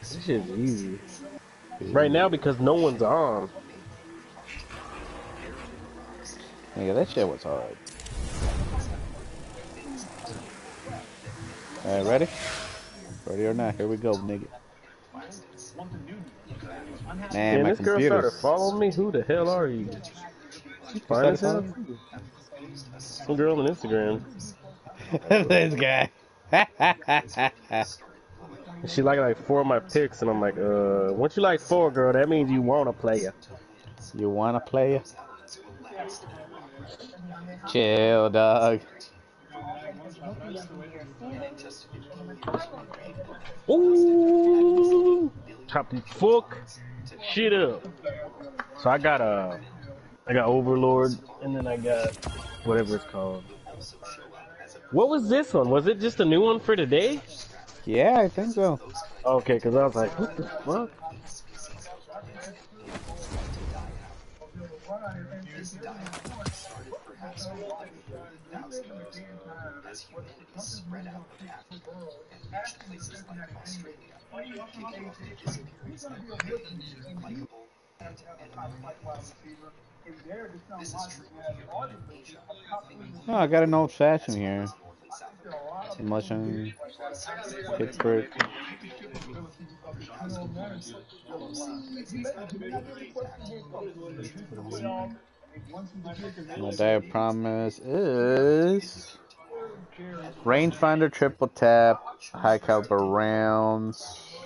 This shit's easy. Right now because no one's on. Nigga, that shit was hard. Alright, ready? Ready or not, here we go, nigga. Man, Man, my this girl started computer. following me. Who the hell are you? She fine as hell. Some girl on Instagram. this guy. She like like four of my pics, and I'm like, uh, once you like four, girl, that means you want to play it. you wanna play it? Chill, dog. Ooh, chop the fuck shit up. So I got a, I got Overlord, and then I got whatever it's called. What was this one? Was it just a new one for today? Yeah, I think so. Okay, because I was like, what the fuck? Oh, I got an old fashioned here. Mushroom, Pittsburgh. My dire promise is rangefinder triple tap, high caliber rounds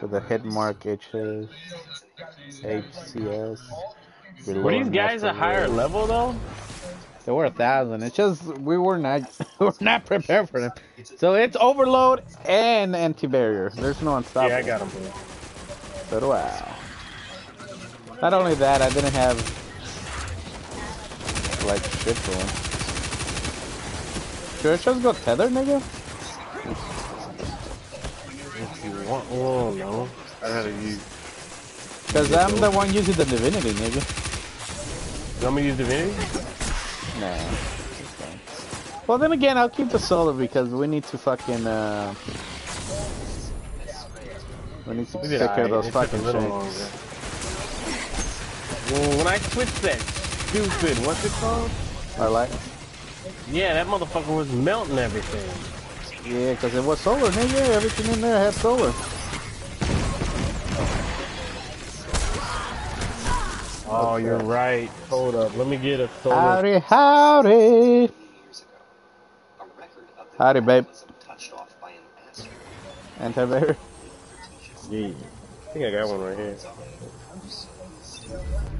with the hit mark HS, HCS. Were these guys a higher level though? They were a thousand. It's just we were not we were not prepared for them. So it's overload and anti barrier. There's no unstoppable. Yeah, I got them. Bro. So do I. Not only that, I didn't have like shit for him. Sure, it's just go tether, nigga. If you want, oh no, I gotta use. Cause I'm the one using the divinity, nigga. You want me to use Divinity? Nah. Well, then again, I'll keep the solar because we need to fucking uh. We need to We care of those It fucking longer. Well, when I switched that stupid, what's it called? I like. Yeah, that motherfucker was melting everything. Yeah, because it was solar, nigga. Everything in there had solar. Oh, you're right. Hold up, let me get a solar. Howdy, howdy. Howdy, babe. Anti-barrier. Yeah, I think I got one right here.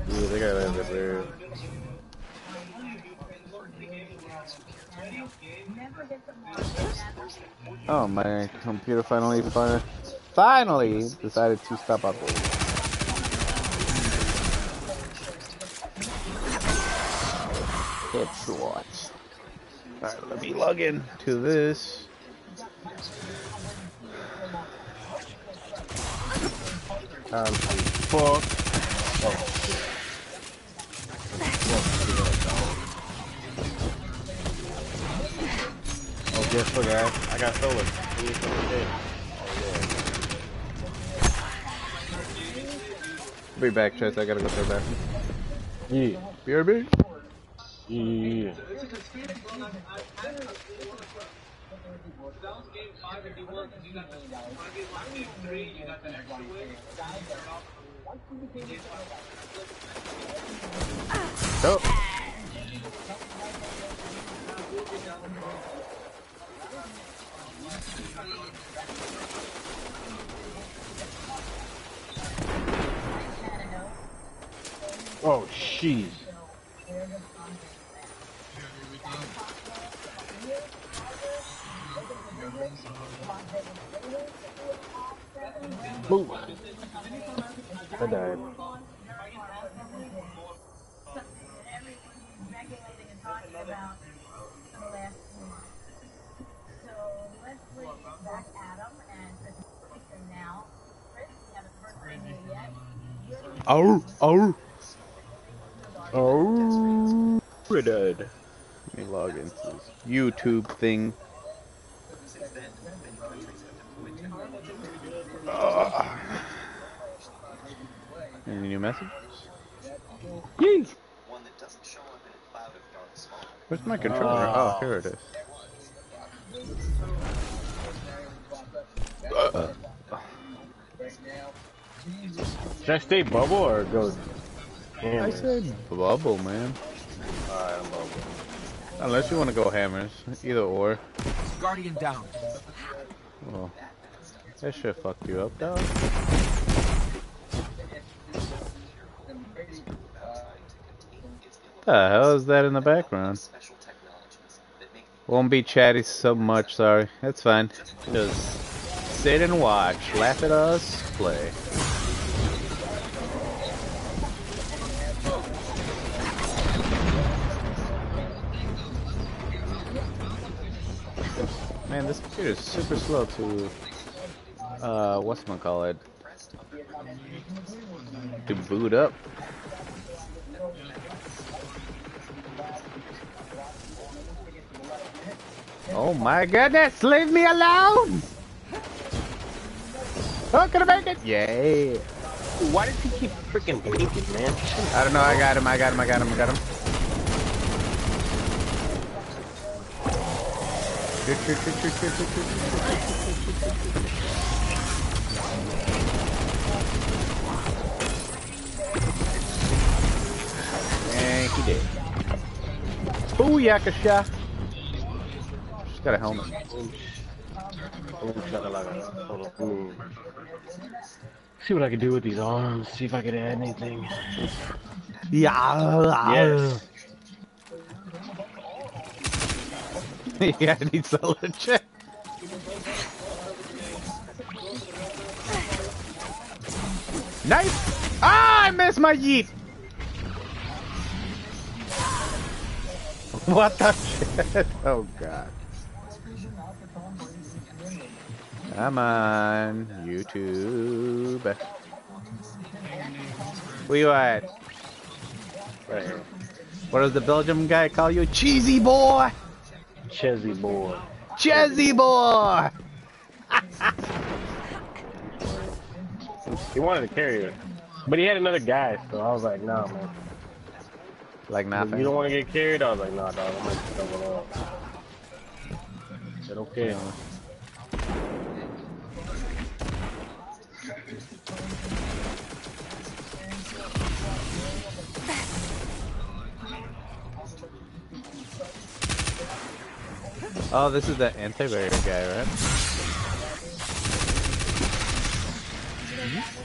Yeah, they got that there. Oh, my computer finally, fi- finally decided to stop updating. Headshot. Alright, let me log in to this. Um, fuck. Oh. Oh, guess what, guys? I got me some shit. Be back, Chase. I gotta go to the bathroom. Yeah. BRB. Yeah. Oh. Oh, jeez. Move. I died. Oh, oh. Oh, we're. Let me log into this YouTube thing. Any new message? Yee. Where's my controller? Oh. oh, here it is. Should I stay bubble or go? I hammer? said bubble, man. Alright, I'm bubble. Unless you want to go hammers. Either or. Guardian down. Well, that should fuck you up, dog. The hell is that in the background? Won't be chatty so much, sorry. That's fine. Just sit and watch. Laugh at us, play. Man, this computer is super slow to, uh, what's my call it? To boot up. Oh my goodness, leave me alone! Oh, can I make it? Yay! Why did he keep freaking blinking, man? I don't know, I got him, I got him, I got him, I got him. Shoot, shoot, shoot, shoot, shoot, shoot, shoot, shoot, shoot, shoot, shoot. And he did. Booyakasha! She's got a helmet. Boom, shakalaka. Hold on. Boom. See what I can do with these arms. See if I can add anything. Yeah. Yes. yeah, I need solid check. Nice! Ah, I missed my yeet! What the shit? Oh god. Come on, YouTube. Where you at? Right here. What does the Belgium guy call you? Cheesy boy! Chezzy boy. Chezzy boy! He wanted to carry it. But he had another guy, so I was like, nah, man. Like nothing. you don't want to get carried? I was like, nah, dog. I'm going to double up. I said, okay. Oh, this is the anti-barrier guy, right? Stop.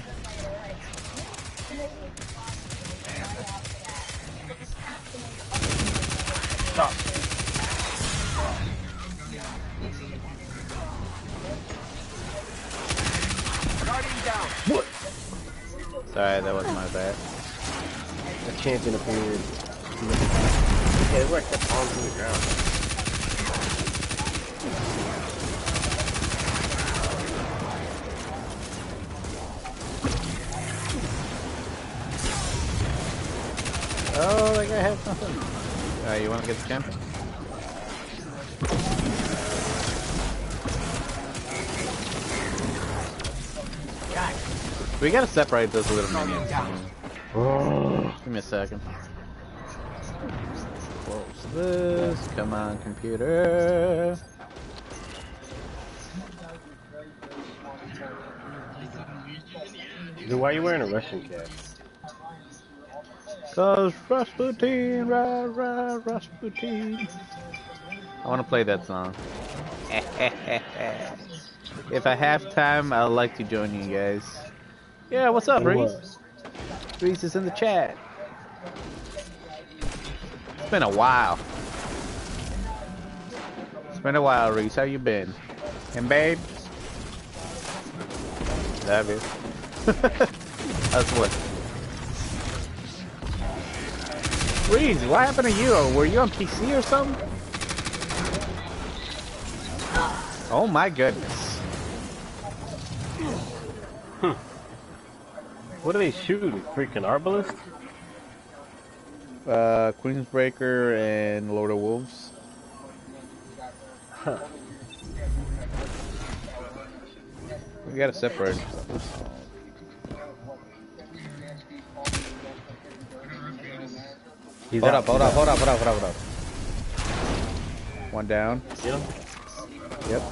Sorry, that was my bad. A champion appeared. Yeah, they were like onto the ground. Oh, like guy has something. Alright, you wanna get the champion? We gotta separate those little minions. Oh, Give me a second. Close this. Come on, computer. dude, why are you wearing a Russian cap? Cause Rasputin, ra ra Rasputin. I want to play that song. if I have time, I'd like to join you guys. Yeah, what's up, What? Reese? Reese is in the chat. It's been a while. It's been a while, Reese. How you been? And babe? Love you. That's what. Reese, what happened to you? Were you on PC or something? Oh my goodness. What are they shooting? Freaking Arbalest? Uh, Queensbreaker and Lord of Wolves. Huh. We gotta separate. He's Hold out, up, hold up, hold up, hold up, hold up, hold up. One down. him? Yep.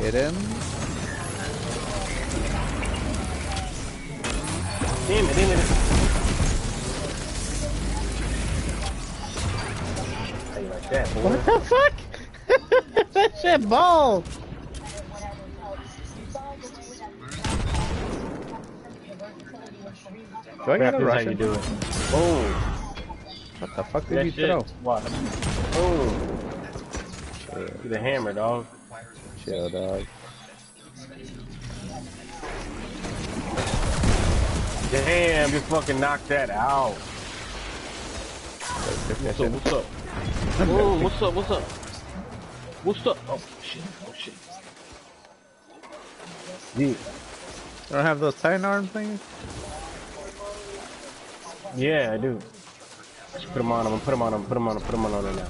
Hit him. Damn it, damn it. Like that. What the fuck? that shit balls. Do I get a this how Russian? you do it. Boom. What the fuck did That you shit. throw? What? Boom. Get a hammer, dog. Chill, dog. Damn, just fucking knocked that out. What's up? What's up? Boom, what's up? What's up? What's up? Oh shit! Oh shit! Yeah. You don't have those titan arm things? Yeah, I do. Just put them on him, put them on him, put them on him, put them on him now.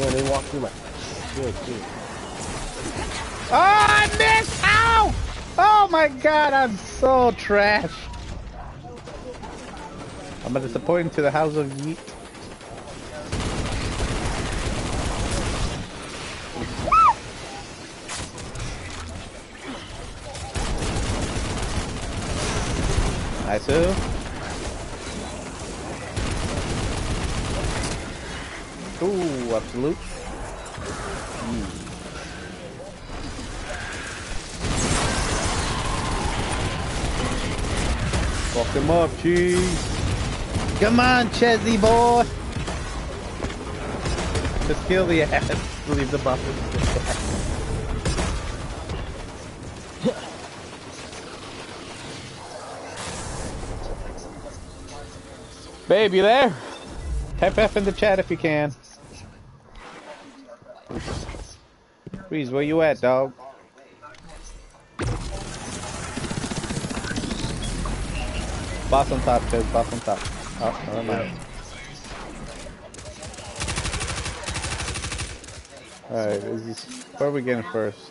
Yeah, they walk through my. Good, good. Oh, I missed! Ow! Oh my god, I'm so trash. I'm a disappointment to the house of Yeet. Nice. Ooh. Ooh, absolute. Hmm. Fuck him up, cheese. Come on, Chezzy boy. Just kill the ass. Leave the buffers. Babe, you there? Type F in the chat if you can. Breeze, where you at, dog? Boss on top, Chiz. Boss on top. Oh, never mind. Alright, is this, where are we getting first?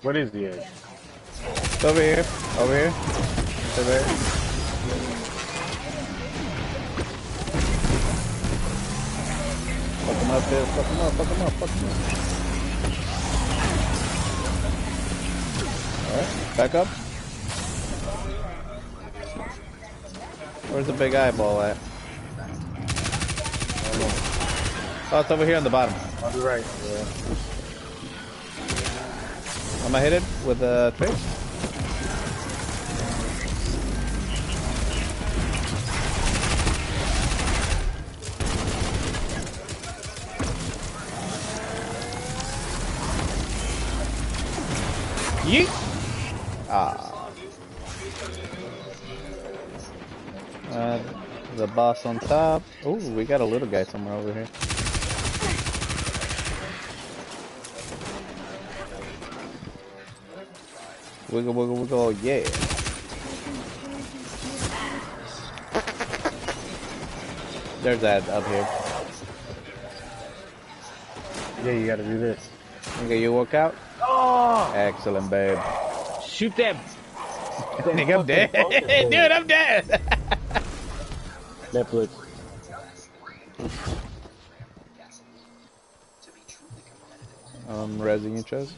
What is the edge? It's over here. Over here. It's over here. Fuck him up. Fuck him up, fuck him up, fuck him up. Alright, back up. Where's the big eyeball at? Oh, it's over here on the bottom. On the right. Yeah. Am I hit it with a trace? Yeet! Ah. Uh, the boss on top. Oh, we got a little guy somewhere over here. Wiggle, wiggle, wiggle, yeah. There's that up here. Yeah, you gotta do this. Okay, you walk out? Oh! Excellent, babe. Shoot that! I think I'm dead. Dude, I'm dead. Netflix. I'm um, resing your chest.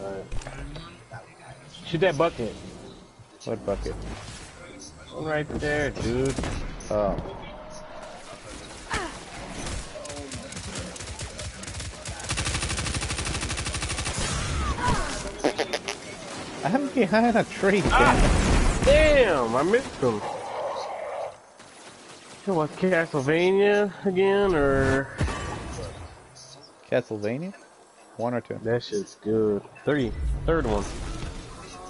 Alright. Shoot that bucket. What bucket? Right there, dude. Oh. I'm behind a tree. Ah, damn, I missed him. So what, Castlevania again, or? Castlevania? One or two? That shit's good. Three. Third one.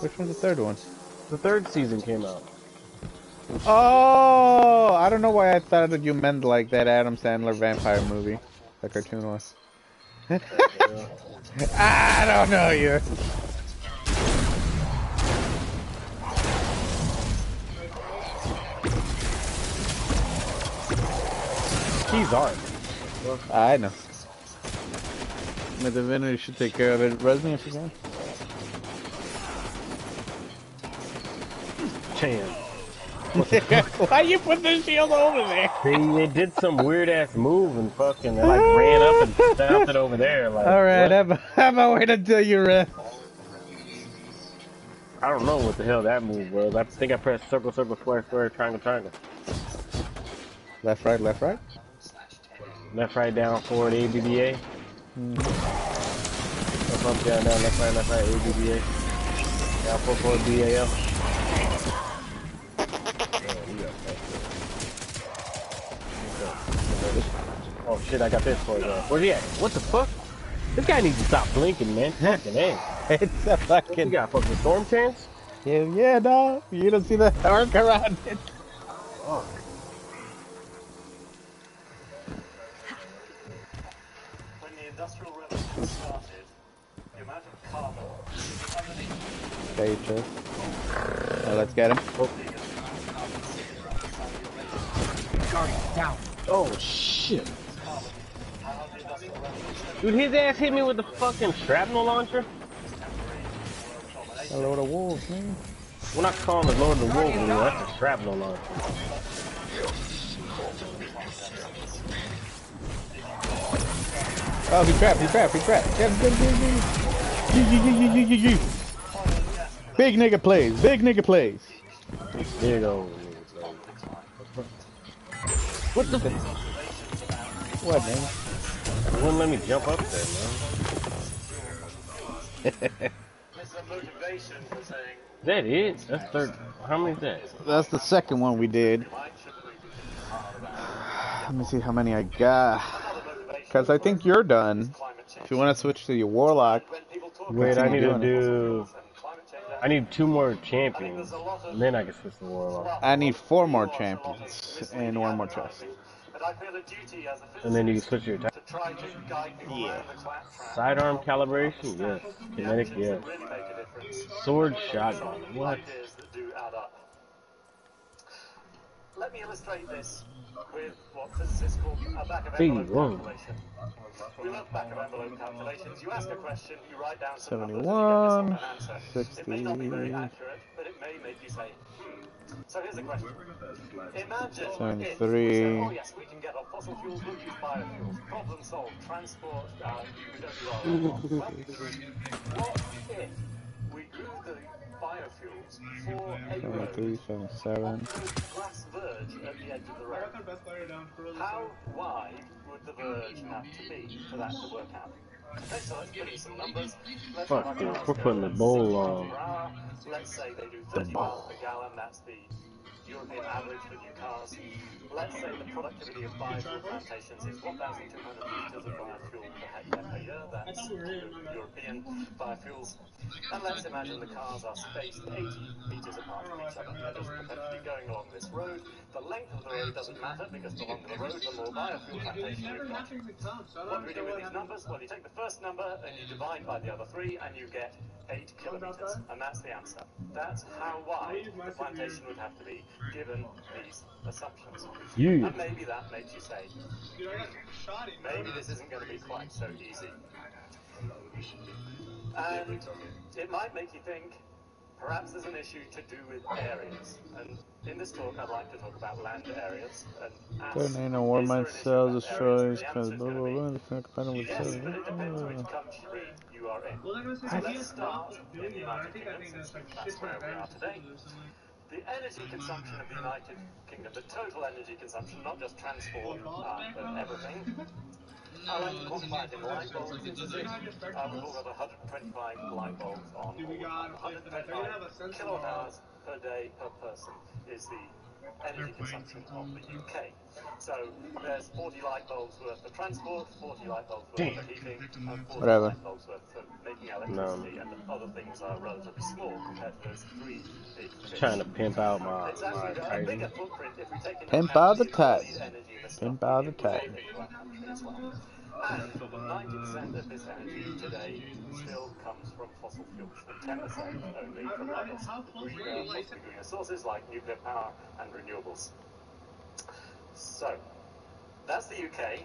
Which one's the third one? The third season came out. Oh, I don't know why I thought that you meant like that Adam Sandler vampire movie. The cartoon was. I don't know you. Keys art. I know. My divinity should take care of it. Res me if you can. Chan. Why you put the shield over there? They, they did some weird ass move and fucking like ran up and stopped it over there. Like, All right, what? have a, have a wait until you rest. I don't know what the hell that move was. I think I pressed circle, circle, square, square, triangle, triangle. Left, right, left, right. Left, right, down, forward, A, B, B, A. Mm. Up, up, down, down, left, right, left, right, A, B, B, A. Down, four, forward, B, A, L. Oh shit, I got this for you. Where's he at? What the fuck? This guy needs to stop blinking, man. Fucking A. It's a fucking... You got fucking storm chance? Hell yeah, dog. You don't see the arc around it. Fuck. When the Industrial Revolution started, the amount of carbon underneath Okay, chest. Now let's get him. Guardian down. Oh shit. Dude, his ass hit me with the fucking shrapnel launcher. Hello to wolves, man. We're not calling it Lord of the Wolves anymore. That's a shrapnel launcher. Oh, he trapped, he trapped, he trapped. Yee, yee. Big nigga plays, big nigga plays. There you go. What the? F- What, man? it wouldn't let me jump up there, man. It's a motivation for saying, Is that it? That's third. How many is that? That's the second one we did. why shouldn't we do Let me see how many I got. Another motivation Because I think you're done. If you want to switch to your warlock, When people talk Wait, I need to do. and climate change, I need two more champions, and then I can switch to the warlock. I need four more champions and one more chest. But I feel a duty as a And then you can physicist switch your attack. to try to guide people around the clap trap. Sidearm calibration, yes. Kinetic, yes. Really make a difference. Sword shotgun, what? Ideas that do add up. Let me illustrate this with what physicists a back of envelope calculation. We love back of envelope calculations. You ask a question, you write down some 71, numbers, and you get yourself an answer. It may not be very 60. accurate, but it may make you say, hmm. So here's the question. Imagine if 73. we said, oh yes, we can get off fossil fuels, we'll use biofuels. Problem solved. Transport, uh, we don't do our own. Well, what if we grew the biofuels for a road 73, 77. glass verge at the edge of the road. How wide would the verge have to be for that to work out? Okay, so let's put in some numbers. Let's Fuck have we're putting the 60 bowl on. per hour. Let's say they do 30 miles per gallon. That's the European average for new cars. Let's say the productivity of biofuel plantations is 1,200 litres of biofuel per hectare per year. That's European biofuels. And let's imagine the cars are spaced 80 metres apart from each other. They're just perpetually going along this road. The length of the road doesn't matter because the longer the road, the more biofuel plantation you've got. What do we do with these numbers? Well, you take the first number and you divide by the other three, and you get 8 kilometres. And that's the answer. That's how wide the plantation would have to be given these assumptions. You. And maybe that makes you say, maybe this isn't going to be quite so easy. And it might make you think, perhaps there's an issue to do with areas. And in this talk, I'd like to talk about land areas and ask, Turn in a war is there mine an issue cells about destroys? The because blah blah be blah. The final compatible with Yes, cells. but it depends which Ah. country you are in. Well, like was So saying, let's start in the United I think I Kingdom, think since that's like that's shit where we are today. The energy consumption of the United Kingdom, the total energy consumption, not just transport, uh, but everything. I like to quantify it in light bulbs. It's as if uh, we've all got 125 light bulbs on. We got- they're gonna have a 125 sensor kilowatt hours per day per person is the energy consumption of the UK. So there's 40 light bulbs worth for transport, 40 light bulbs worth for heating, and 40 Whatever. light bulbs worth for making electricity, and other things are relatively small compared to those three big things. Trying to pimp out my, It's my Titan. Pimp out the Titan. Pimp out the Titan. And 90% of this energy today still comes from fossil fuels, and 10% only from other greener, possibly greener sources like nuclear power and renewables. So, that's the UK,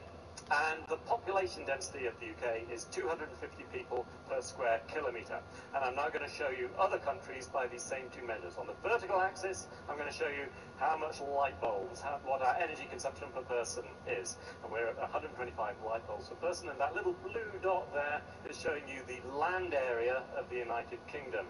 and the population density of the UK is 250 people per square kilometre. And I'm now going to show you other countries by these same two measures. On the vertical axis, I'm going to show you how much light bulbs, how, what our energy consumption per person is. And we're at 125 light bulbs per person, and that little blue dot there is showing you the land area of the United Kingdom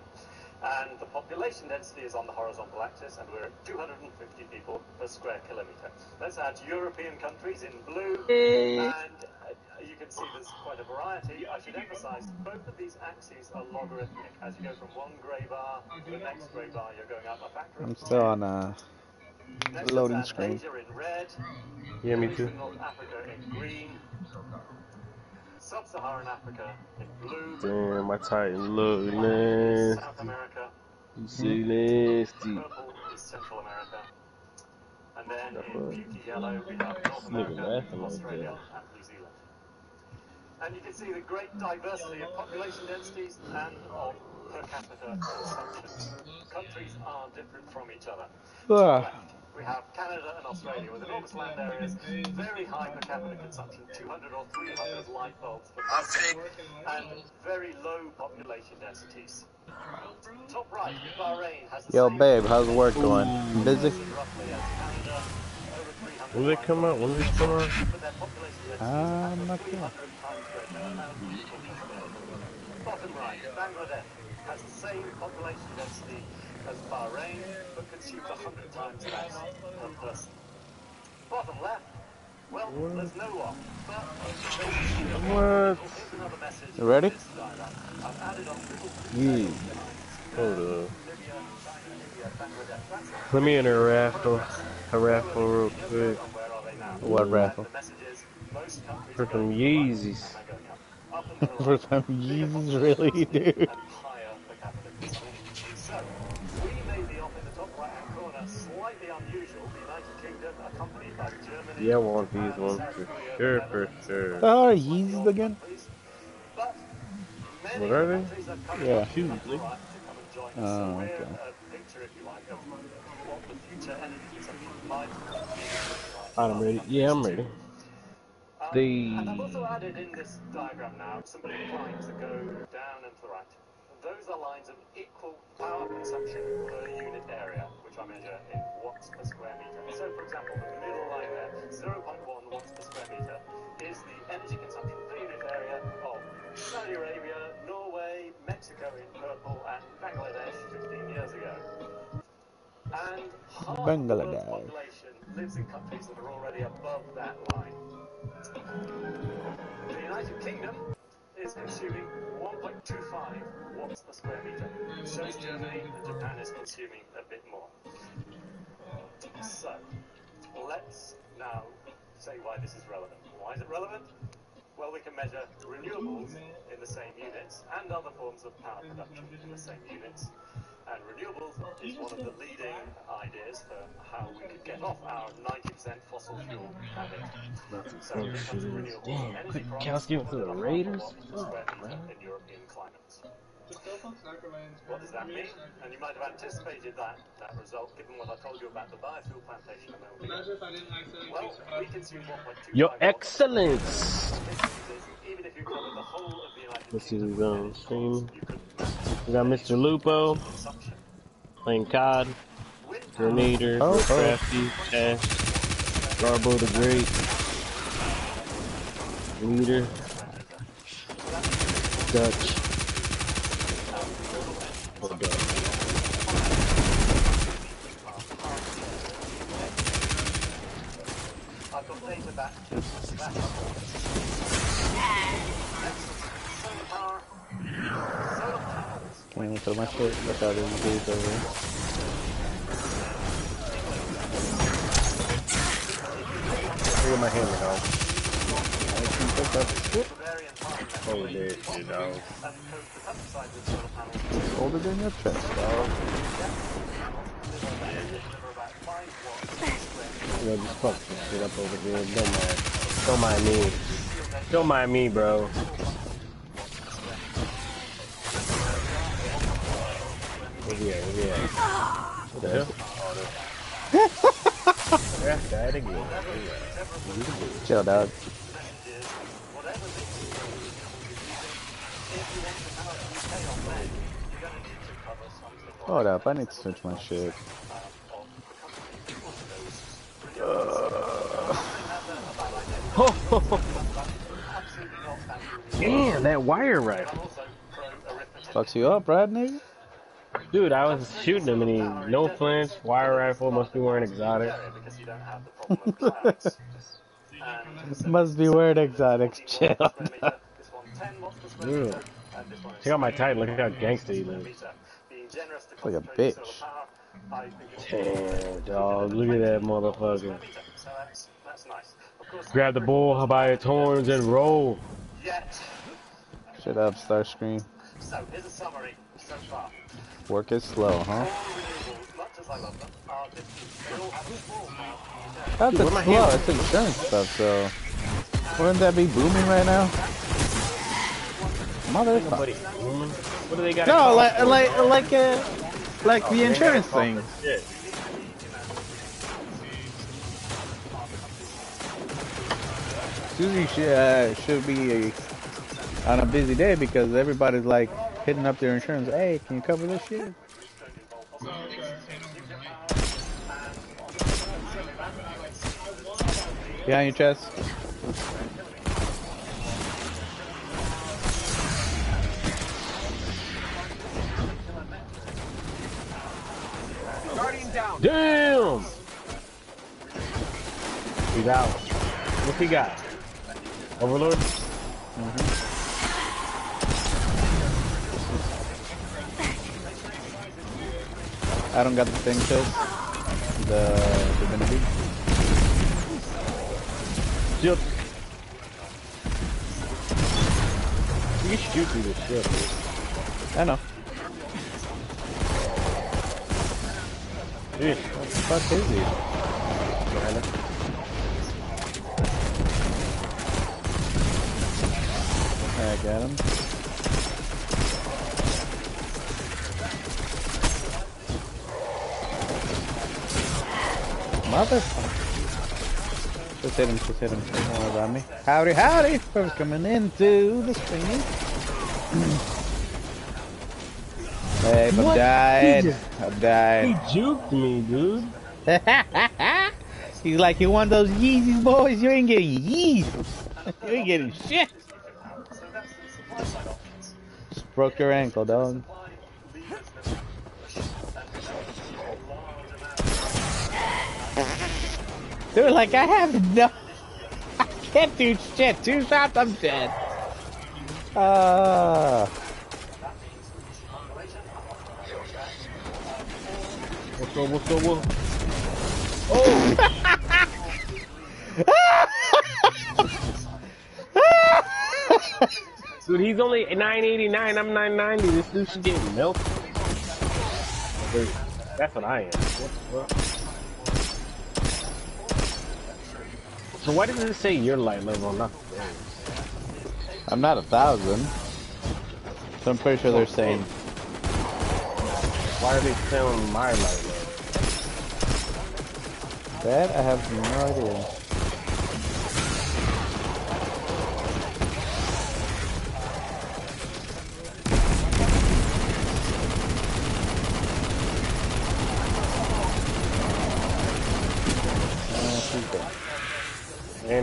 and the population density is on the horizontal axis, and we're at 250 people per square kilometre. Let's add European countries in blue, and uh, you can see there's quite a variety. I should emphasise both of these axes are logarithmic. As you go from one grey bar to the next grey bar, you're going up a factor of I'm still on a loading screen. Asia in red, Yeah, me too. North Africa in green, Sub-Saharan Africa in blue, Damn, my Titan look nasty. South America You see nasty. Purple is Central America. And then That's in beauty yellow, we have North America, like Australia, and New Zealand. And you can see the great diversity of population densities and of per capita consumption. Countries are different from each other. Ah. Ugh. We have Canada and Australia with enormous land areas, very high per capita consumption, 200 or 300 light bulbs per person, and very low population densities. Top right, Bahrain has the Yo, babe, how's work going? Busy? roughly as Canada, over 300 When did come out? When did it come out? but their population density is a ah, I'm not of 300 times greater and people Bottom right, Bangladesh has the same population density as Bahrain, but consumes 100 times less per person. Bottom left, well, there's no one, but What? here's another message. You ready? from this diagram. I've added on Yeah. Hold up. Libya, China, India, Bangladesh. That's it. Let me enter a raffle. A raffle real quick. And where are they now? What raffle? The message is most countries For some Yeezys. up, and they're going up. Up and to the For some Yeezys, really, dude. Yeah, I want these ones for sure, the for Netherlands, sure. Oh, are Yeezys again? countries. But many What are they? countries have come Yeah. to the right to come and join us. Oh, okay. a picture, if you like, of what the future energy consumption might be. I'm ready. Yeah, I'm ready. They- And I've also added in this diagram now some little lines that go down and to the right. Those are lines of equal power consumption per unit area, which measure in watts per square meter. So, for example, the middle line there, 0.1 watts per square meter, is the energy consumption per unit area of Saudi Arabia, Norway, Mexico in purple, and Bangladesh 15 years ago. And half of the Bangladesh. population lives in countries that are already above that line. The United Kingdom is consuming 1.25 watts per square meter. So Germany, and Japan is consuming a bit more. So, let's now say why this is relevant. Why is it relevant? Well, we can measure renewables in the same units and other forms of power production in the same units. And renewables is one of the leading ideas for how we could get off our 90% fossil fuel habit. So when it to renewables, Damn, energy prices cows giving to the Raiders? half a watt per square meter in European climates. What does that mean? And you might have anticipated that, that result given what I told you about the biofuel plantation a moment ago. Imagine if I didn't accidentally Well, we consume 1.25 Your watts. Excellence! This is even if you cover the whole of the United Let's see Kingdom, who's on uh, stream. you could match We got Mr. Lupo consumption. playing COD, Wind power Grenader, Oh, oh. Crafty, Cash, Garbo the Great, Leader, Dutch. Oh, Dutch. I've got data back to that. Solar power. Solar panels. Can't even put my shit. Look how these dudes over here. Look at my hammer, dog. Bavarian farming Oh, there, shit, dog. and coat the countryside with solar panels. Older than your chest, dog. Deliver about 5 watts per square meter. Yo, just fuck this shit up over there. Don't mind. Don't mind me. Don't mind me, bro. Where we at? Where we at? What the hell? Oh, there. That's that again. Chill, dog. Hold up, I need to switch my shit. Damn, that wire rifle. Fucks you up, right, nigga? Dude, I was shooting him and he no flinch, wire rifle, must be wearing exotic. because you don't have the problem of Must be weird exotics. Chill. this one 10 watts per square Dude. meter, and this one is Check out my Titan, look at how gangsta he looks. meter. Being generous to Like a bitch. solar power, I think it's Damn, dog, look at that motherfucker. meter. So that's, that's nice. Of course, Grab the bull by its horns and roll. yet. Shut up, Starscream. So here's a summary so far. Work is slow, huh? All renewables, much as I love them, are different. They all have a small power to That's my slow. It's insurance stuff, so wouldn't that be booming right now? Motherfucker. What do they got? No, like like like uh, like the insurance thing. Susie should, uh, should be on a busy day because everybody's like hitting up their insurance. Hey, can you cover this shit? Behind your chest. Guardian down. Damn! He's out. What's he got? Overlord? I don't got the thing chest. The divinity. Shield. You can shoot through this shit. I know. Dude, What the fuck is he? I got him. Motherfucker. Just hit him, just hit him. Don't worry about me. Howdy, howdy! Whoever's coming into the screen. hey, I've What? died. He I've died. he juked me, dude. He's like, you want those Yeezys, boys? You ain't getting Yeezys. you ain't getting shit. Just broke your ankle, dog. Dude, like, I have no... I can't do shit. Two shots, I'm dead. Uh, What's up, what's up, what? Dude, he's only 989, I'm 990. This dude's getting melted. Dude, That's what I am. So why does it say your light level, not theirs? I'm not a thousand. So I'm pretty sure they're oh, saying oh. Why are they selling my light level? that. I have no idea.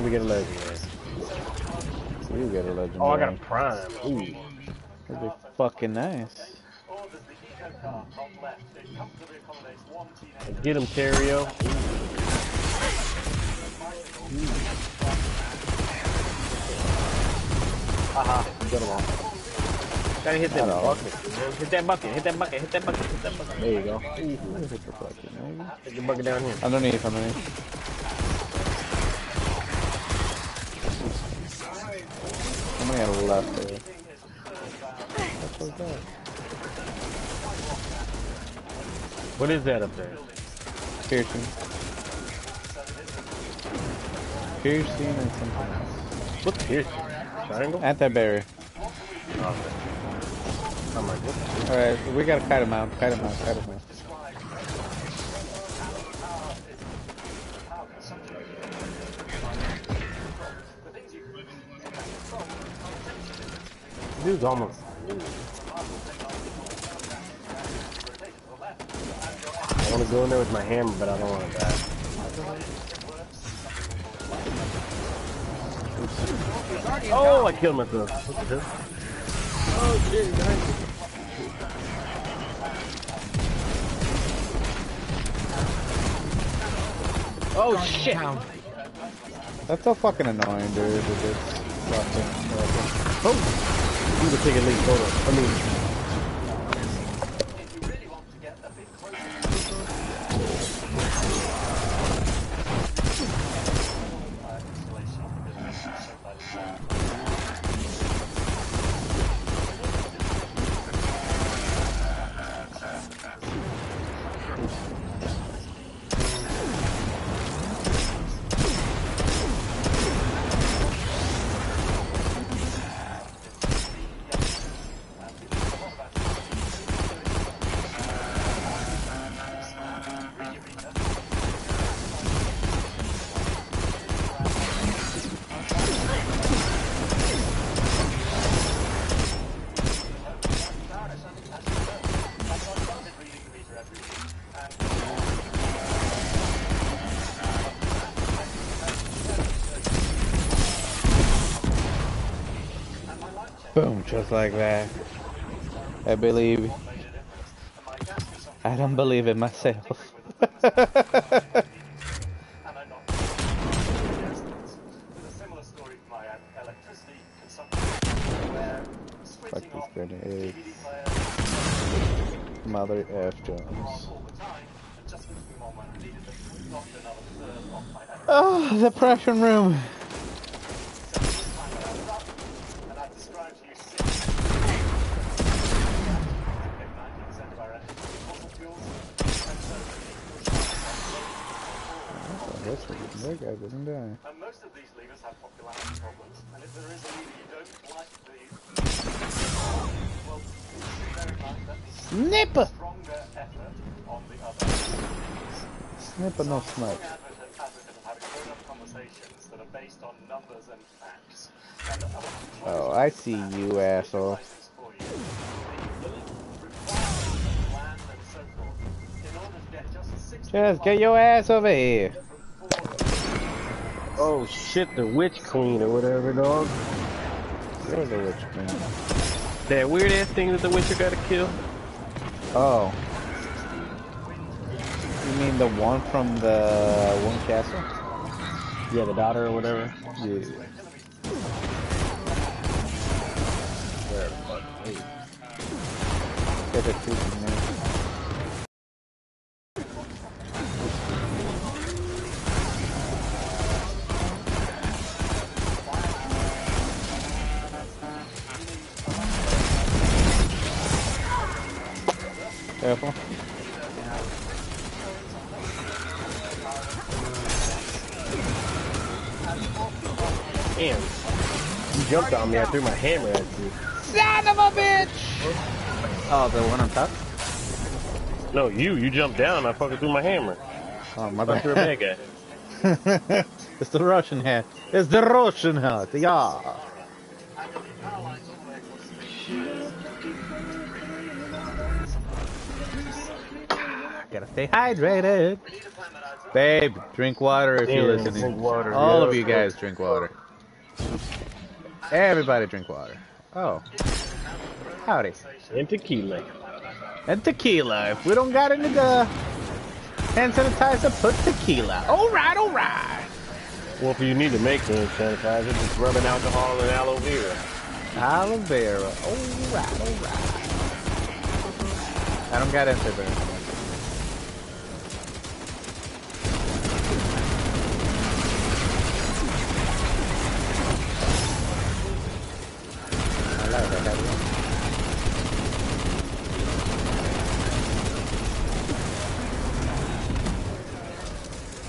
We get a legendary. You get a legendary. Oh, I got a prime. Ooh. That'd be fucking nice. Or there's the eco car top left. It comfortably accommodates one teenager. Get him, Terrio. Haha, get him off. Gotta hit that bucket. Hit that bucket, hit that bucket, hit that bucket, hit that bucket. There you go. Hit your fucking nigga. Hit the bucket down here. Underneath, underneath. How many out of left there? What was that? What is that up there? Piercing. Piercing and something else. What's piercing? Triangle? Anti-barrier. Okay. I'm like, what the- Alright, we gotta kite him out, kite him out, kite him out. Dude's almost. I want to go in there with my hammer, but I don't want to die. Oh, I killed myself. What the hell? Oh shit, behind. Oh shit! Down. That's so fucking annoying, dude. with this fucking- Oh! You can take a hold on. I mean, just like that. I believe. I don't believe in myself. and I'm not. There's a similar story for my um, electricity consumption, where Fuck switching this off grenade. DVD players Mother F on Jones. all the time, and just with the moment I needed to knock another third off my head. Oh, the depression room. So this time when I was up, and I described to you six. Get 90% of our energy from fossil fuels, and so That's what that guy didn't die. And most of these levers have popularity problems, and if there is a lever you don't like the well, bear in mind that the Snipper! stronger effort on the other. Snipper, no snipe. Strong advocate, advocate of having grown-up conversations that are based on numbers and facts. And I want to close Oh, I see you, asshole. visualize you. The requirements land and so forth, in order to get just 60 Just get your ass over here. Oh shit, the witch queen or whatever, dog. You're the witch queen. That weird ass thing that the witcher gotta kill. Oh. You mean the one from the one castle? Yeah, the daughter or whatever. Yeah. Where the fuck? Hey. Get the Careful. Damn. You jumped on me. I threw my hammer at you. Son of a bitch! Oh, the one on top? No, you. You jumped down. I fucking threw my hammer. Oh, my I threw a bad guy. it's the Russian hat. It's the Russian hat, yeah. Gotta stay hydrated. Babe, drink water if you're Yeah, listening. drink water, All yeah. of you guys drink water. Everybody drink water. Oh. Howdy. And tequila. And tequila. If we don't got any the hand sanitizer, put tequila. Alright, alright. Well, if you need to make hand sanitizer, just rubbing alcohol and aloe vera. Aloe vera. Alright, alright. I don't got into it. That.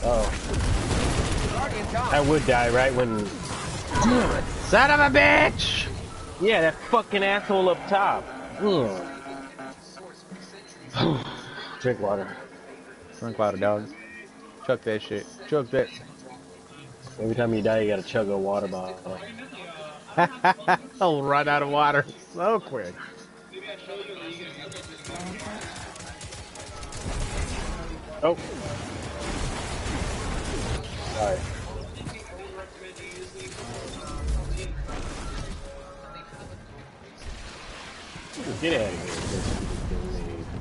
Oh. I would die right when. Damn, Son of a bitch! Yeah, that fucking asshole up top. Ugh. Hmm. Drink water. Drink water, dog. Chuck that shit. Chuck that. Every time you die, you gotta chug a water bottle. I'll run out of water so quick. Oh. Sorry. Get out of here.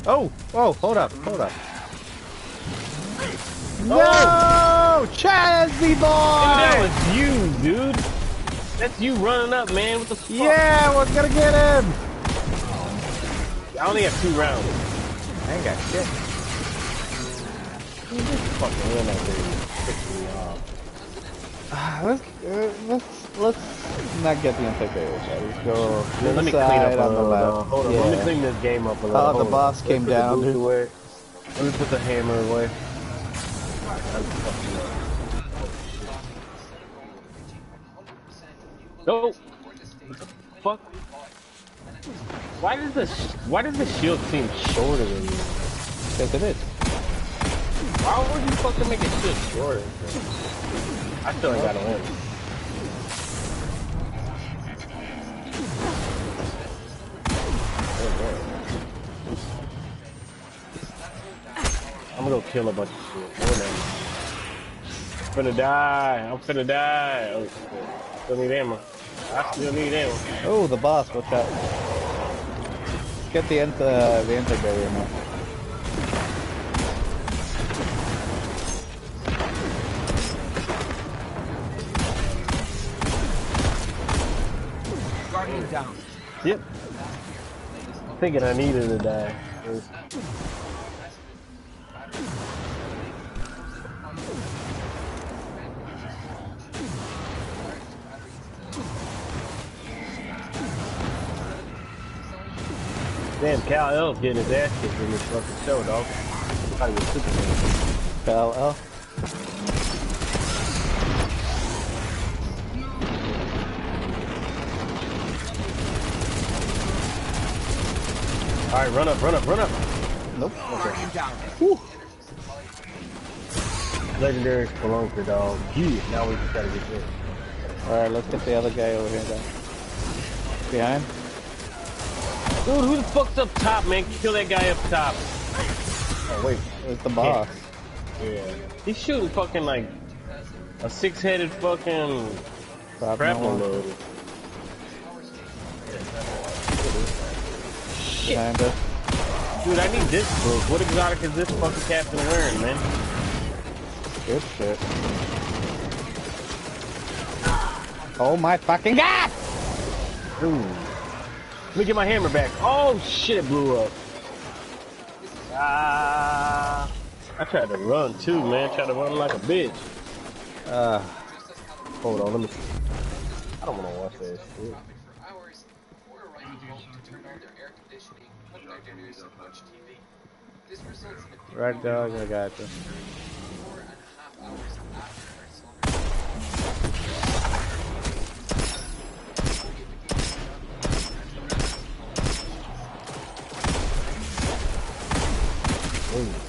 Oh, oh, hold up, hold up. Oh! No! Chazzy Dude, that was you, dude. That's you running up, man. What the fuck? Yeah, we're gonna get him! I only have two rounds. I ain't got shit. Fucking win that thing. Pissed me off. Ah, let's, uh, let's, let's not get the anti-barrier. Let's go Let me clean up on the left. Hold on, let me clean this game up a little. Oh, the boss came down, boots dude. away. Let me put the hammer away. No. Fuck? Why does the why does the shield seem shorter than you? Yes, it is. Why would you fucking make it shield shorter? I still ain't got a win. I'm gonna go kill a bunch of shit. I'm finna die. I'm finna die. Oh shit. Still need ammo. I still need ammo. Oh, the boss, watch out. Get the anti, uh, the anti-barrier now. Guardian down. Yep. Thinking I needed to die. Damn, Cal Elf getting his ass kicked in this fucking show, dog. Thought he was Superman. Kal-El. Alright, run up, run up, run up. Nope. Guardian down. Legendary Spelunker, dog. Yeah, now we just gotta get this. Alright, let's get the other guy over here then. Behind? Dude, who the fuck's up top, man? Kill that guy up top. Oh, wait. It's the boss. Yeah. He's shooting fucking like a six-headed fucking no one. load. Behind us. Dude, I need this book. What exotic is this fucking captain wearing, man? Good shit. Oh my fucking god! Dude. Let me get my hammer back. Oh shit, it blew up. Ah. I tried to run too, man. Tried to run like a bitch. Uh, Hold on, let me. I don't want to watch that shit. right dog, I got you. Oh.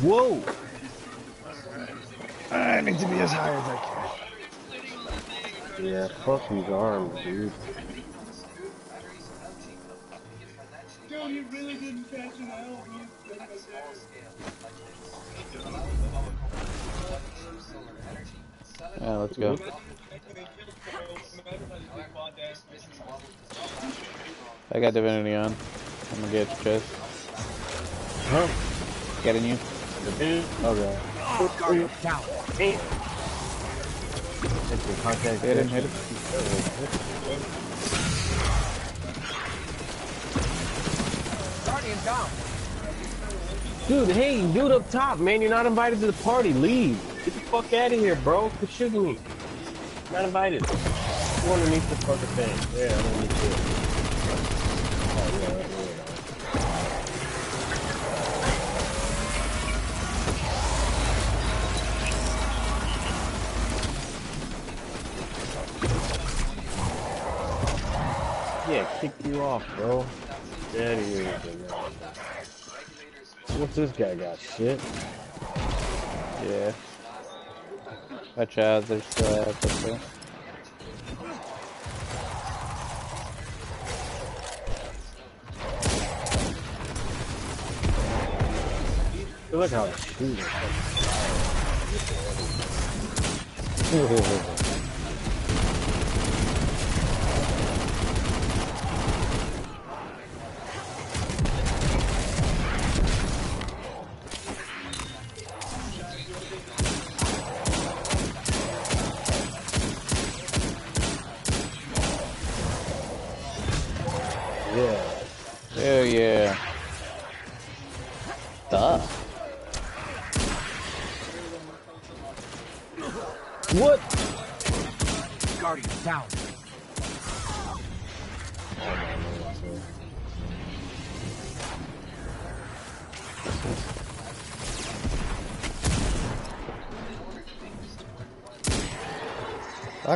Whoa. I need to be as high as I can. Yeah, fuck these arms, dude. Yeah, let's go. I got divinity on. I'm gonna get your chest. Huh? Getting you. Dude. Okay. Guardian down. Hit the contact. Hit him, hit him. Dude, hey, dude up top, man, you're not invited to the party. Leave. Get the fuck out of here, bro. Quit shooting me. Not invited. Go underneath the fucking thing. Yeah, underneath it. Yeah, kick you off, bro. Get What's this guy got? Shit. Yeah. Watch out, there's uh. Look how it's shooting.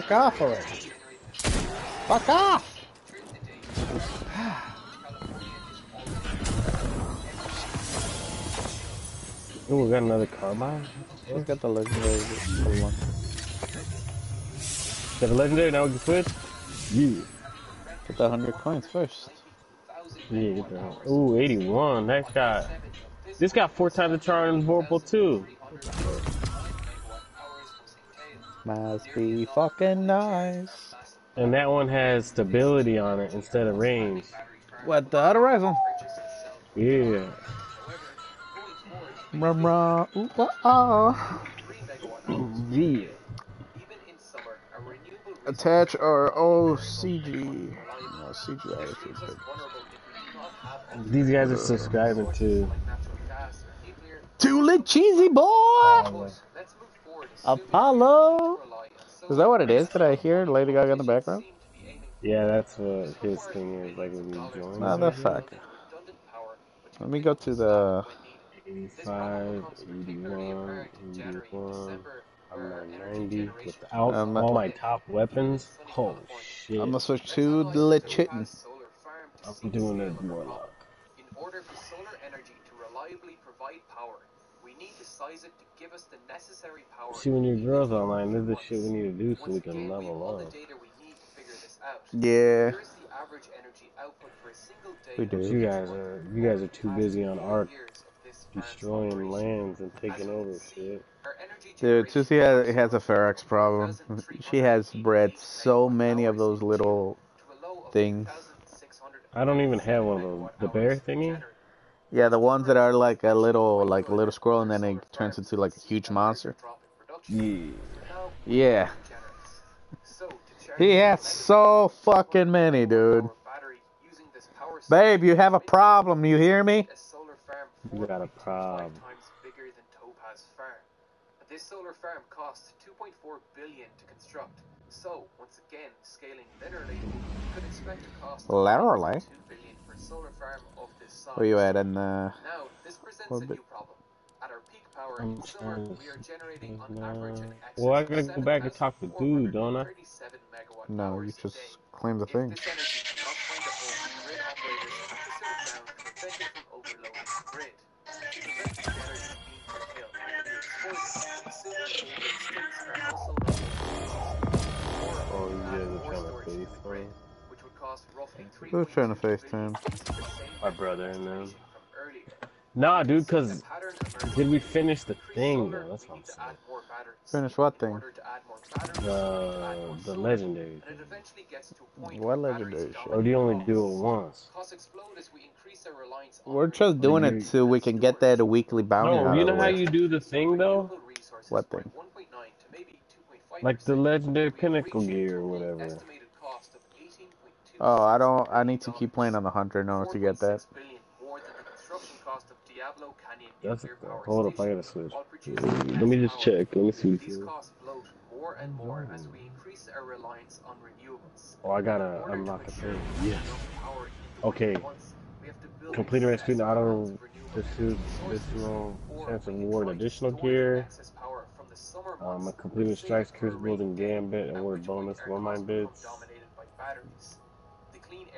Fuck off already. Fuck off! Oh, we got another carbine? Let's get the legendary one. Got a legendary, now we can switch? Yeah. Get the 100 coins first. Yeah, get. Ooh, 81. That got. This got four times the charge in Vorpal too. Must be fucking nice. And that one has stability on it instead of range. What the other rifle? Yeah. Rum rum. Ooh, uh, uh. Yeah. Attach our OCG. No, CGI. These guys are subscribing to. Too lit cheesy boy! Apollo! Is that what it is? Did I hear Lady Gaga in the background? Yeah, that's what his thing is. Like when you join. No, the fuck. Let me go to the. 85, 81, 81. I'm at 90 without Um, all my top weapons. Holy shit. I'm gonna switch to the Lichitin. I'm doing a warlock. In order for solar energy to reliably provide power, we need to size it to give us the necessary power. See, when your girl's online, this is the shit we need to do so we can again, level all the up. data we need to figure this out. Yeah. Here is the average energy output for a single day. We do. You guys are you guys are too busy on Ark years of this farm's destroying lands and taking over shit. Dude, generation Susie has, has a Ferox problem. She has bred so many of those little to a low of things. I don't even have one of those. The bear thingy? Yeah, the ones that are like a little, like a little squirrel, and then it turns into like a huge monster. drop in production. Yeah. Yeah, generates. So, to charge he has so fucking many, dude. power battery using this power Babe, you have a problem. You hear me? a solar farm You got a problem. times bigger than Topaz Farm. And this solar farm costs 2.4 billion to construct. So, once again, scaling linearly, you could expect a cost of Linearly? 2 billion for a solar farm of this size. Where you at? In uh, Now, this presents What a bit? new problem. At our peak power I'm in summer, trying to we are generating on average an excess Well, I gotta go back and talk to dude, don't I? no, you just claim the If thing. this energy cannot find a home, grid operators have to sit down to prevent it from overloading the grid. To prevent the energy being curtailed, we exploit it. Similar movement states are Oh, you guys are trying to storage in Who's trying to 3.2 billion FaceTime? using My brother and them. from. Nah, dude, cause did we finish the thing solar, though? That's what I'm saying. add more batteries. Finish what thing? order to add more batteries, we need to add The the legendary. And it eventually gets to a point What legendary shit? Or do you only do it once? Costs explode as we increase our reliance on We're just doing it so we can get that weekly bounty No, you know how you do the thing though? What thing? 1.9 to maybe 2.5%. Like the legendary pinnacle gear or whatever. estimated cost of 18.2 Oh, I don't. I need to keep playing on the hunter in order to get that. 4.6 billion more than the construction cost of Diablo Diablo Canyon That's nuclear power hold up. I gotta switch. Let me just check. Let me see. what These costs bloat more and more as we increase our reliance on renewables. Oh, I gotta In order to unlock a ensure thing. we Yes. have enough power in the Okay. grid once, we have to Complete a excess student auto amounts of renewable pursuit energy sources, additional or chance we of can award additional gear. excess power from the summer Um, a completed strikes, for building crucible, rainy and day, gambit award bonus, our one mine costs become bids.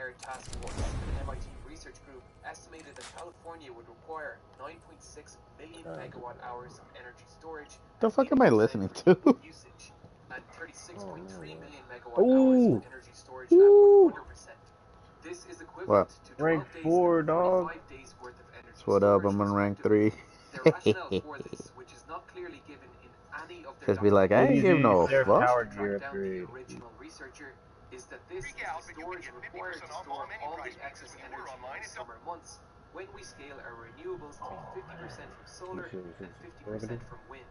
Air Task Force, an MIT research group, estimated that California would require 9.6 million Alright. megawatt hours of energy storage. The fuck am I listening to? Usage, and 36.3 Oh, million megawatt Ooh. hours of energy storage Ooh. at 100%. This is equivalent What? to 12 Rank days four, dog. 45 days worth of energy What up? I'm on rank three. Their rationale this, is not clearly given in any of their Just be like, I ain't Easy, give no their fuck. Power track gear down the upgrade. original researcher is that this is Miguel, the but you storage can required to store all all the excess increases when energy online in the summer months when we scale our renewables to be 50% from solar Sure, sure, and 50% from wind,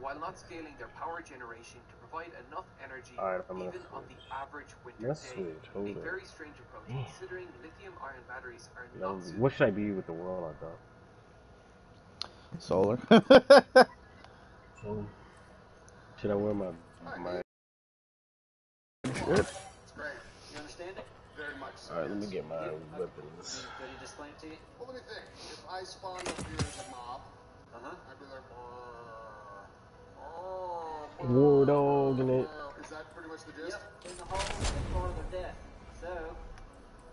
while not scaling their power generation to provide enough energy Alright, I'm gonna even on the average winter Let's day. switch. A Hold up. very strange approach Damn. considering lithium-ion batteries are No, not what should I be with the world? I thought. Solar. So, should I wear my my? It's Very much so. All right, let me get my Okay. weapons. Did he just explain it to you? Well, let me think. If I spawned up here as a mob, Uh-huh. I'd be like, "Brr, oh, War uh, dog in it. brr." Is that pretty much the gist? Yep, in the hole and part of their death. So,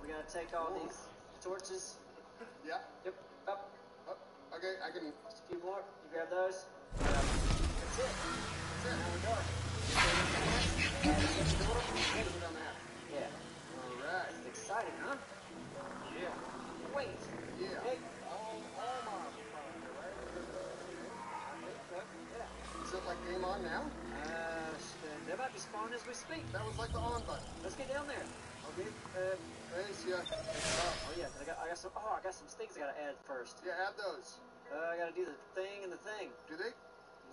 we gotta take all these torches. Yeah. Yep, up. Oh, okay, I can. Just a few more. You grab those. That's it. That's it. Now we're done. Put down there. Yeah. All right. It's exciting, huh? Yeah. Wait. Yeah. Hey. All, all mobs are probably here, right? Yeah. Is it like game on now? Uh, they might be spawning as we speak. That was like the on button. Let's get down there. Okay. Uh, ya. oh yeah. I got, I got some. Oh, I got some things I gotta add first. Yeah, add those. Uh, I gotta do the thing and the thing. Do they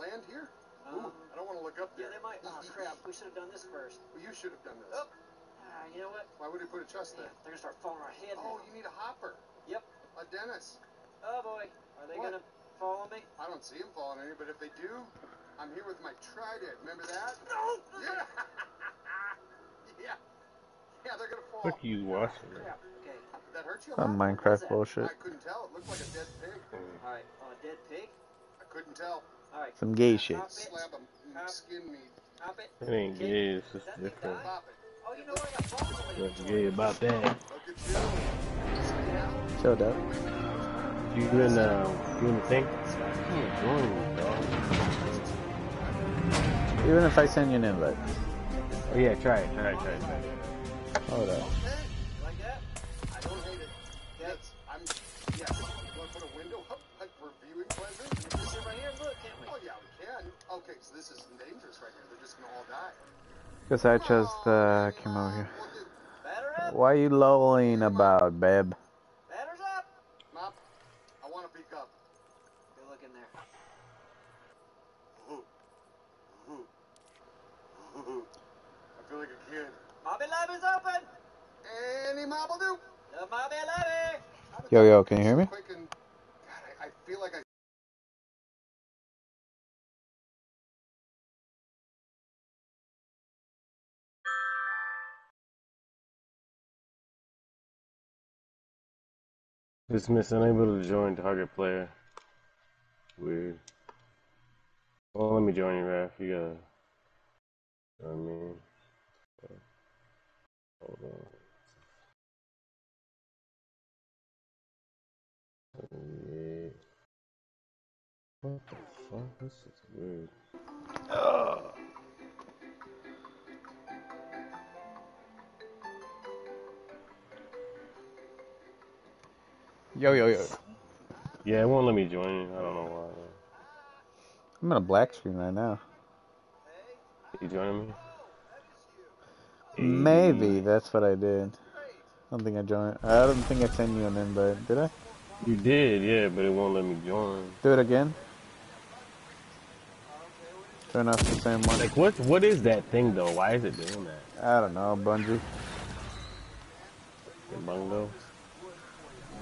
land here? Ooh, Um, I don't want to look up there. Yeah, they might. Oh crap. We should have done this first. Well, you should have done this. Oh. You know what? Why would he put a chest Yeah, there? they're gonna start falling on our head. Oh, now. you need a hopper. Yep. A Dennis. Oh boy, are they What? gonna follow me? I don't see them falling any, but if they do, I'm here with my trident. Remember that? No. Yeah. yeah. Yeah, they're gonna fall. Fuck you, Washington. Crap. Okay. That hurt you? a Some lot? Minecraft bullshit. I couldn't tell. It looked like a dead pig. All right. On oh, a dead pig. I couldn't tell. All right. Some gay shit. Hop it. Slab of skin meat. Hop it. It ain't Okay. gay. It's just That thing different. Died? Pop it. Oh, you know what? I got bombs on my What's gay about that? Look at you. Yeah. Showed up. You in uh, you in the thing? I'm dog. Even if I send you an invite. Oh yeah, try it, try it, try it. Try it. Hold up. I don't hate it. Okay. I'm. Yes. You want to put a window up, like for viewing pleasure? We can sit right here and look, can't we? Oh yeah, we can. Okay, so this is dangerous right here. They're just gonna all die. Because I just uh, came over here. Well, dude, Batter up. Why you lolling about, babe? Batter's up. Mop, I want to peek up. Good look in there. Ooh. Ooh. Ooh. I feel like a kid. Mobby Lobby's open. Any mob will do. The Mobby Lobby. How did Yo, yo, can you hear me? Dismiss unable to join target player. Weird. Well, let me join you, Raph. You gotta. I mean? Hold on. What the fuck? This is weird. Yo, yo, yo. Yeah, it won't let me join. I don't know why. I'm in a black screen right now. You joining me? Maybe that's what I did. I don't think I joined. I don't think I sent you an invite. Did I? You did, yeah, but it won't let me join. Do it again. Turn off the same one. Like, what? What is that thing though? Why is it doing that? I don't know, Bungie. The bungo.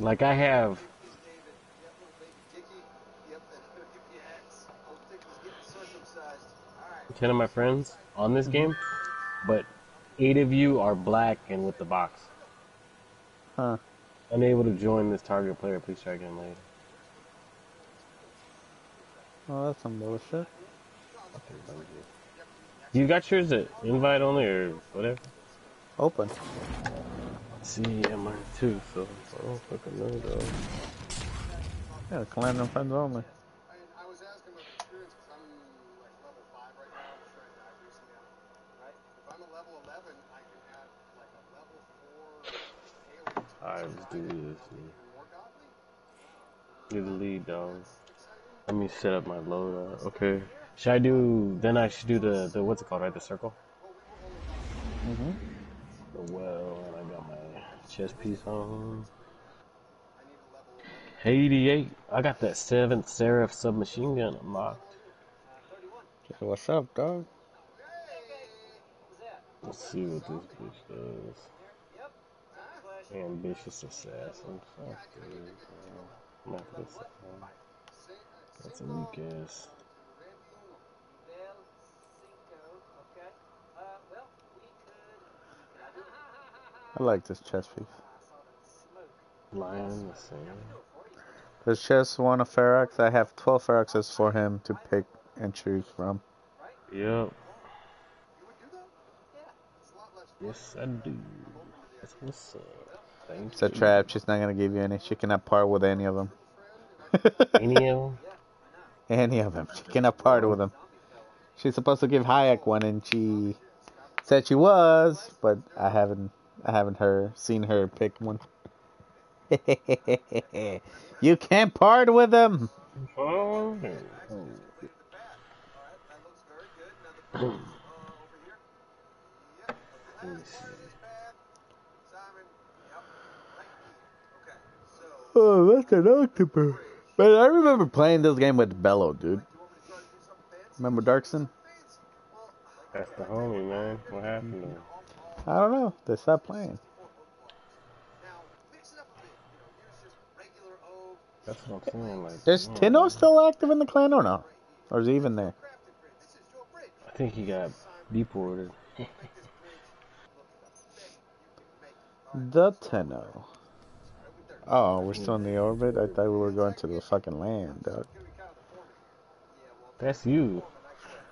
Like I have ten of my friends on this game, but eight of you are black and with the box. Huh. Unable to join this target player. Please try again later. Oh, that's some bullshit. You got yours at invite only or whatever? Open. See, yeah, mine too. So I don't fucking know though. Yeah, clan and friends only. I, I was asking about experience because I'm like level 5 right now. I'm sure I died recently. Right? If I'm a level 11, I can have like a level 4 Halo. Alright, let's do this. man. You're the lead, dog. Let me set up my loadout. Okay. Should I do? Then I should do the the what's it called? Right, the circle. Mm-hmm. The well, and I got my chest piece on. 88. I got that seventh Seraph submachine gun unlocked. Okay, what's up, dog? Let's see what this bitch does. Ambitious assassin. Fuck this. Not this. That's a weak ass. Bell Cinco. Okay. Uh, well, we could. I like this chess piece. Lion the same. There's just one of Ferox. I have 12 Feroxes for him to pick and choose from. Yep. Yes, I do. That's what's up. Thank It's a trap. She's not gonna give you any. She cannot part with any of them. Any of 'em? any of them. She cannot part with them. She's supposed to give Hayek one, and she said she was, but I haven't. I haven't her seen her pick one. you can't part with them. Oh, that's an octopus. But I remember playing this game with Bello, dude. Remember Darkson? That's the homie, man. What happened to him? I don't know. They stopped playing. That's what I'm saying. Like, Is come Tino still active in the clan or no? Or is he even there? I think he got deported. The Tenno. Oh, we're still in the orbit? I thought we were going to the fucking land, dog. That's you.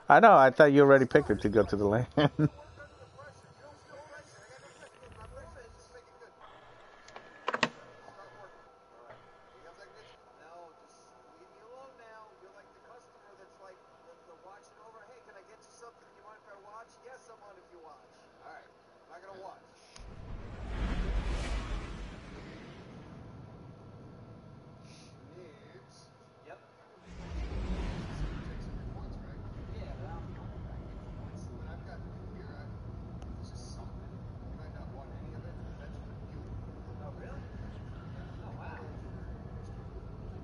I know, I thought you already picked it to go to the land. Yep. Yeah, but I'm. Oh, really? Oh, wow.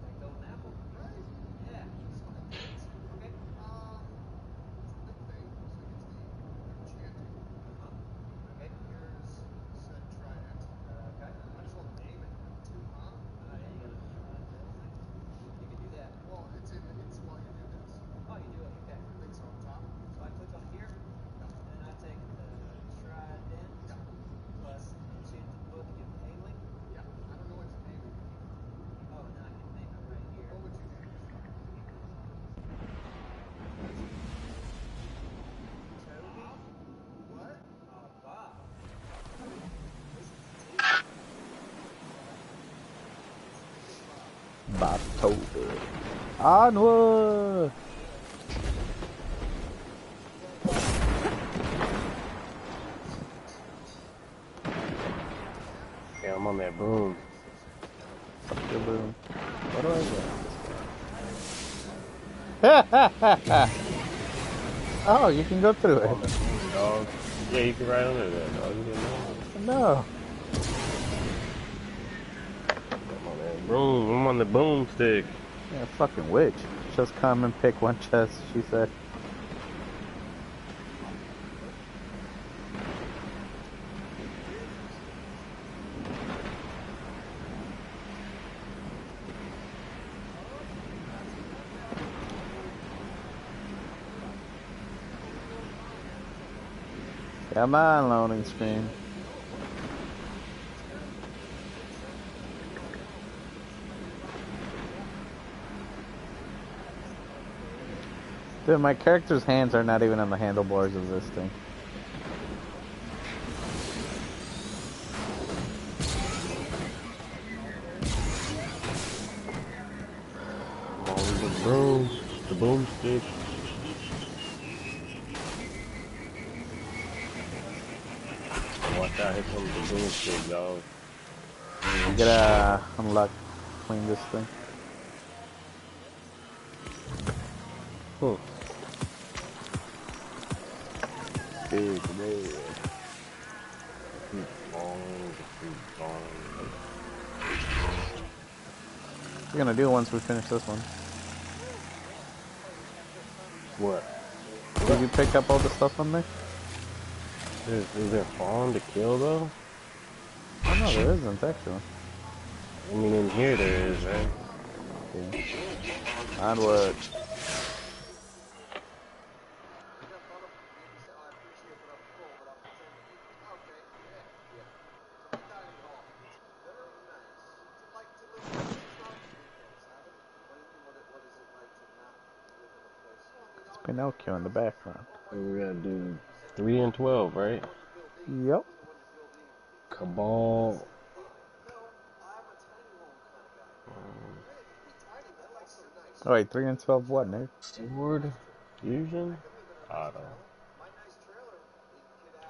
Like golden apple? Yeah. Okay. Okay. Okay. Uh, yeah, you gotta- You can do that. Oh, you do it, okay. So I click on here, and I take the trident plus enchanted book and paling. Oh, and then I can name it right here. Toby. Oh, Bob. Batobe. Onward! Yeah, I'm on that boom. Fuck your boom. What do I get? oh, you can go through it. Dog. Yeah, you can ride under that, dog. You didn't know. No. Boom, I'm on the boomstick. Yeah, fucking witch. Just come and pick one chest, she said. Come on, loading screen. Dude, my character's hands are not even on the handlebars of this thing. We finish this one. What? Did you pick up all the stuff on there? Is, is there fawn to kill though? Oh no, there isn't actually. I mean, in here there is, right? Yeah. Onward. It's Pinocchio in the background. So we gotta do 3 and 12, right? Yep. Cabal. Oh wait, 3 and 12 what, Nate? Sword. Fusion. Auto.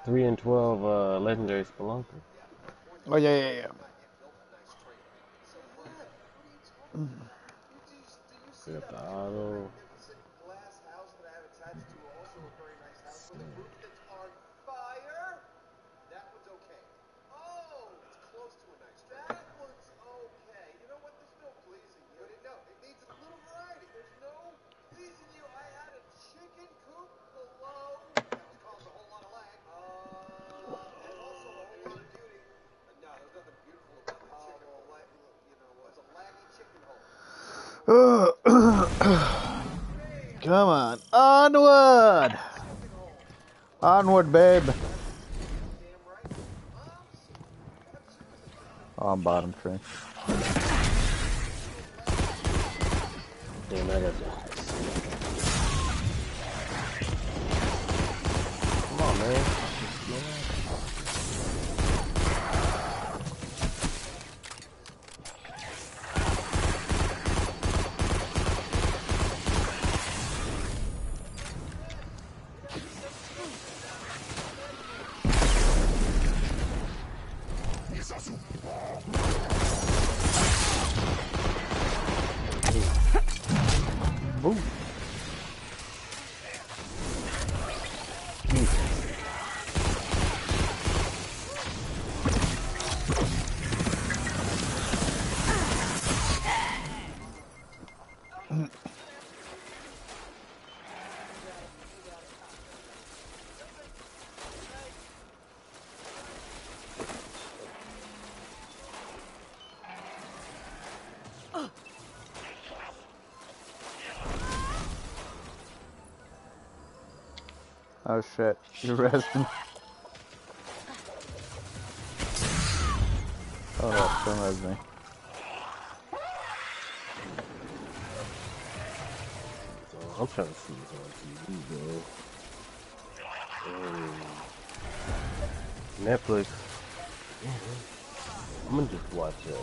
3 and 12 uh, Legendary Spelunker. Oh yeah, yeah, yeah. We got the auto. Oh shit. You're resting. Oh, don't res me. I'm trying to see what's on TV, bro. Um, Netflix. I'm gonna just watch uh,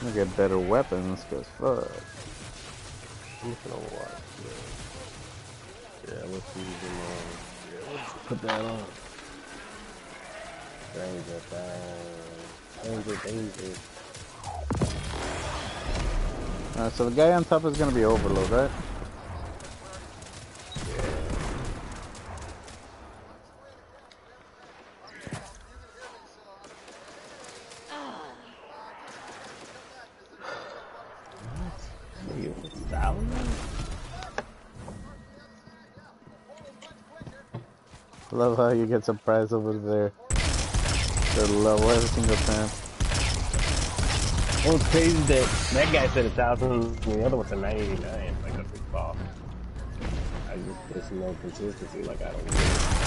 I'm gonna get better weapons, cause fuck. I'm just gonna watch. Yeah, let's see them on. Yeah, let's put that on. Danger, danger, danger, danger. Alright, so the guy on top is gonna be Overload, right? Thousand? Love how you get surprised over there. The level every single time. It's crazy that that guy said a thousand, and the other one said 989. Like a big ball. I just, there's no consistency. Like I don't. Get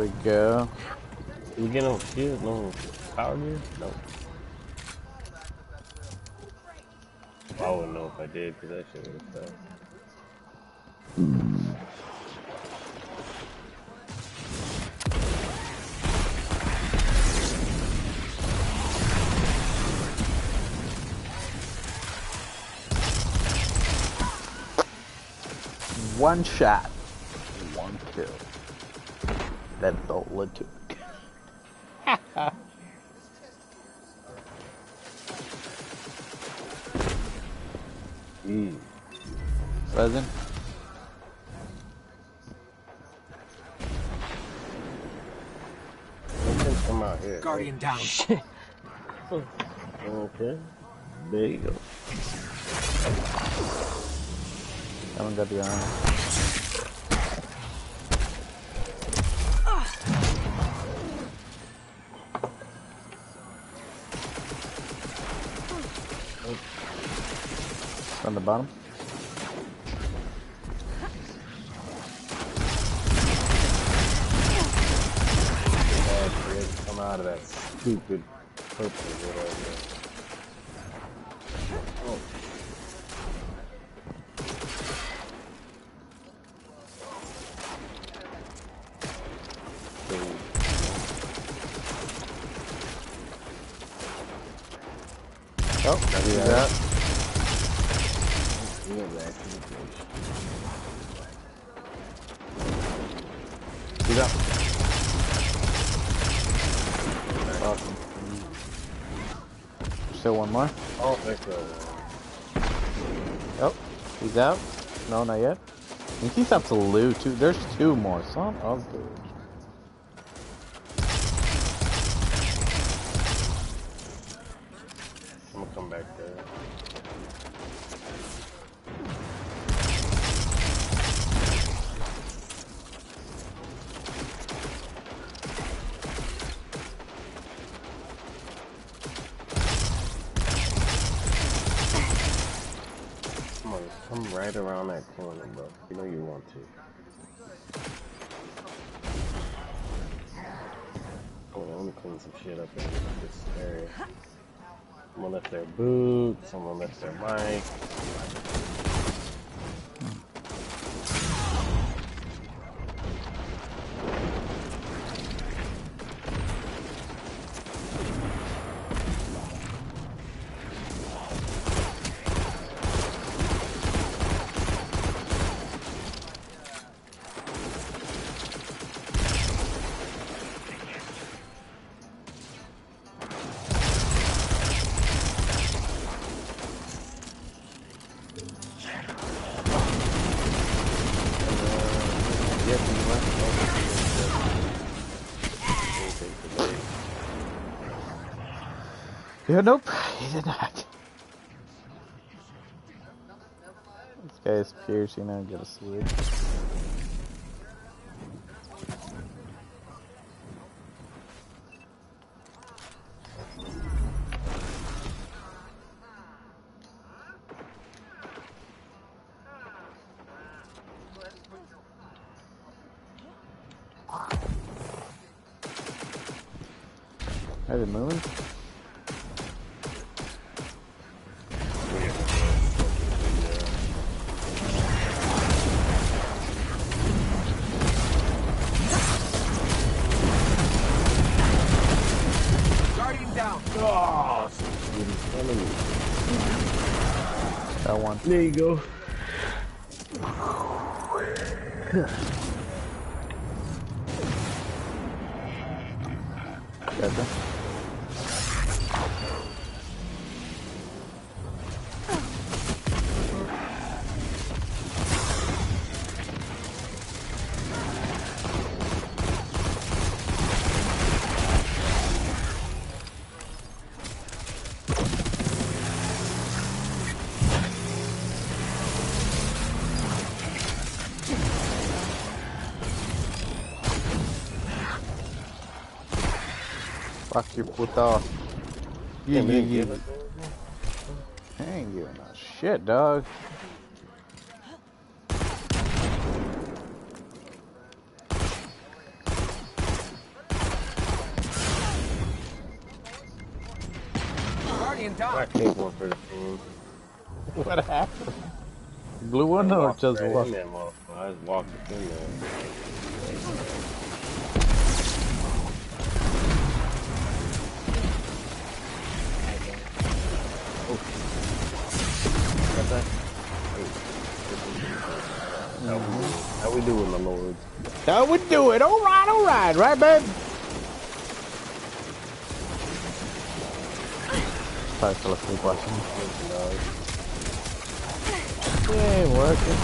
we go. You get no shield, no power gear? No. I wouldn't know if I did because that shit was tough. One shot. Guardian down. Okay. There you go. Haven't got the arm. On the bottom. Stupid. Purple whatever. Oh. So, Oh, see that? yeah, that can be See that? Awesome. Still one more. Oh, that's a Oh, he's. No, not yet. Think he's up to loot too. There's two more. Son of bitch. Yeah, nope, he did not. This guy is piercing. I gotta. Are there you go. Fuck you, puto. Yeah, yeah, yeah. I ain't giving a shit, dog. Guardian down. I take one for the team. What happened? Blue one or just right one? in that motherfucker. I just walked it in How we, how we doing, my lord? How we do it. All right, all right, right, babe? Probably fell asleep watching. It ain't working.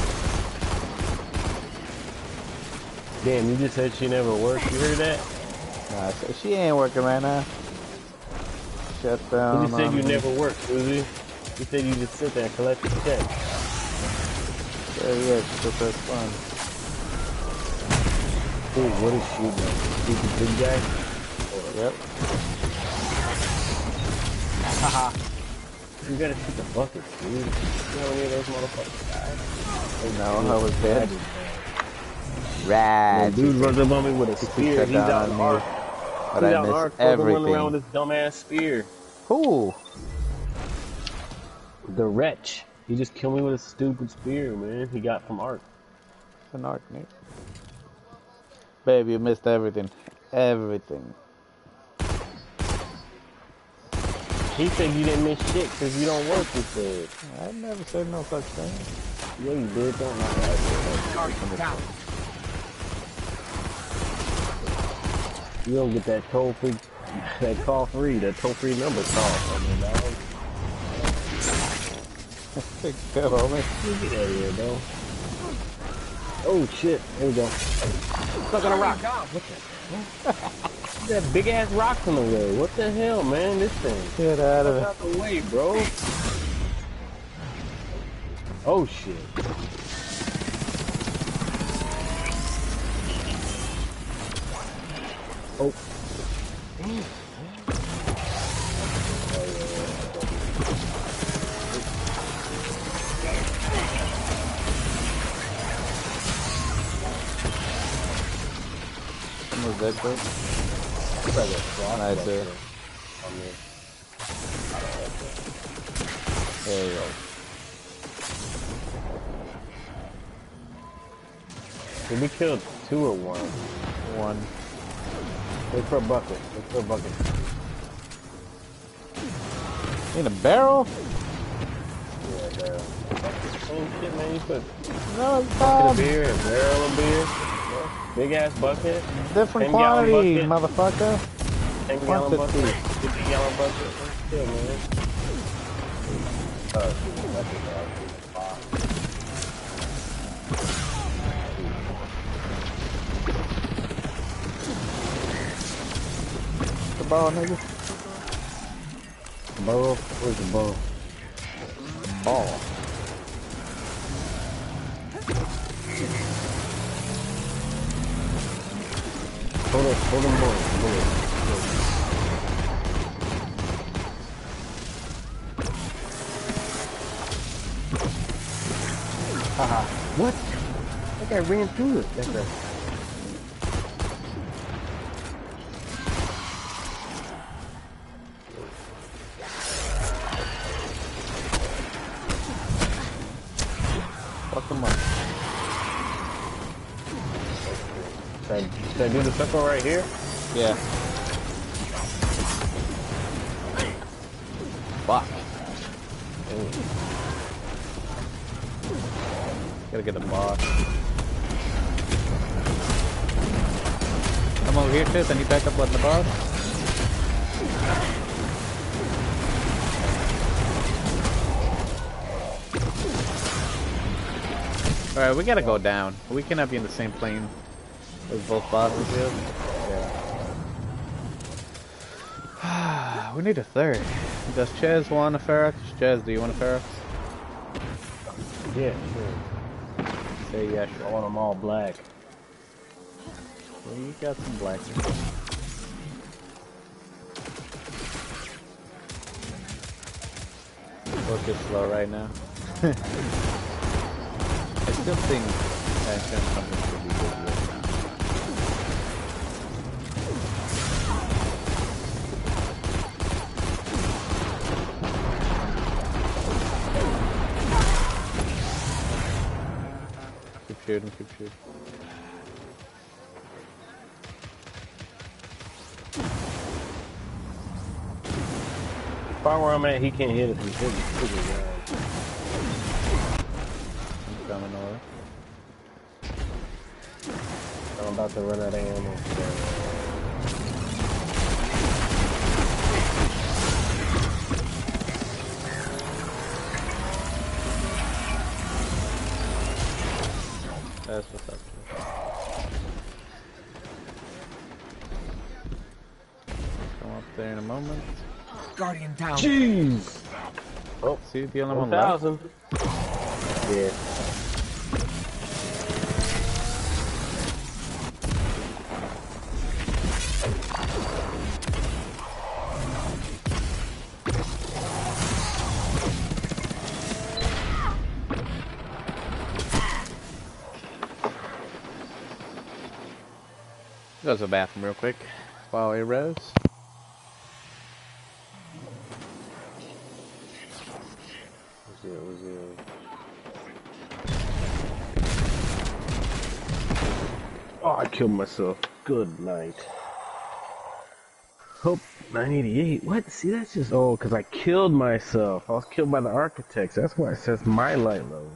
Damn, you just said she never worked. You heard that? Nah, so she ain't working right now. Shut down. just said you me. never worked, Susie. You said you just sit there and collect the check. Yeah, yeah, she said that's fun. Dude, what is she doing? She's the big guy? Yep. You gotta shoot the bucket, dude. You know how many of those motherfuckers died? No, I was dead. When Rad. dude runs up on me with a spear, he's out on me, arc. But He's I out in missed arc, fucking running around with this dumbass spear. Who? The wretch. He just killed me with a stupid spear, man. He got from arc. It's an arc, Nick. Babe, you missed everything. Everything. He said you didn't miss shit because you don't work, he said. I never said no such thing. Yeah, you did. Don't lie like Guardian down. that. You don't get that toll free, that call free, that toll free number call from me, Go, homie. Get out of here, bro. Oh shit, there we go. Stuck on a rock. down. That big ass rock in the way. What the hell, man? This thing. Get out of it. out the way, bro. Oh shit. Oh. Someone's dead, bro. Nice, sir. There you go. Did we kill two or one? One. Look for a bucket. Look for a bucket. In a barrel? Yeah, barrel. Same shit, man. You put No, bucket of beer, a barrel of beer, big ass bucket, Different 10 gallon quantity, bucket. motherfucker. 10 gallon bucket, Quantity. 50 gallon bucket. Still, man. Oh, shoot, that's a dog. The ball, nigga. bow? Where's the ball? Ball. Hold on, hold on, boy. Hold on. Haha. What? That guy ran through it. That's a... Fuck them up. Should I, should I do the circle right here? Yeah. Fuck. Gotta get the boss. Come over here, Chris. I need backup on the boss. Alright, we gotta go down. We cannot be in the same plane as both bosses here. Yeah. we need a third. Does Chaz want a Ferox? Chaz, do you want a Ferox? Yeah, sure. Say yeah, I want them all black. Well, you got some black. Work is slow right now. I still think be good uh, right now. Keep shooting, keep shooting. Far where I'm at, he can't hit us. He's hitting super. I'm coming over. I'm about to run out of ammo. That's what's up. Come up there in a moment. Guardian down. Jeez! Oh, see the only one left. 1,000. Yeah. Go to the bathroom real quick while we rose. What's it? What's? Oh, I killed myself. Good night. Hope 988. What? See, that's just oh, because I killed myself. I was killed by the architects. That's why it says my light level.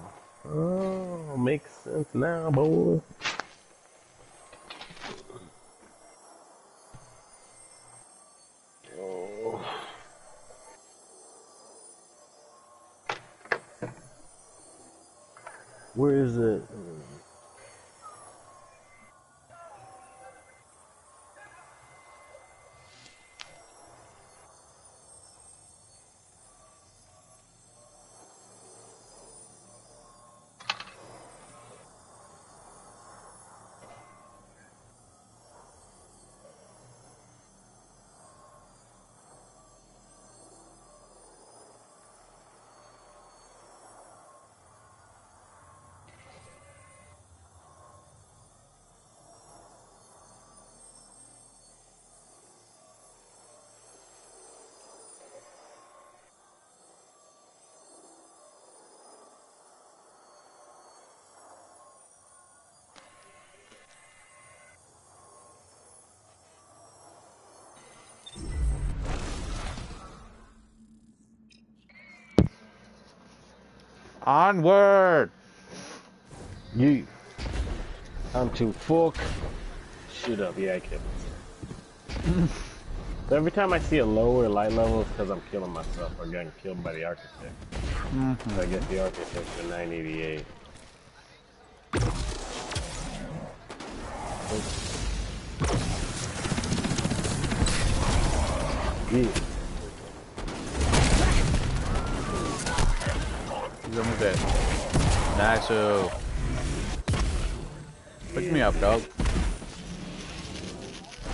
Oh, makes sense now, boy. Onward! You. Time to fuck. Shoot up. Yeah, I killed myself. so every time I see a lower light level, it's because I'm killing myself or getting killed by the architect. Mm-hmm. So I get the architect for 988. Yeah. Oh. Pick me up, dog.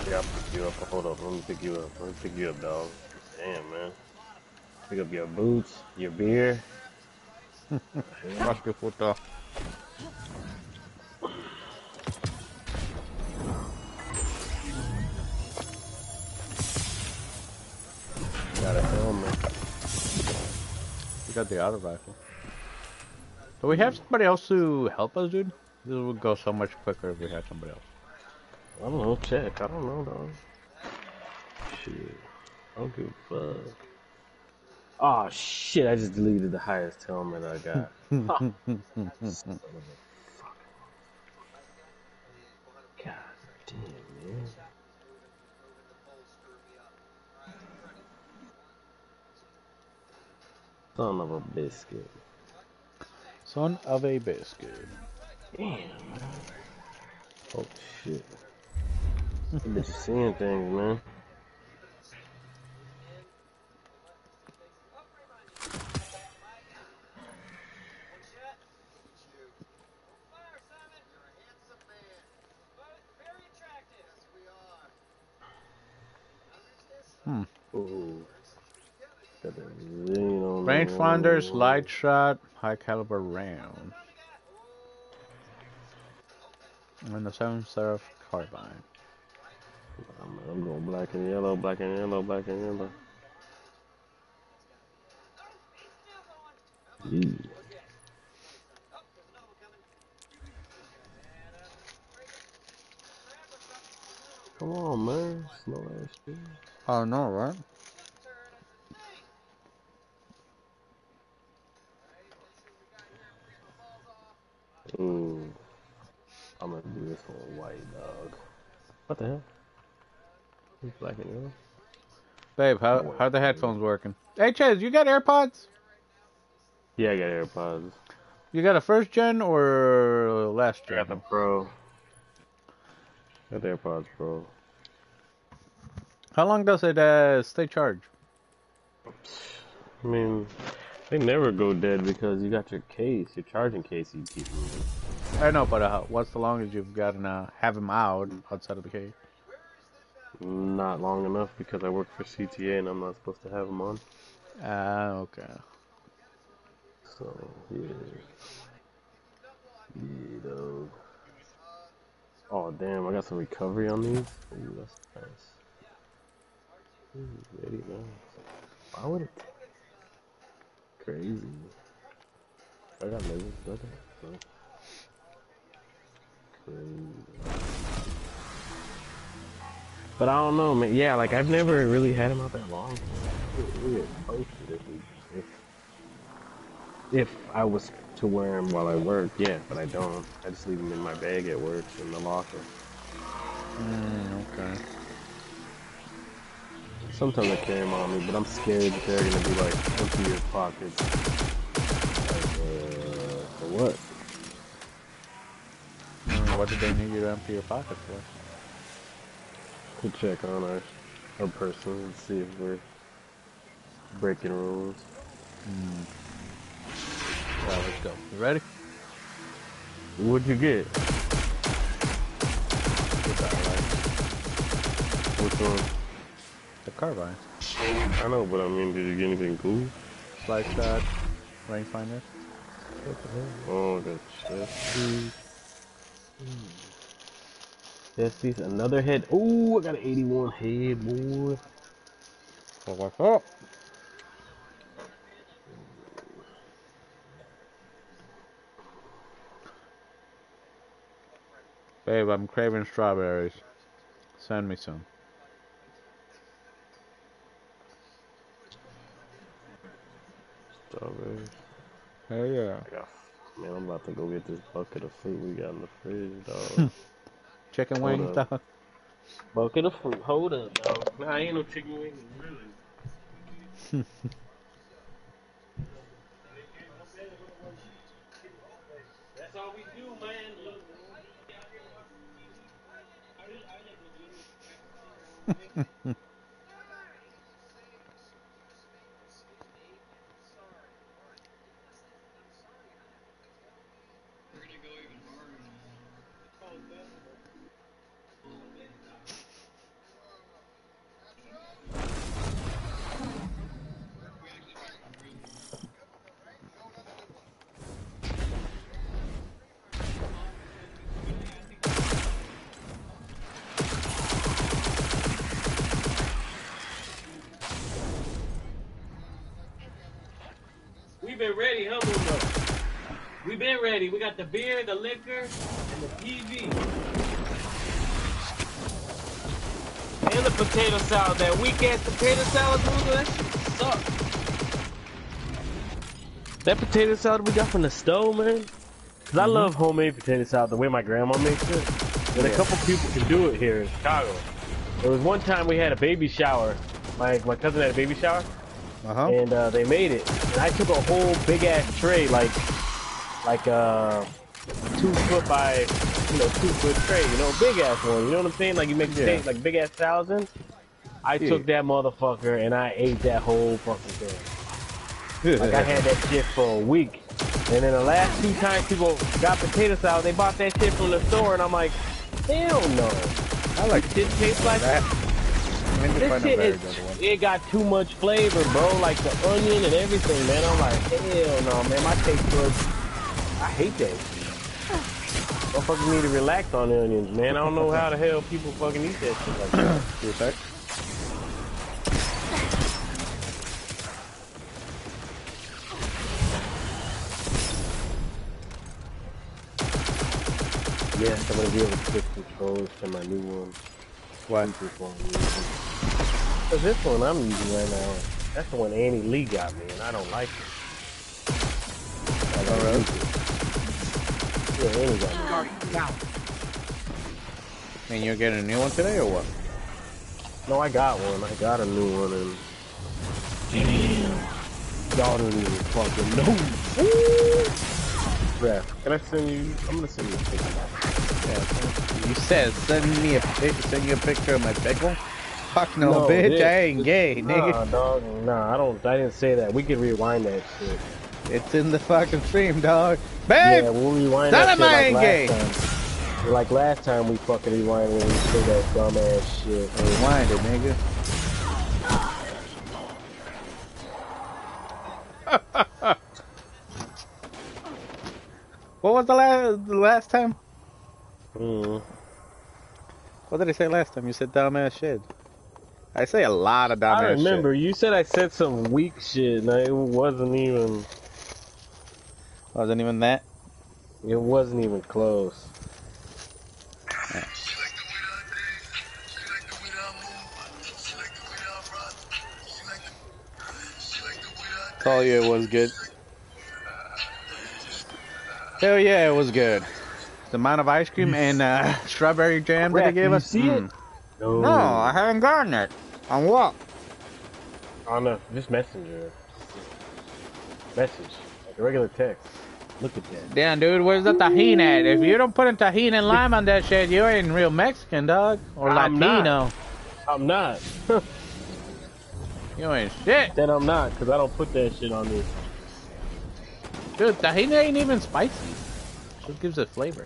Yeah, I'll pick you up. Hold up, let me pick you up. Let me pick you up, dog. Damn, man. Pick up your boots, your beer. Varsågod Got a helmet. We got the auto rifle. Do we have somebody else to help us, dude? This would go so much quicker if we had somebody else. I don't know, check. I don't know, dog. Shit. I don't give a fuck. Oh, shit, I just deleted the highest helmet I got. Fuck. Son of a fuck. God damn, man. Son of a biscuit. Son of a biscuit. Damn. Oh, shit. That bitch is seeing things, man. Hmm. Ooh. Got that zing on the Rangefinders, wall. light shot, high caliber round. And the Seventh Seraph Carbine. I'm, I'm going black and yellow, black and yellow, black and yellow. Yeah. Come on, man. Slow ass shit. Oh no, right? Ooh. I'm gonna do this one white, dog. What the hell? It's black and yellow. Babe, how how the headphones working? Hey Chaz, you got AirPods? Yeah, I got AirPods. You got a first gen or last I got the Pro. Got the AirPods Pro. How long does it uh, stay charged? I mean, they never go dead because you got your case, your charging case you keep moving. I know, but uh, what's the longest you've gotten uh, have them out outside of the cage? Not long enough because I work for CTA and I'm not supposed to have them on. Ah, okay. So, yeah. Yeah, dog. Oh, damn, I got some recovery on these. Ooh, that's nice. Ooh, very nice. Why would it Crazy. I got lasers, brother. Crazy. But I don't know, man. Yeah, like I've never really had them out that long. If if I was to wear them while I work, yeah, but I don't. I just leave them in my bag at work in the locker. Mm, okay. Sometimes I carry them on me, but I'm scared that they're gonna be like empty your pockets. Like, uh, for what? Mm, what did they need you to empty your pockets for? To check on our our person and see if we're breaking rules. Yeah, let's go. You ready? What'd you get? Get that right. Which one? The carbine. I know, but I mean, did you get anything cool? Slide shot. Rangefinder. Oh, the chest piece. Chest another head. Ooh, I got an 81 head, boy. So what's up? Babe, I'm craving strawberries. Send me some. Strawberries. Hell yeah. Man, I'm about to go get this bucket of fruit we got in the fridge, dog. Hmm. Chicken Hold wings, up. dog. bucket of fruit. Hold up, dog. Nah, ain't no chicken wings, really. Hmm. ready. We got the beer, the liquor, and the TV. And the potato salad. That weak ass potato salad, Mundo, that shit sucks. That potato salad we got from the stove, man. because I love homemade potato salad the way my grandma makes it. And a couple people can do it here in Chicago. There was one time we had a baby shower. My my cousin had a baby shower Uh huh. and uh, they made it. And I took a whole big ass tray, like like a two foot by you know two foot tray, you know, big ass one. You know what I'm saying? Like you make Yeah. steak, like big ass in. I Yeah. took that motherfucker and I ate that whole fucking thing. Like I had that shit for a week. And then the last two times people got potato salad, they bought that shit from the store, and I'm like, hell no. I like Shit tastes like that. This shit is, it got too much flavor, bro. Like the onion and everything, man. I'm like, hell no, man. My taste buds, I hate that shit. Motherfuckers need to relax on the onions, man. I don't know how the hell people fucking eat that shit like that. Yes, I'm gonna be able to switch controls to my new one. What? This one I'm using. Cause this one I'm using right now, that's the one Annie Lee got me, and I don't like it. I don't oh, really? use it. Yeah, Annie got me. Guardian down. And you're getting a new one today or what? No, I got one. I got a new one, and damn, y'all don't even fucking know. Ref, can I send you? I'm gonna send you a picture. Yeah. You said send me a pic, send you a picture of my pickle. Fuck no, No, bitch. this- I ain't gay, Nah, nigga. dog. Nah, I don't. I didn't say that. We can rewind that shit. It's in the fucking stream, dog. Babe, Yeah, we'll rewind that shit like last gay. time. Like last time we fucking rewind when we said that dumb ass shit. rewind it, nigga. what was the last the last time? Mm. What did I say last time? You said dumbass shit. I say a lot of dumbass I remember shit. you said I said some weak shit, and it wasn't even. Wasn't even that. It wasn't even close. Told you it was good. Hell yeah, it was good. The amount of ice cream and uh, strawberry jam that they gave you us. see it? No. No, I haven't gotten it. On what? On the just messenger. Message. Like a regular text. Look at that. Damn, dude, where's the Tajín at? If you don't put a Tajín and lime on that shit, you ain't real Mexican, dog. Or I'm not. Latino. I'm not. You ain't shit. then I'm not, because I don't put that shit on this. Dude, Tajín ain't even spicy. Just gives it flavor.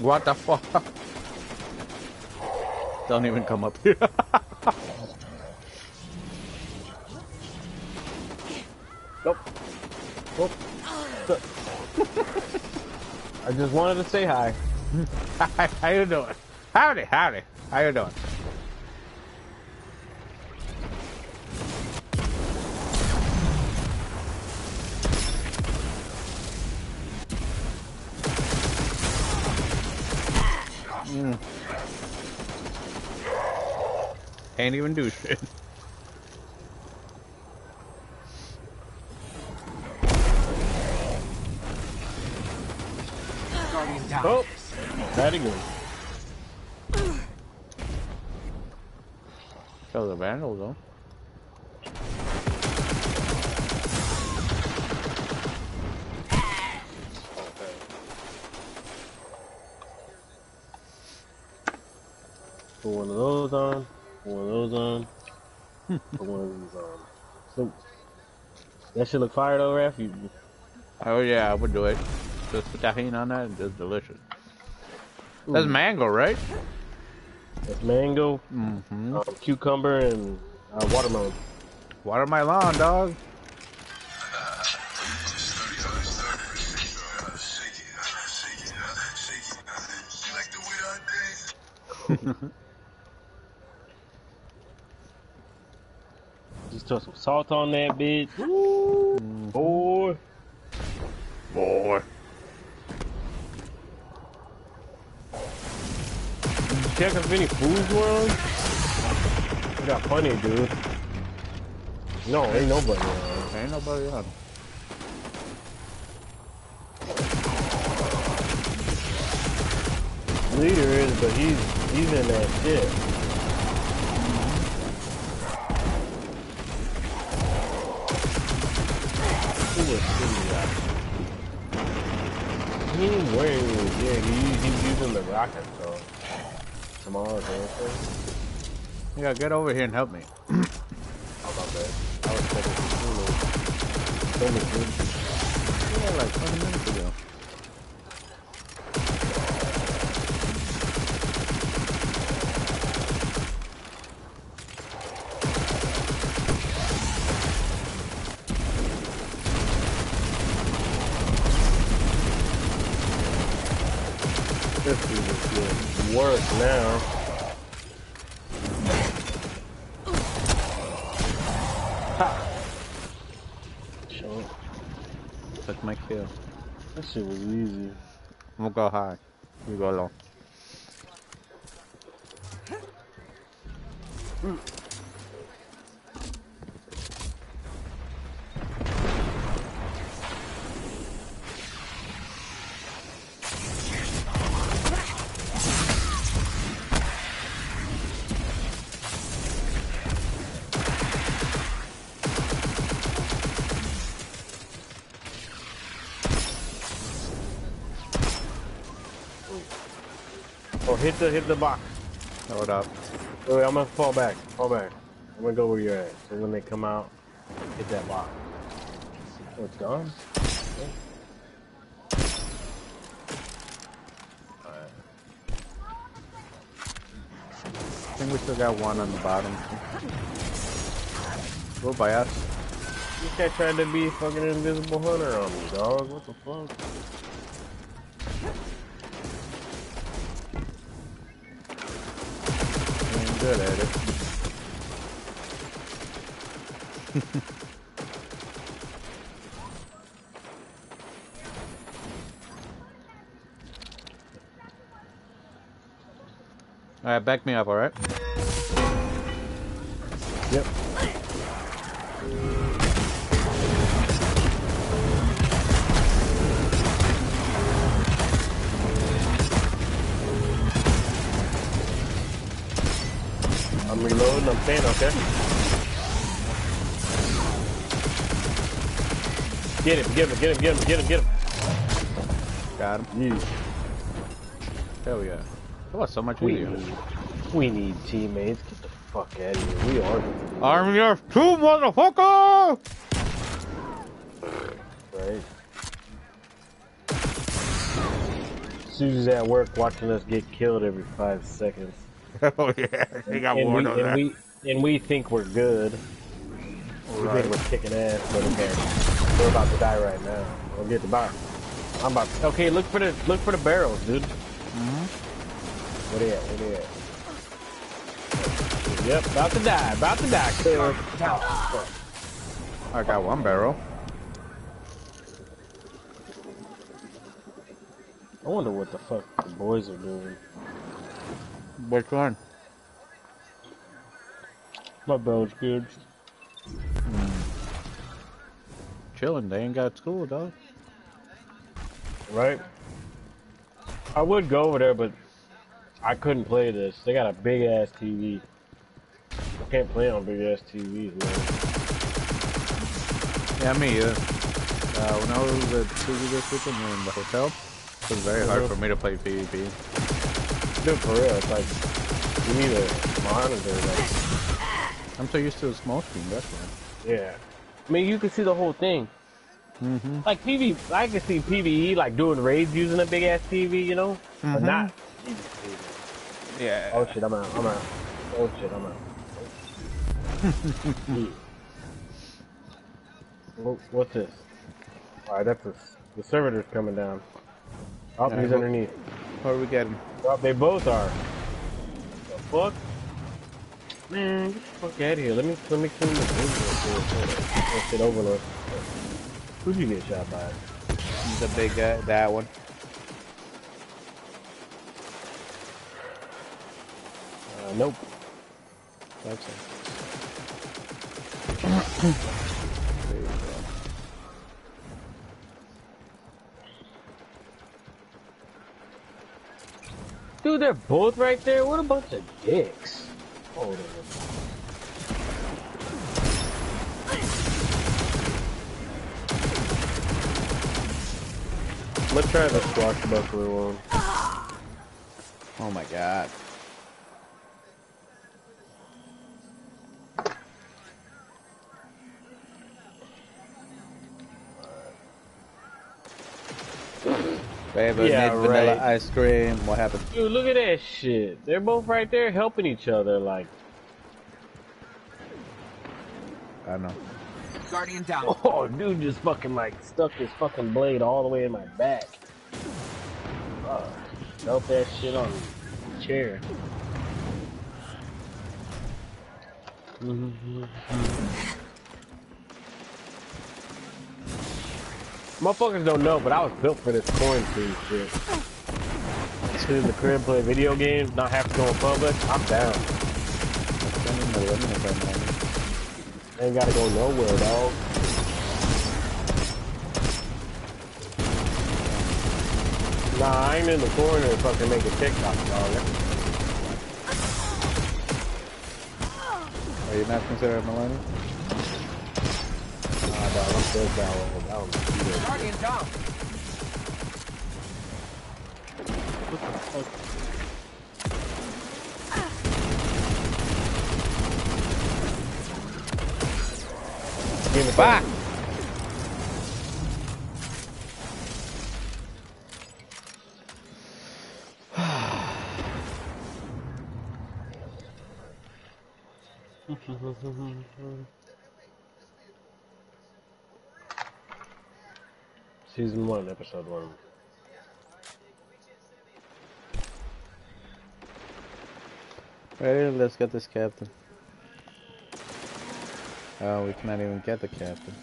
What the fuck? Don't even come up here. Nope. Nope. I just wanted to say hi. Hi, How you doing? Howdy, howdy. How you doing? Mm. Can't even do shit. Oh, that again. Kill the vandals though. Put one of those on. Put one of those on. Put one of these on. So, that should look fire though, Raf. You, Oh yeah, I would do it. Just put Tajín on that, it's delicious. That's mango, right? That's mango, Mm-hmm. um, cucumber, and uh, watermelon. Water my lawn, dog. Just throw some salt on that bitch. Woo, boy. Boy. Did you check if any foods were? We got plenty, dude. No, ain't nobody on. Ain't nobody on. Leader is, but he's he's in that shit. Who was Cindy at? He ain't wearing it. Yeah, he, he's using the rocket, so. Tomorrow, Thursday. Yeah, get over here and help me. How about that? I was checking. Show. Yeah, like 20 minutes ago. Worse now. Took my kill. That shit was easy. I'm gonna go high. You go low. Hit the box. Hold up. Wait, I'm gonna fall back. Fall back. I'm gonna go where you're at. So when they come out, hit that box. Oh, it's gone. I think we still got one on the bottom. Go by us. This guy tried to be fucking invisible hunter on me, dog. What the fuck? Good at it. Alright, back me up, alright? Yep. Reloading, I'm staying, okay? Get him, get him, get him, get him, get him, get him. Got him. Yeah. Hell yeah. That was so much We easier. need, we need teammates. Get the fuck out of here. We are Army of two, motherfucker! right? Susie's at work watching us get killed every five seconds. oh yeah, they got and we, on and that. we and we think we're good. We Right. think we're kicking ass, but okay, we're about to die right now. We'll get the bar. I'm about. To, okay, look for the look for the barrels, dude. Mm-hmm. Where they at? Where at? Yep, about to die. About to die. Killer. I got one barrel. I wonder what the fuck the boys are doing. Which one? My bell's good. Chilling. They ain't got school, dog. right? I would go over there, but I couldn't play this. They got a big ass TV. I can't play on big ass TVs, man. Yeah, me either. Uh, when I was at TV this weekend in the hotel, it was very hard Mhm. for me to play PvP. Dude, for real, it's like you need a monitor. Like, I'm so used to a small screen, that's why. yeah. I mean, you can see the whole thing. Mm-hmm. Like PV, I can see PVE like doing raids using a big ass TV, you know, but Mhm. not. Yeah. Oh shit, I'm out. I'm out. Oh shit, I'm out. What, what's this? Alright, that's the, the servitor's coming down. Oh, Alright, he's who- underneath. What are we getting? Oh, they both are. The fuck? Man, get the fuck out of here. Let me let me clean the Oh shit, overload. Who'd you get shot by? The big guy, that one. Uh, nope. That's it. There you go. Dude, they're both right there. What a bunch of dicks. Hold on. Let's try the swashbuckler one. Oh my god. Flavor Yeah, need vanilla right. ice cream. What happened? Dude, look at that shit. They're both right there helping each other. Like, I don't know. Guardian down. oh, dude just fucking like stuck his fucking blade all the way in my back. Uh, felt that shit on the chair. Motherfuckers don't know, but I was built for this quarantine shit. Sit in the crib, play video games, not have to go in public. I'm down. Ain't gotta go nowhere, dog. Nah, I ain't in the corner fucking making TikTok, dog. Are you not considered a millennial? Dog, I'm still down. That. Guardian down. What the fuck? Give it Back! Season 1, Episode 1. Ready? Let's get this captain. Oh, we cannot even get the captain.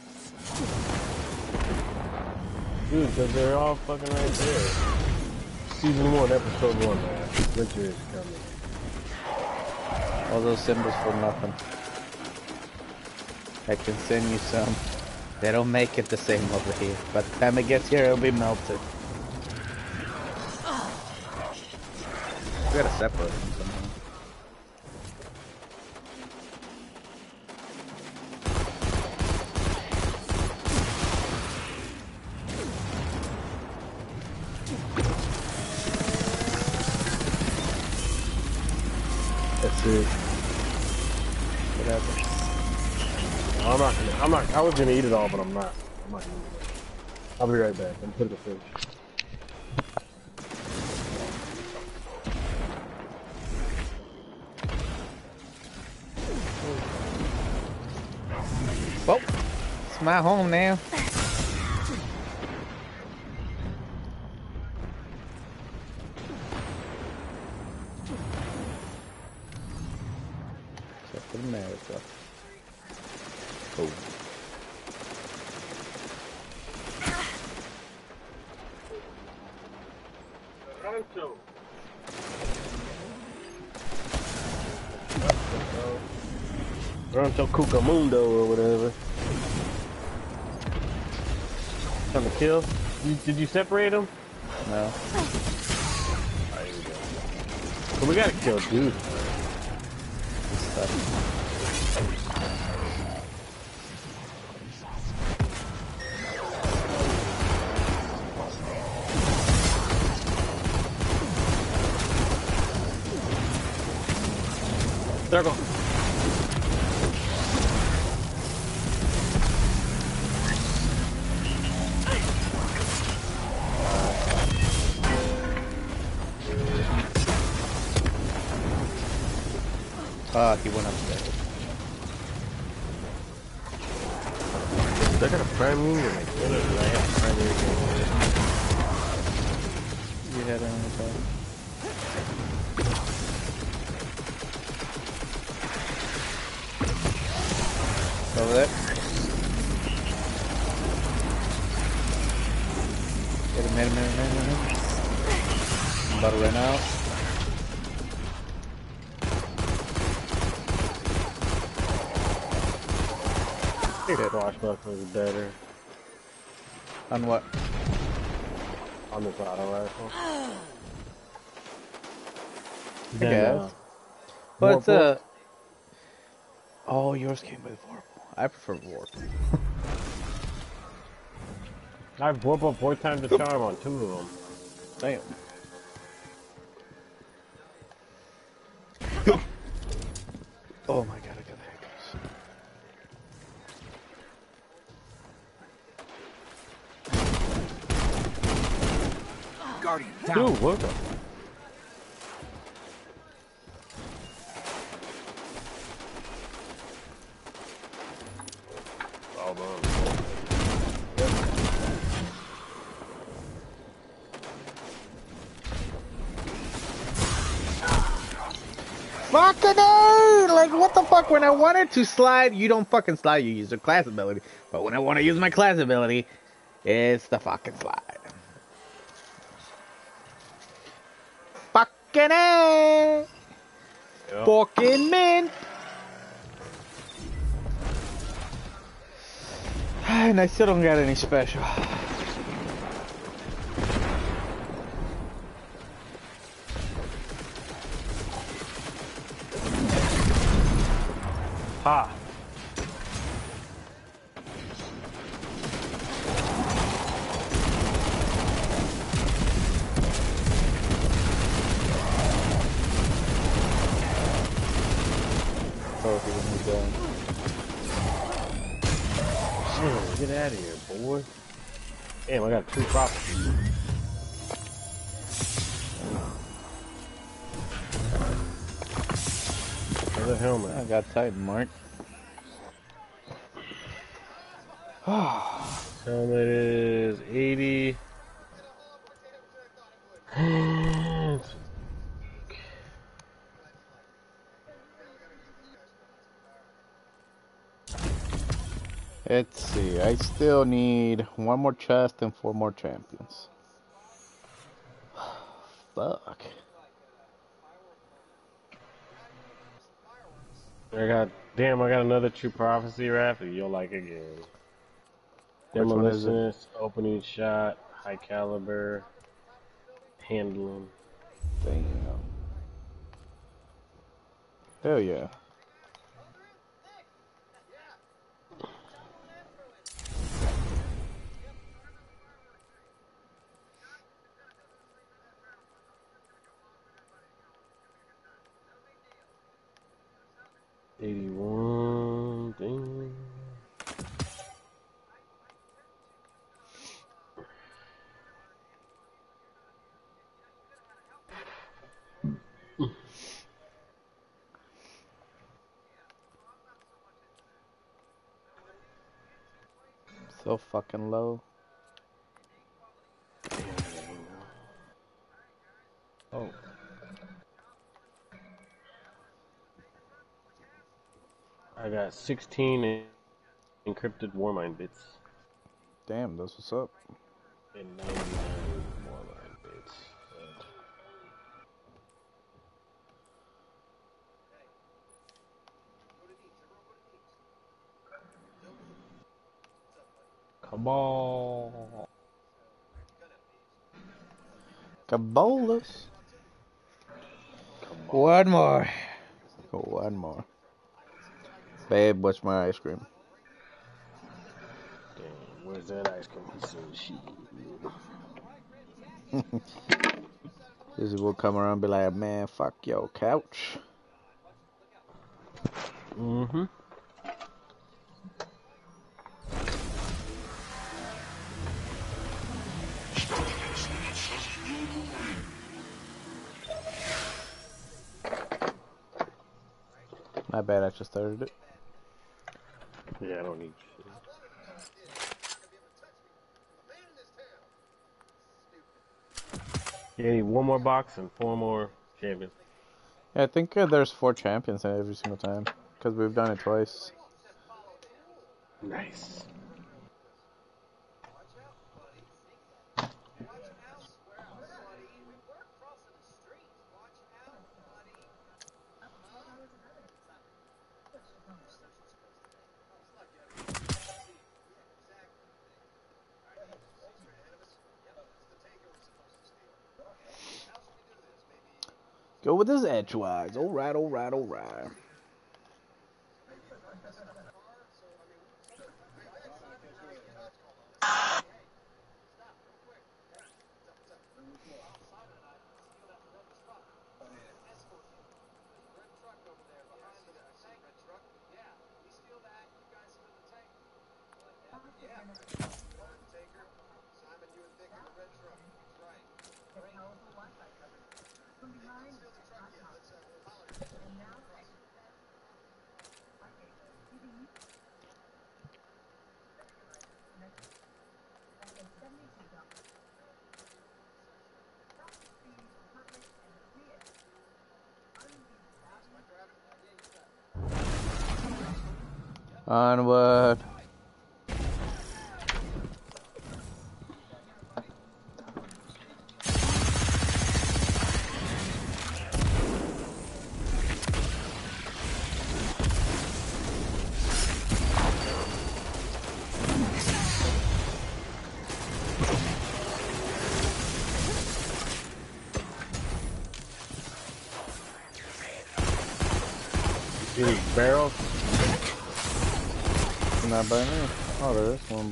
Dude, because they're all fucking right there. Season 1, Episode 1, man. Winter is coming. All those symbols for nothing. I can send you some. They don't make it the same over here. By the time it gets here, it'll be melted. We gotta separate I was gonna eat it all, but I'm not. I'm not gonna eat it. I'll be right back. I'm put it in the fridge. Well, it's my home now. Except for America. Cool. Rancho Cucamundo or whatever. Trying to kill? You, did you separate them? No. So we gotta kill dude. On what? on this auto rifle. I Then, guess. uh, But it's uh Oh, yours came with Vorpal. I prefer Vorpal. I've warped up four times the charm on two of them. Damn. Man. Fucking! Like, what the fuck? When I wanted to slide, you don't fucking slide, you use your class ability. But when I want to use my class ability, it's the fucking slide. Fucking A! Yep. Fucking mint! And I still don't got any special. Ha! Oh, he was down. Damn, get boy. Damn, I got two prophecies. Another helmet. I got Titan Mark. Helmet is 80. Let's see. I still need one more chest and four more champions. Fuck. I got, damn, I got another true prophecy raffle. You'll like again. Which one is it? Demolitionist, opening shot, high caliber, handling. Damn. Hell yeah. Fucking low. Oh. I got 16 en- encrypted Warmind bits Damn, that's what's up. Cabolas. One more. One more. Babe, what's my ice cream? Damn, where's that ice cream? He said, shit. This will come around and be like, man, fuck your couch. Mm-hmm. Just started it. Yeah, I don't need shit. Yeah, need one more box and four more champions. Yeah, I think uh, there's four champions every single time. Because we've done it twice. Nice. This edgewise. Alright, alright, alright. Onward.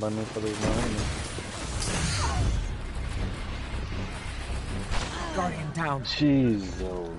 There is one by me for these enemy. Guardian down. Jeez, oh,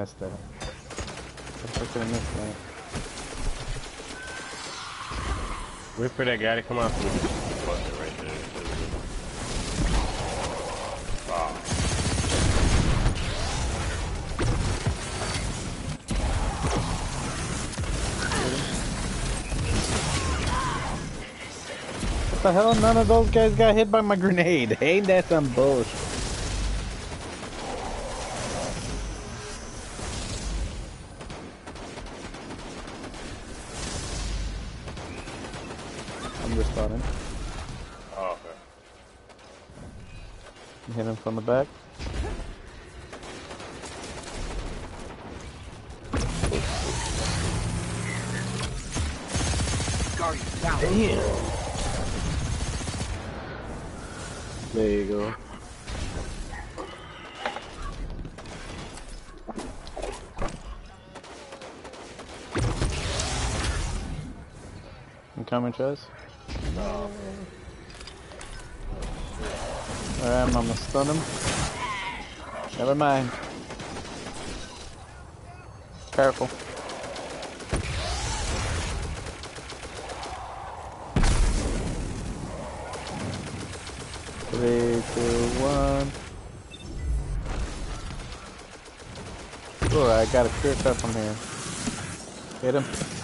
missed that. I could have missed that. Wait for that guy to come out right there. What the hell? None of those guys got hit by my grenade. Ain't that some bullshit? oynayacağız? Um, I'm gonna stun him. Never mind. Careful. Three, two, one. Alright, got a clear cut from here. Hit him.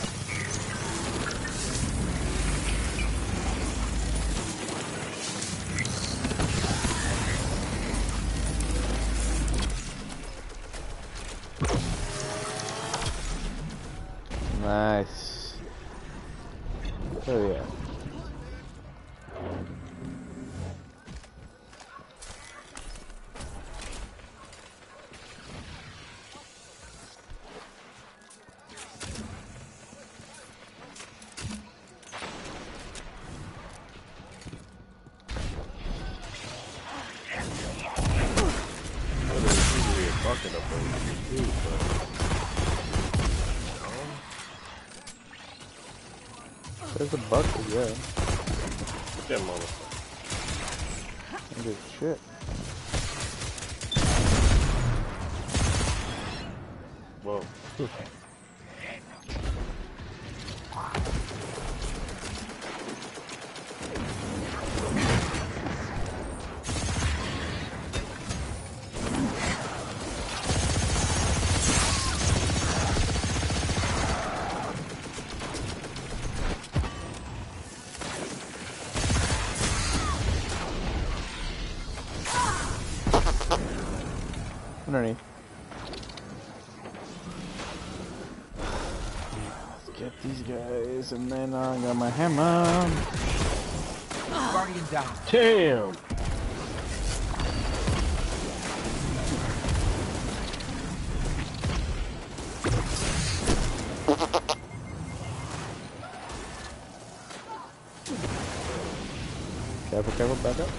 Guys, and then I got my hammer. Guardian down. Damn! Careful, careful, back up.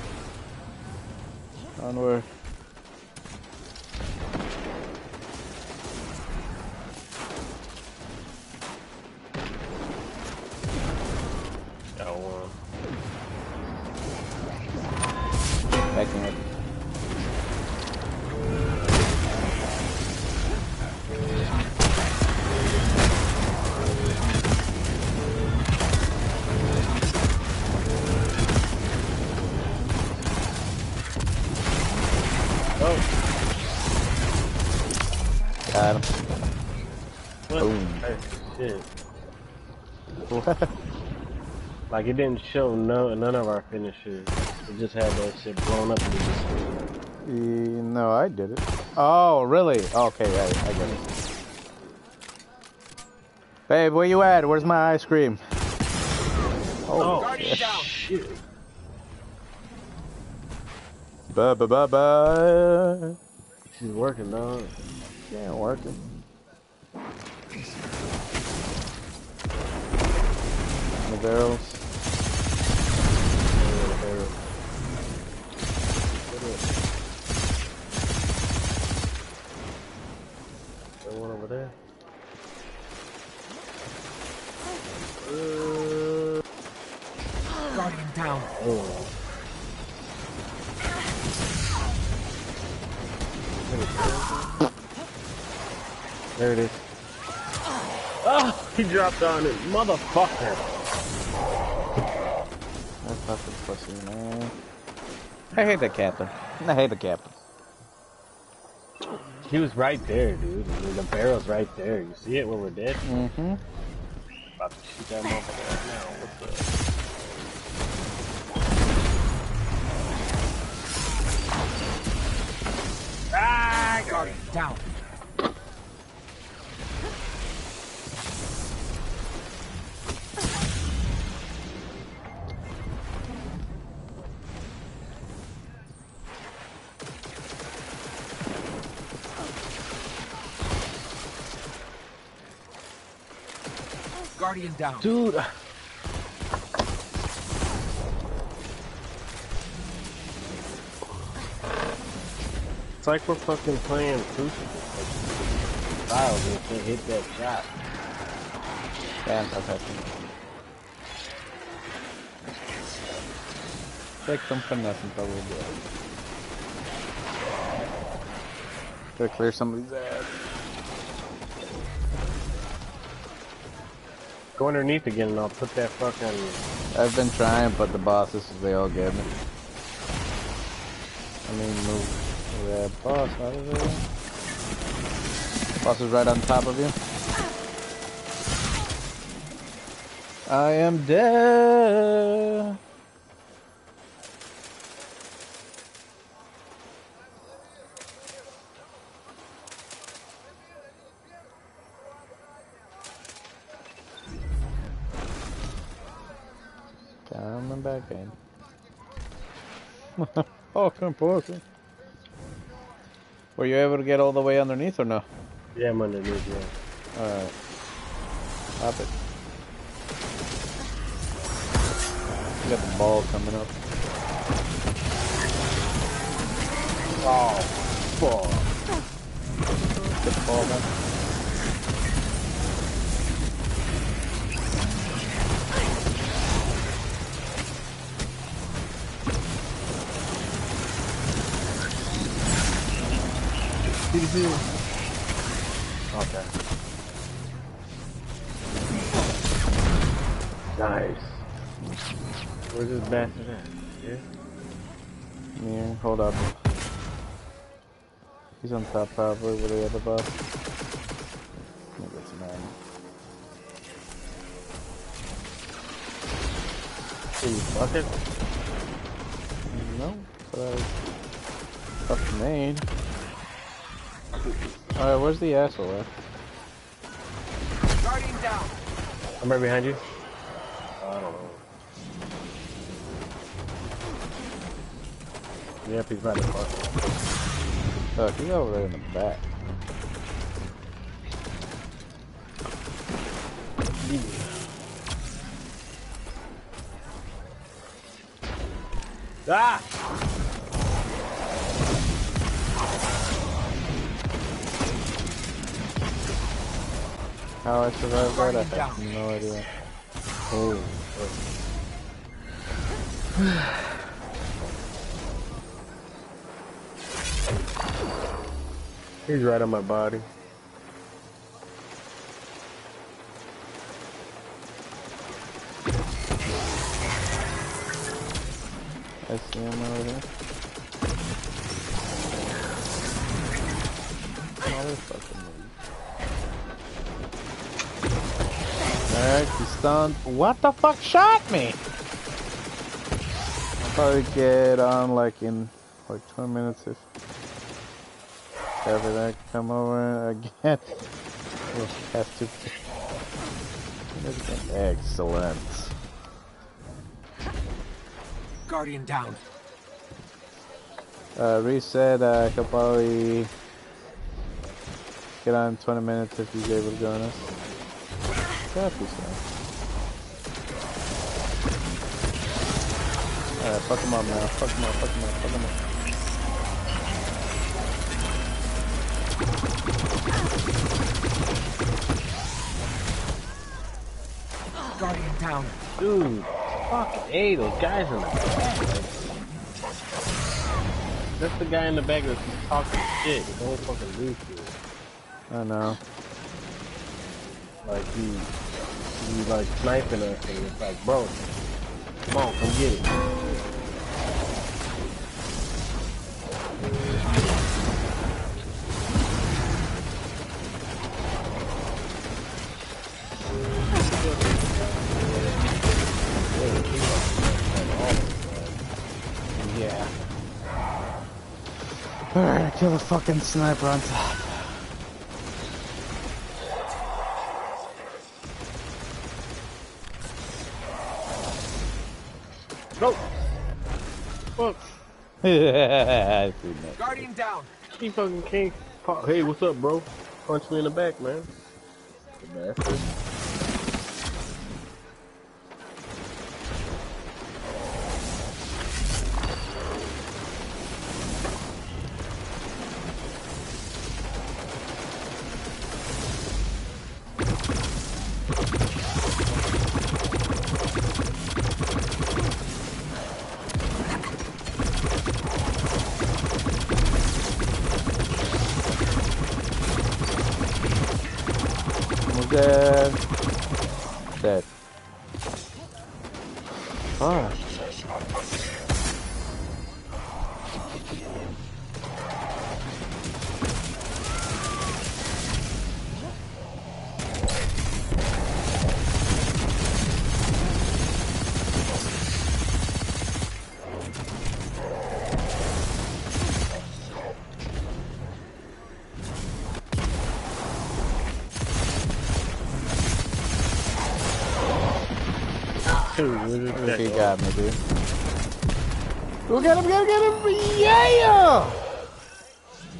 It didn't show no, none of our finishers. It just had that shit blown up. And it just, Eh, no, I did it. Oh, really? Okay, I, I get it. Babe, where you at? Where's my ice cream? Oh, Guardian down. shit. ba ba ba ba. She's working, dog. She ain't working. The barrels. He dropped on it, motherfucker. That fucking pussy, man. I hate the captain. I hate the captain. He was right there, dude. I mean, the barrel's right there. You see it when we're dead? Mm-hmm. About to shoot that motherfucker right now. What's up? Ah, got it. Down. Guardian down. Dude. It's like we're fucking playing Crucible. Like, Styles and can't hit that shot. Yeah, that's happening. Take some finesse and probably do. Gotta clear somebody's ass. Go underneath again and I'll put that fucking... I've been trying, but the bosses, they all get me. I mean, move that boss out of there. Boss is right on top of you. I am dead. Coming back in. oh, composing. Were you able to get all the way underneath or no? Yeah, I'm underneath, yeah. Alright. Stop it. You got the ball coming up. Oh, fuck. Get the ball back. Okay. Nice. Where's this bastard at? Here? Yeah, hold up. He's on top probably with the other. Maybe it's man. Can you? No, but I stuff made. Alright, where's the asshole at? Guardian down. I'm right behind you. I don't know. Yep, he's right in front. Oh, he's over there in the back. Ah! How I survived that, I have no idea. Oh. He's right on my body. I see him over here. Motherfucking Alright, he's stunned. What the fuck shot me? I'll probably get on like in like 20 minutes if everything come over again. We'll have to. Excellent. Guardian down. Uh, Reese said uh, he'll probably get on in 20 minutes if he's able to join us. Copy, sir. Alright, fuck him up now. Fuck him up, fuck him up, fuck him up. Guardian down. Dude, fucking A, those guys in the back. That's the guy in the back that's talking shit. Don't fucking do shit. I know. Like, he, he like sniping us and it's like, bro, come on, come get it. Yeah. Alright, kill the fucking sniper on top. Guardian down. He fucking can't. fu- Hey, what's up, bro? Punch me in the back, man. Just check He it got me, dude. Go get him, get him, get him! Yeah!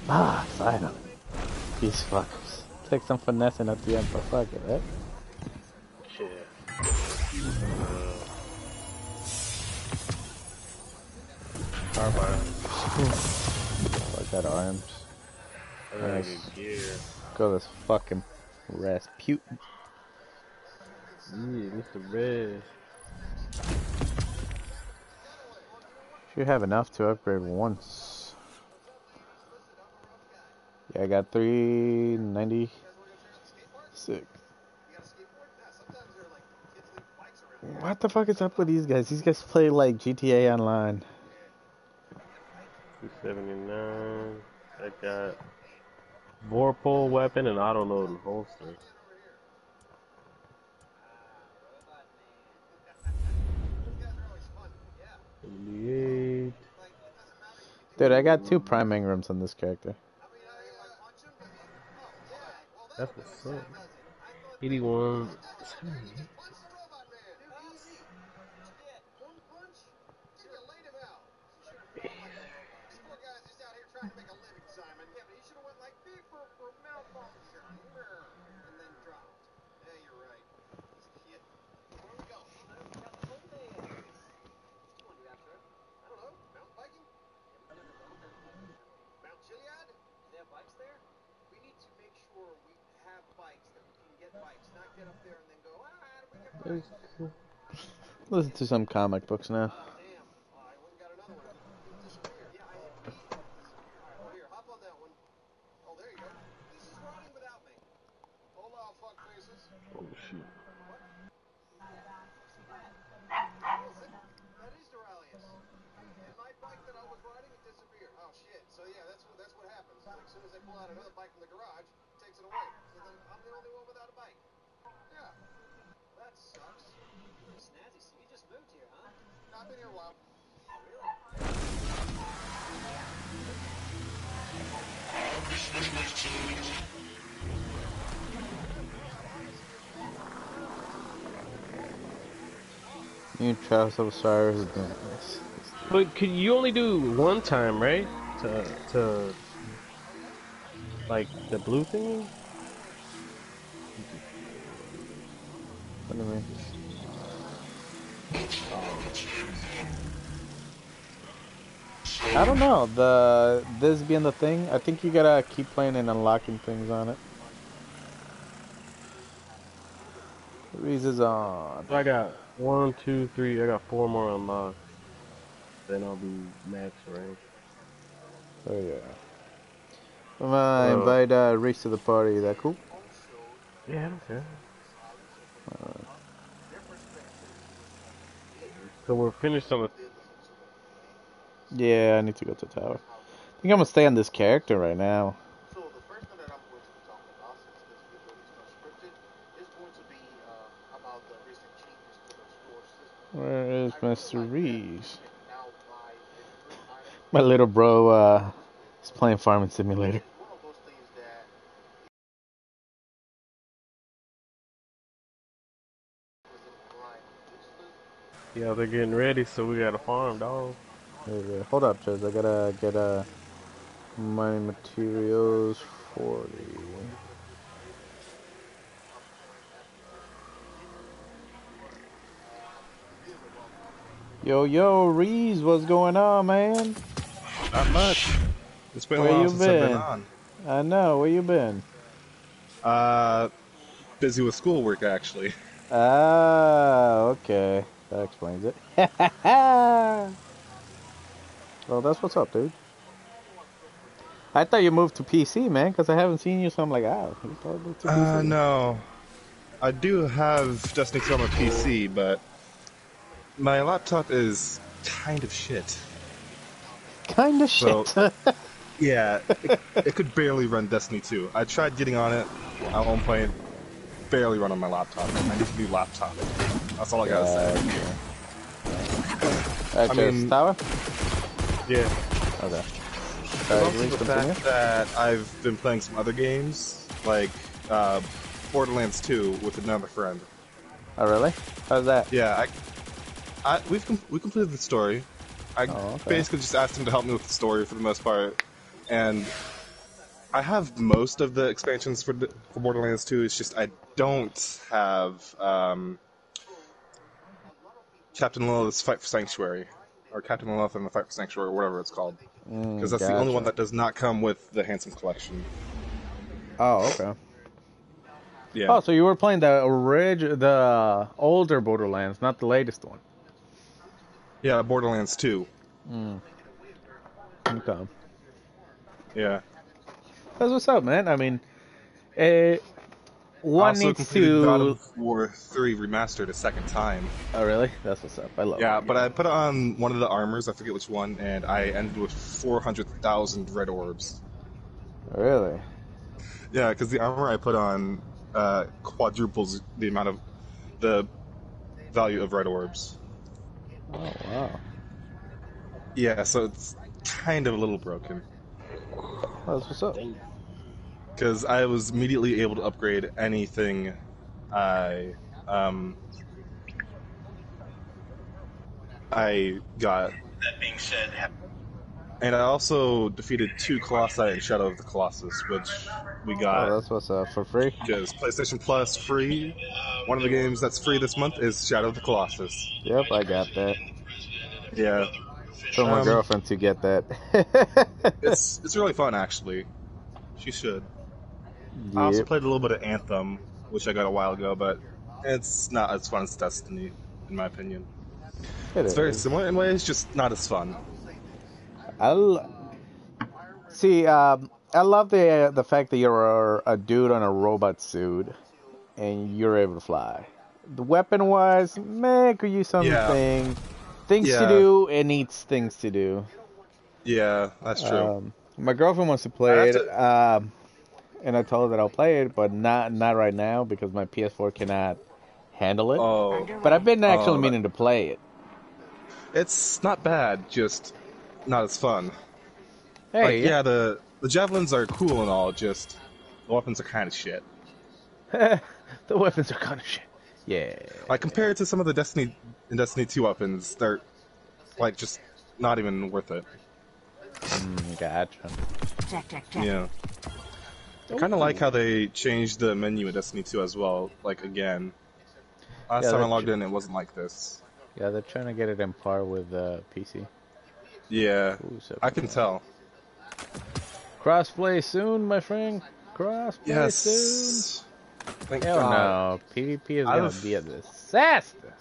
Ah, final. These fuckers. Take some finessing at the end, but fuck it, right? Carbine. Fuck that arms. I gotta Nice. get gear. Go this fucking Rasputin. Yeah, Mr. Red. Should have enough to upgrade once. Yeah, I got 396. What the fuck is up with these guys? These guys play like GTA Online. 279. I got Vorpal weapon and auto load and holster. Eighty-eight. Dude, I got two prime engrams on this character. That's what's up. 81. Mount Gilead? They have bikes there? We need to make sure we have bikes, that we can get bikes, not get up there and then go, ah, how do we get bikes? Listen to some comic books now. Damn, oh, I went and got another one. It disappeared. Yeah, I had bees. Alright, well here, hop on that one. Oh, there you go. This is running without me. Hola, fuck faces. Oh shit. That is Duralius. And my bike that I was riding, it disappeared. Oh shit. So yeah, that's what that's what happens. Like, as soon as I pull out another bike from the garage, it takes it away. So then I'm the only one without a bike. Yeah. That sucks. Snazzy, so you just moved here, huh? I've been here a while. New Trials of Osiris. But could you only do one time, right? To to like the blue thing? What do you mean? I don't know. The this being the thing, I think you gotta keep playing and unlocking things on it. Reese is on. I got one, two, three. I got four more unlocked. Then I'll be max rank. Oh yeah. Come on, Uh, invite uh, Reese to the party. Is That cool? Yeah, I don't care. So we're finished on the. Yeah, I need to go to the tower. I think I'm gonna stay on this character right now. So the first thing that I'm going to be talking about, since this video is not scripted, is going to be uh, about the recent changes to the store system. Where is Mr. like Reese? you can now buy a good item. My little bro uh, is playing Farming Simulator. One of those things that isn't blind. Which is Yeah, they're getting ready, so we got to farm, dog. Hold up, Jez. I gotta get uh, mining materials 40. Yo, yo, Reese, what's going on, man? Not much. It's been a Where while you since I've been been? on. I know, where you been? Uh, busy with schoolwork actually. Ah, okay. That explains it. well, that's what's up, dude. I thought you moved to PC, man, because I haven't seen you, so I'm like, ah, you probably moved to PC. Uh, no. I do have Destiny 2 on my PC, but my laptop is kind of shit. Kind of shit. So-. Yeah, it, it could barely run Destiny 2. I tried getting on it at one point, barely run on my laptop. I need a new laptop. That's all I gotta say. Alright, I mean- tower? Yeah. Okay. Alright, also the continue. fact that I've been playing some other games, like uh, Borderlands 2 with another friend. Oh, really? How's that? Yeah, I, I, we've com- we completed the story. I Oh, okay. basically just asked him to help me with the story for the most part, and I have most of the expansions for the, for Borderlands 2. It's just I don't have um, Captain Lilith's Fight for Sanctuary, or Captain Lilith and the Fight for Sanctuary, or whatever it's called, Mm, because that's the only one that does not come with the Handsome Collection. Oh, okay. Yeah. Oh, so you were playing the orig- the older Borderlands, not the latest one. Yeah, Borderlands 2. Mm. Okay. Yeah. That's what's up, man. I mean, uh, one also needs completed God of War 3 remastered a second time. Oh, really? That's what's up. I love. It. Yeah, it. but I put on one of the armors, I forget which one, and I ended with 400,000 red orbs. Really? Yeah, because the armor I put on uh, quadruples the amount of the value of red orbs. Oh wow. Yeah, so it's kind of a little broken. That's what's up. Because I was immediately able to upgrade anything I um, I got. That being said, ha- And I also defeated two Colossi in Shadow of the Colossus, which we Oh, got that's what's up for free. because PlayStation Plus free. One of the games that's free this month is Shadow of the Colossus. Yep, I got that. Yeah, Told my Um, girlfriend to get that. it's it's really fun actually. She should. I also played a little bit of Anthem, which I got a while ago, but it's not as fun as Destiny, in my opinion. It It's very similar in ways, just not as fun. I l- see. Um, I love the uh, the fact that you're a, a dude on a robot suit, and you're able to fly. The weapon wise, man, could use something. Yeah. Things to do. It needs things to do. Yeah, that's true. Um, my girlfriend wants to play have it, to- um, and I told her that I'll play it, but not not right now because my PS4 cannot handle it. oh, But I've been actually Oh, meaning to play it. it's not bad, just not as fun. Hey, like, yeah, the the javelins are cool and all, just the weapons are kind of shit. the weapons are kind of shit. Yeah. Like compared to some of the Destiny in Destiny 2 weapons, they're like just not even worth it. Mm, gotcha. Check, check, check. Yeah. I kind of like how they changed the menu in Destiny 2 as well. Like again, last Yeah, time I logged in, it wasn't like this. Yeah, they're trying to get it in par with uh, PC. Yeah, Ooh, I can tell. Crossplay soon, my friend. Crossplay soon. Yes. Thank Hell God. no. PvP is gonna be a disaster.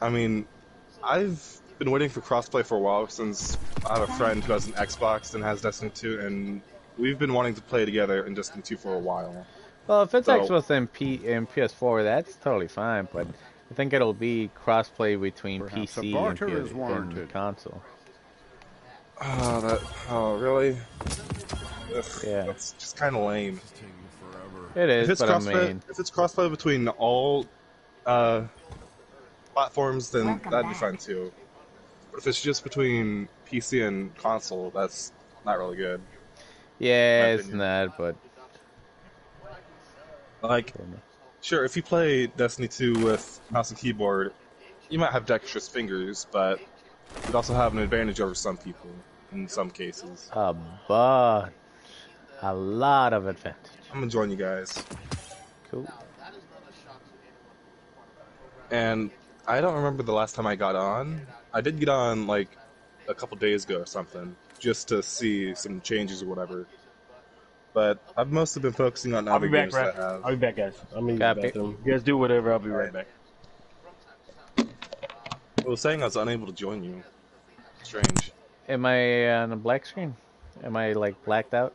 I mean, I've been waiting for crossplay for a while since I have a friend who has an Xbox and has Destiny 2, and we've been wanting to play together in Destiny 2 for a while. Well, if it's So- Xbox and, P- and PS4, that's totally fine. But I think it'll be crossplay between Perhaps PC and, PS- and console. Oh, that. Oh, really? Ugh, Yeah. That's just kind of lame. It is, if it's but I mean, if it's crossplay between all uh, platforms, then Welcome that'd be back. fine too. But if it's just between PC and console, that's not really good. Yeah, it's not. But Like, sure, if you play Destiny 2 with mouse and keyboard, you might have dexterous fingers, but you'd also have an advantage over some people in some cases. a bunch, a lot of advantage. I'm gonna join you guys. Cool. And I don't remember the last time I got on. I did get on like a couple days ago or something, just to see some changes or whatever. But I've mostly been focusing on I'll other be back, games right? that I have. I'll be back, guys. I'm in the bathroom. You guys do whatever. I'll be right back. I was saying I was unable to join you. Strange. Am I on a black screen? Am I like blacked out?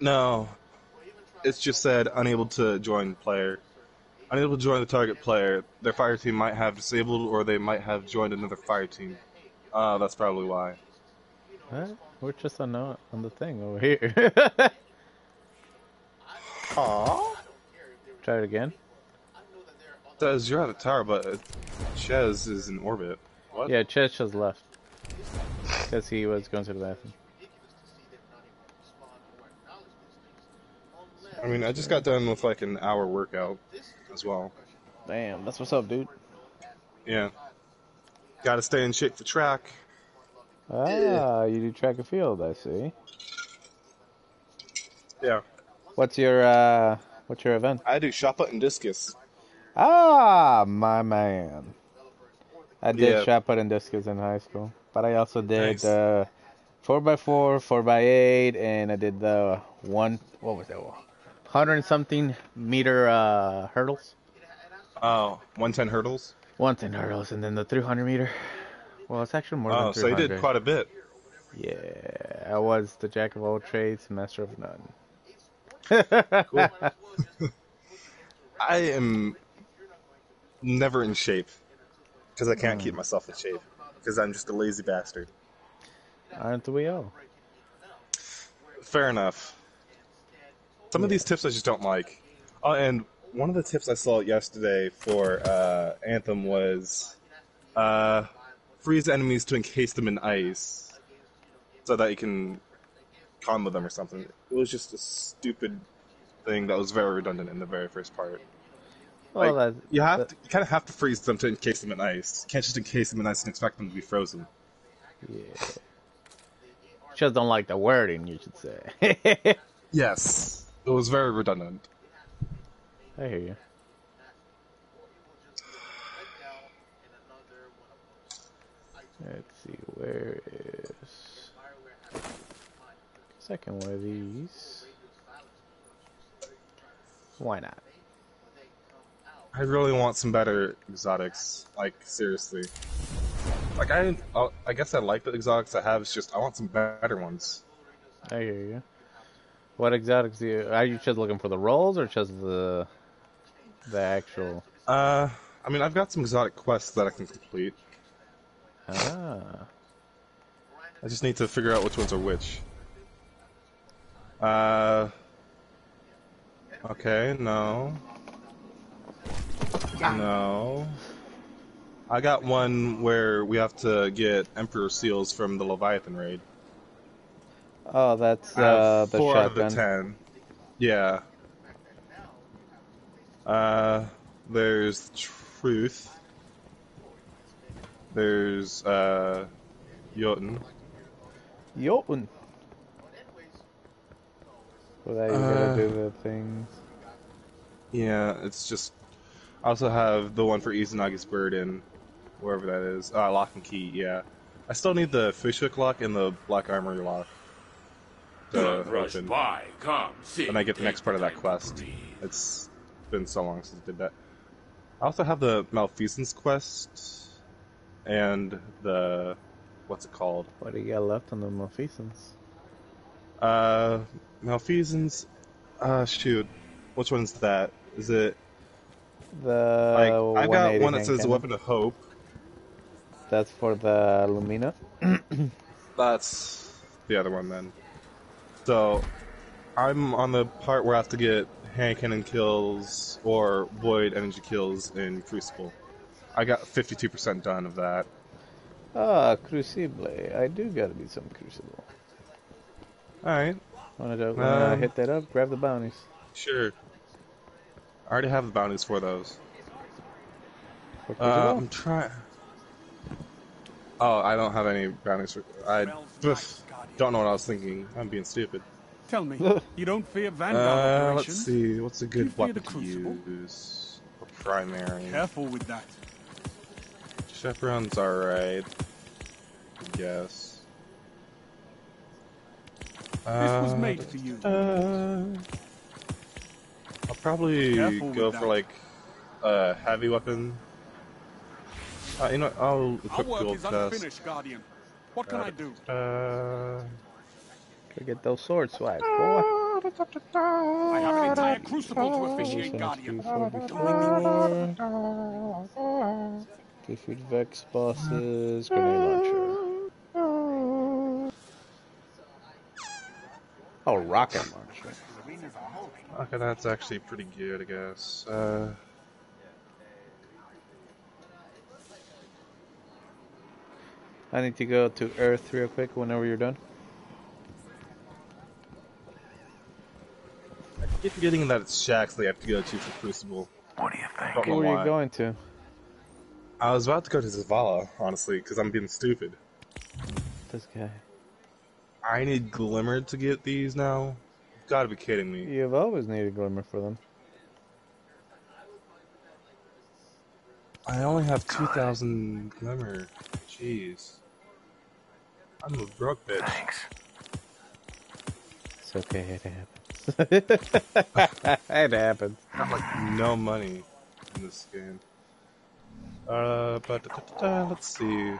No, it's just said unable to join player. Unable to join the target player. Their fire team might have disabled, or they might have joined another fire team. Uh, that's probably why. What? We're just on the, on the thing over here. Aww. Try it again. Says you're at the tower, but Chez is in orbit. What? Yeah, Chet just left. Because he was going to the bathroom. I mean, I just got done with like an hour workout as well. Damn, that's what's up, dude. Yeah. Got to stay in shape for track. Ah, you do track and field, I see. Yeah. What's your uh what's your event? I do shot put and discus. Ah, my man. I did Yeah. shot put and discus in high school, but I also did Nice. uh, four x four, four x eight, and I did the one. What was that? Hundred and something meter uh, hurdles, Oh, 110 hurdles. one ten hurdles, and then the three hundred meter. Well, it's actually more Oh, than so three you did quite a bit. Yeah, I was the jack of all trades, master of none. Cool. I am never in shape because I can't keep myself in shape because I'm just a lazy bastard. Aren't we all? Fair enough. Some of these tips I just don't like. Oh, and one of the tips I saw yesterday for uh, Anthem was uh, freeze enemies to encase them in ice so that you can combo them or something. It was just a stupid thing that was very redundant in the very first part. Well, that, You have that- to, you kind of have to freeze them to encase them in ice. You can't just encase them in ice and expect them to be frozen. yeah. Just don't like the wording, you should say. Yes, it was very redundant. I hear you. Let's see, where is second one of these? Why not? I really want some better exotics. Like seriously. Like I, I'll- guess I like the exotics I have. It's just I want some better ones. I hear you. What exotics do you? Are you just looking for the rolls or just the the actual? Uh, I mean, I've got some exotic quests that I can complete. Ah, I just need to figure out which ones are which. Uh. Okay, no. No. I got one where we have to get Emperor seals from the Leviathan raid. oh, that's uh, the four out of the ten. Yeah. Uh, there's Truth. There's uh, Jotun. Jotun. For that, you gotta Uh, do the things. Yeah, it's just. I also have the one for Izanagi's Burden wherever that is. Uh, lock and key. Yeah, I still need the fishhook lock and the black armory lock. To rush open. by. Come, sit. and I get the next part of that quest. It's been so long since I did that. I also have the Malfeasance quest and the what's it called? What do you got left on the Malfeasance? Uh, Malfeasance. Uh, shoot, which one's that? Is it The like I've got one that says cannon. Weapon of Hope. That's for the Lumina. That's the other one then. So I'm on the part where I have to get hand cannon kills or void energy kills in Crucible. I got 52% done of that. Ah, Crucible. I do gotta be some Crucible. Alright, Wanna, go, wanna Um, hit that up? Grab the bounties. sure. I already have the bounties for those. For Uh, I'm trying. Oh, I don't have any bounties for. I oof, don't know what I was thinking. I'm being stupid. Tell me, you don't fear Vanguard Uh, let's see. What's a good fear weapon the to use for primary? Careful with that. Chaperone's alright. I guess. This was Uh, made for you. Uh, I'll probably Careful go for that. like a heavy weapon. Uh, you know, I'll Our equip work gold is test. unfinished, Guardian. What can Got I do? Uh, Go get those sword swipes, boy. I have an entire crucible to officiate, Send Guardian. Two, four, Don't make me wrong. Defeat Vex bosses, grenade launcher. Oh, rocket launcher. okay, that's actually pretty good, I guess. Uh, I need to go to Earth real quick whenever you're done. I keep forgetting that it's Shaxx they have to go to for Crucible. What do you think? Don't Who are you going to? I was about to go to Zavala, honestly, because I'm being stupid. This guy. I need Glimmer to get these now. You've gotta be kidding me. You've always needed glimmer for them. I only have 2,000 Glimmer. Jeez. I'm a broke bitch. Thanks. It's okay, it happens. it happens. I have like no money in this game. Uh, but da, da, da, let's see.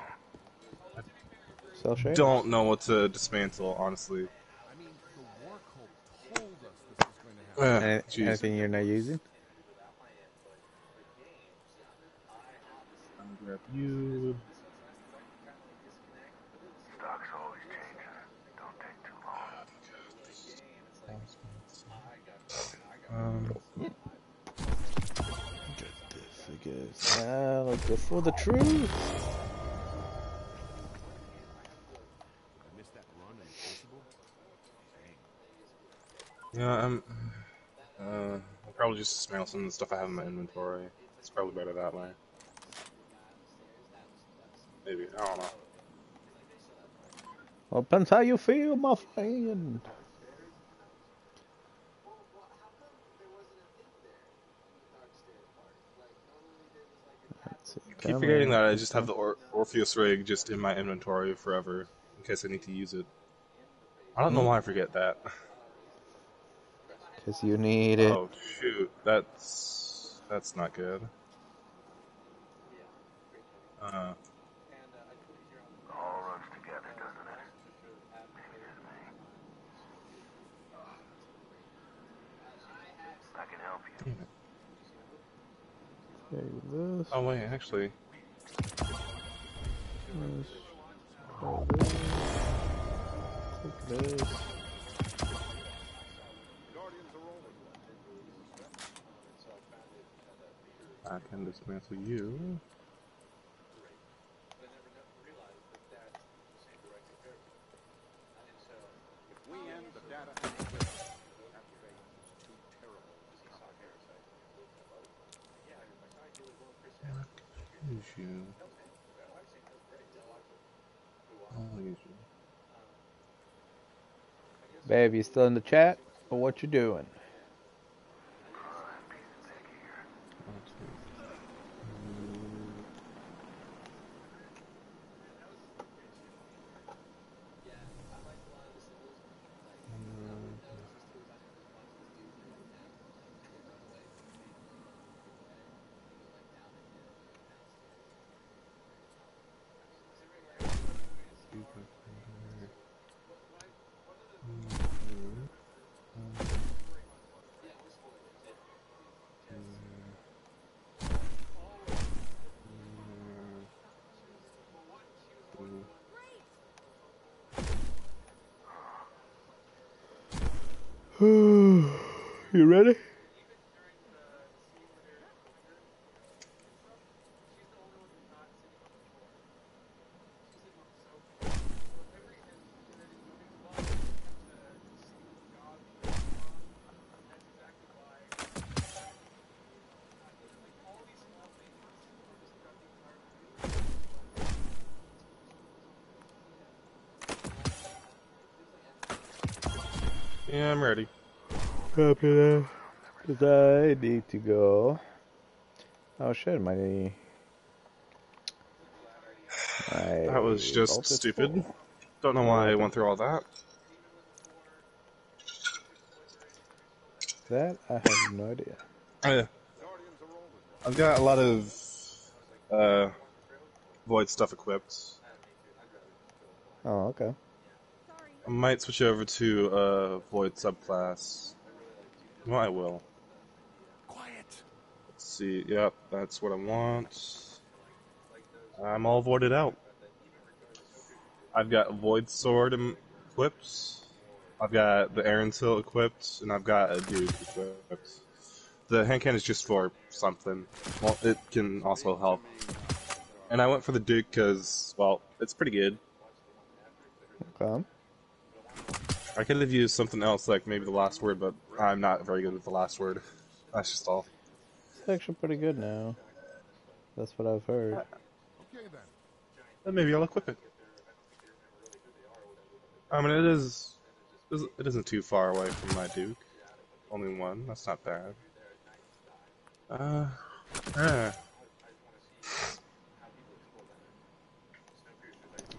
Cell shade? Don't know what to dismantle, honestly. I mean, the war cult told us this was going to happen. Eh, Any- anything you're not using? I'm grab you. This, I guess. Ah, go for the truth. yeah, I'm. Uh, I'll probably just smell some of the stuff I have in my inventory. It's probably better that way. Maybe I don't know. Depends how you feel, my friend. I keep come forgetting on. that I just have the or- Orpheus rig just in my inventory forever in case I need to use it. I don't know why I forget that. Cause you need it. Oh shoot, that's that's not good. Uh, All runs together, doesn't it? Maybe it's me. I can help you. Take this. Oh wait, actually, this, try this. Take this. I can dismantle you. Use you. I'll use you. Babe, you still in the chat? Or what you doing? One, two, you ready? Yeah, I'm ready. Copy that. Cause I need to go. Oh shit, my. my That was just stupid. full. Don't know why I went through all that. That I have no idea. Yeah. I've got a lot of uh, void stuff equipped. Oh, okay. I might switch over to uh, void subclass. Well, I will. Quiet. Let's see. Yep, that's what I want. I'm all voided out. I've got void sword em- equipped. I've got the Erentil equipped, and I've got a Duke equipped. The hand cannon is just for something. Well, it can also help. And I went for the Duke because, well, it's pretty good. Okay. I could have used something else, like maybe the last word, but I'm not very good with the last word. That's just all. It's actually pretty good now. That's what I've heard. Okay Then maybe I'll equip it. I mean, it is. It isn't too far away from my Duke. Only one. That's not bad. Uh. eh.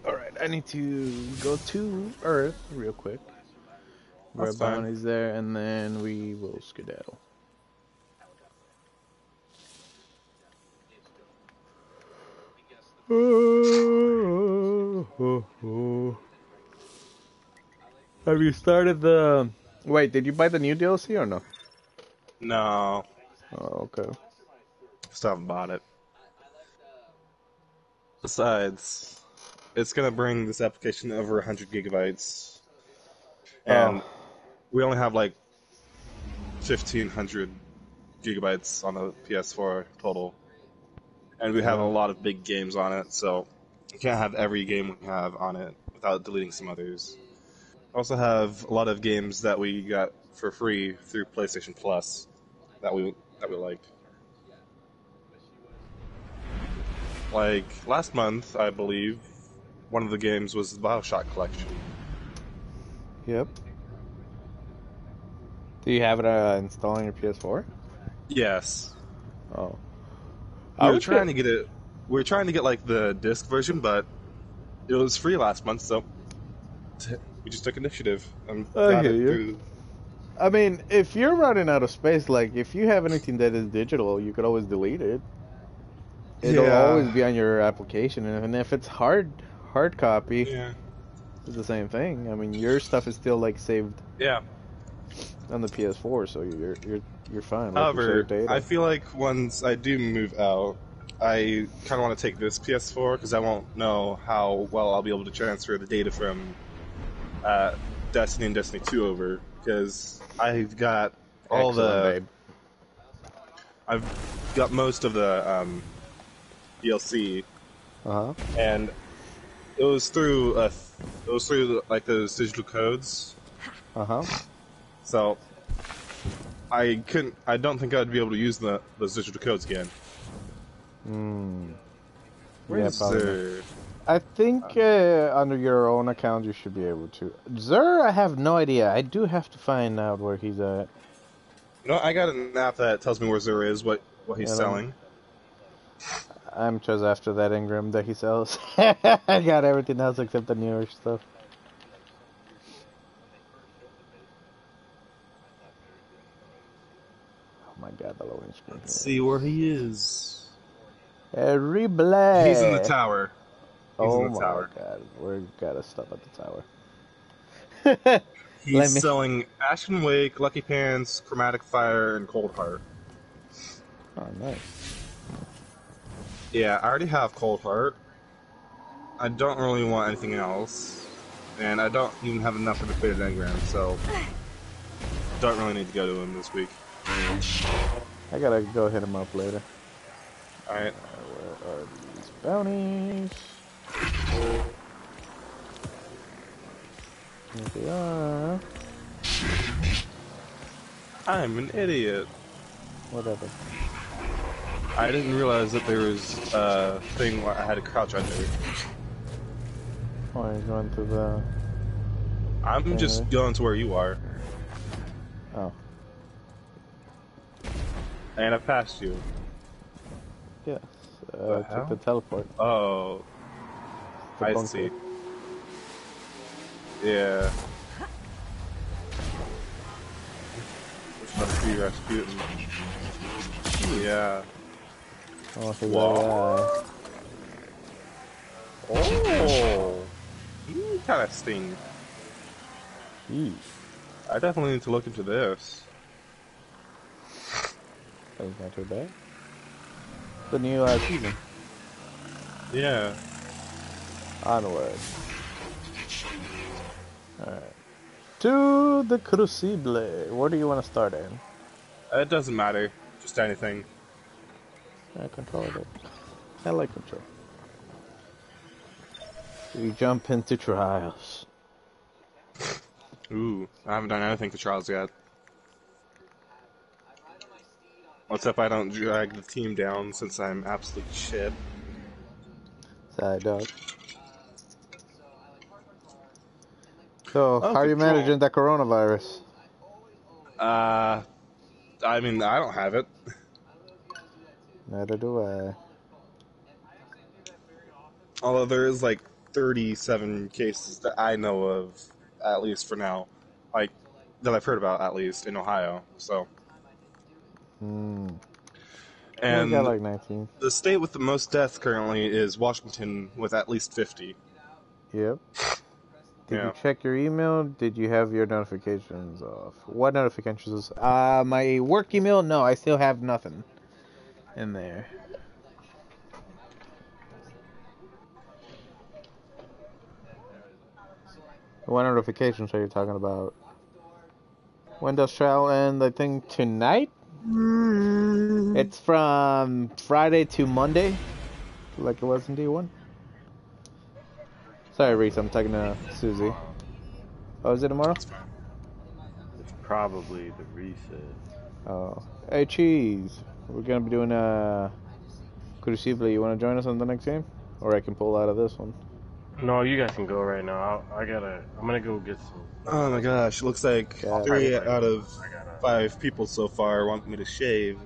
Alright, I need to go to Earth real quick. Grab That's fine. bounties there, and then we will skedaddle. Have you started the? Wait, did you buy the new DLC or no? No, Oh, okay. still haven't bought it. Besides, it's gonna bring this application to over 100 gigabytes, and Oh. We only have like 1500 gigabytes on the PS4 total, and we have a lot of big games on it, so we can't have every game we have on it without deleting some others. Also have a lot of games that we got for free through PlayStation Plus that we that we liked. Like last month, I believe, one of the games was the Bioshock collection. Yep. Do you have it uh, installed on your PS4? Yes, Oh. we were trying gonna- get it. We were trying to get like the disc version, but it was free last month, so we just took initiative and I got hear it you. through. I mean, if you're running out of space, like if you have anything that is digital, you could always delete it. It'll Yeah. always be on your application, and if it's hard hard copy, Yeah, it's the same thing. I mean, your stuff is still like saved yeah. On the PS4, so you're you're you're fine. However. I feel like once I do move out, I kind of want to take this PS4 because I won't know how well I'll be able to transfer the data from uh, Destiny and Destiny 2 over because I've got all the babe. I've got most of the um, DLC, Uh huh. and it was through uh, it was through like those digital codes. Uh huh. So I couldn't. I don't think I'd be able to use the those digital codes again. Hmm. Where Yeah, is probably I think uh, under your own account you should be able to. Xûr, I have no idea. I do have to find out where he's at. No, I got an app that tells me where Xûr is, what what he's Yeah, selling. I'm just after that engram that he sells. I got everything else except the newer stuff. My god, the loading screen. Let's see where he is. Terrible. He's in the tower. He's oh in the my tower. god, we're gotta stop at the tower. He's me- selling Ashen Wake, Lucky Pants, Chromatic Fire, and Cold Heart. Oh, nice. Yeah, I already have Cold Heart. I don't really want anything else, and I don't even have enough for the fitted engram, so don't really need to go to him this week. I gotta go hit him up later. All right. Uh, where are these bounties? Here they are. I'm an idiot. Whatever. I didn't realize that there was a thing where I had to crouch under. Oh, he's going to the. I'm just going to where you are, and I passed you. yes. Uh, The took the teleport. Oh, The I bunker. see. Yeah. Must be Rasputin. Yeah. Oh, he's Whoa. that Oh. You kind of sting. Yeesh. I definitely need to look into this. That was not too bad. The new uh, season. Yeah. Onward. Alright. To the Crucible. Where do you want to start in? It doesn't matter. Just anything. I control it. I like control. We jump into trials. Ooh, I haven't done anything for Trials yet. What's if I don't drag the team down since I'm absolute shit? Side dog. So, Oh, how are you control. managing that coronavirus? Uh, I mean, I don't have it. Neither do I. Although there is like 37 cases that I know of, at least for now, like that I've heard about at least in Ohio. So, Hmm. and got like 19. the state with the most deaths currently is Washington with at least 50. Yep. Did Yeah. you check your email? Did you have your notifications off? What notifications? Uh, my work email? No, I still have nothing in there. What notifications are you talking about? When does trial end? I think tonight? It's from Friday to Monday, like it was in D1. Sorry, Reese, I'm talking to Susie. Oh, is it tomorrow? It's probably the reset. Oh. Hey, Cheese. We're gonna be doing uh Crucible. You wanna join us on the next game? Or I can pull out of this one. No, you guys can go right now. I, I gotta. I'm gonna go get some. Oh my gosh, looks like Yeah. three out of gotta. five people so far want me to shave.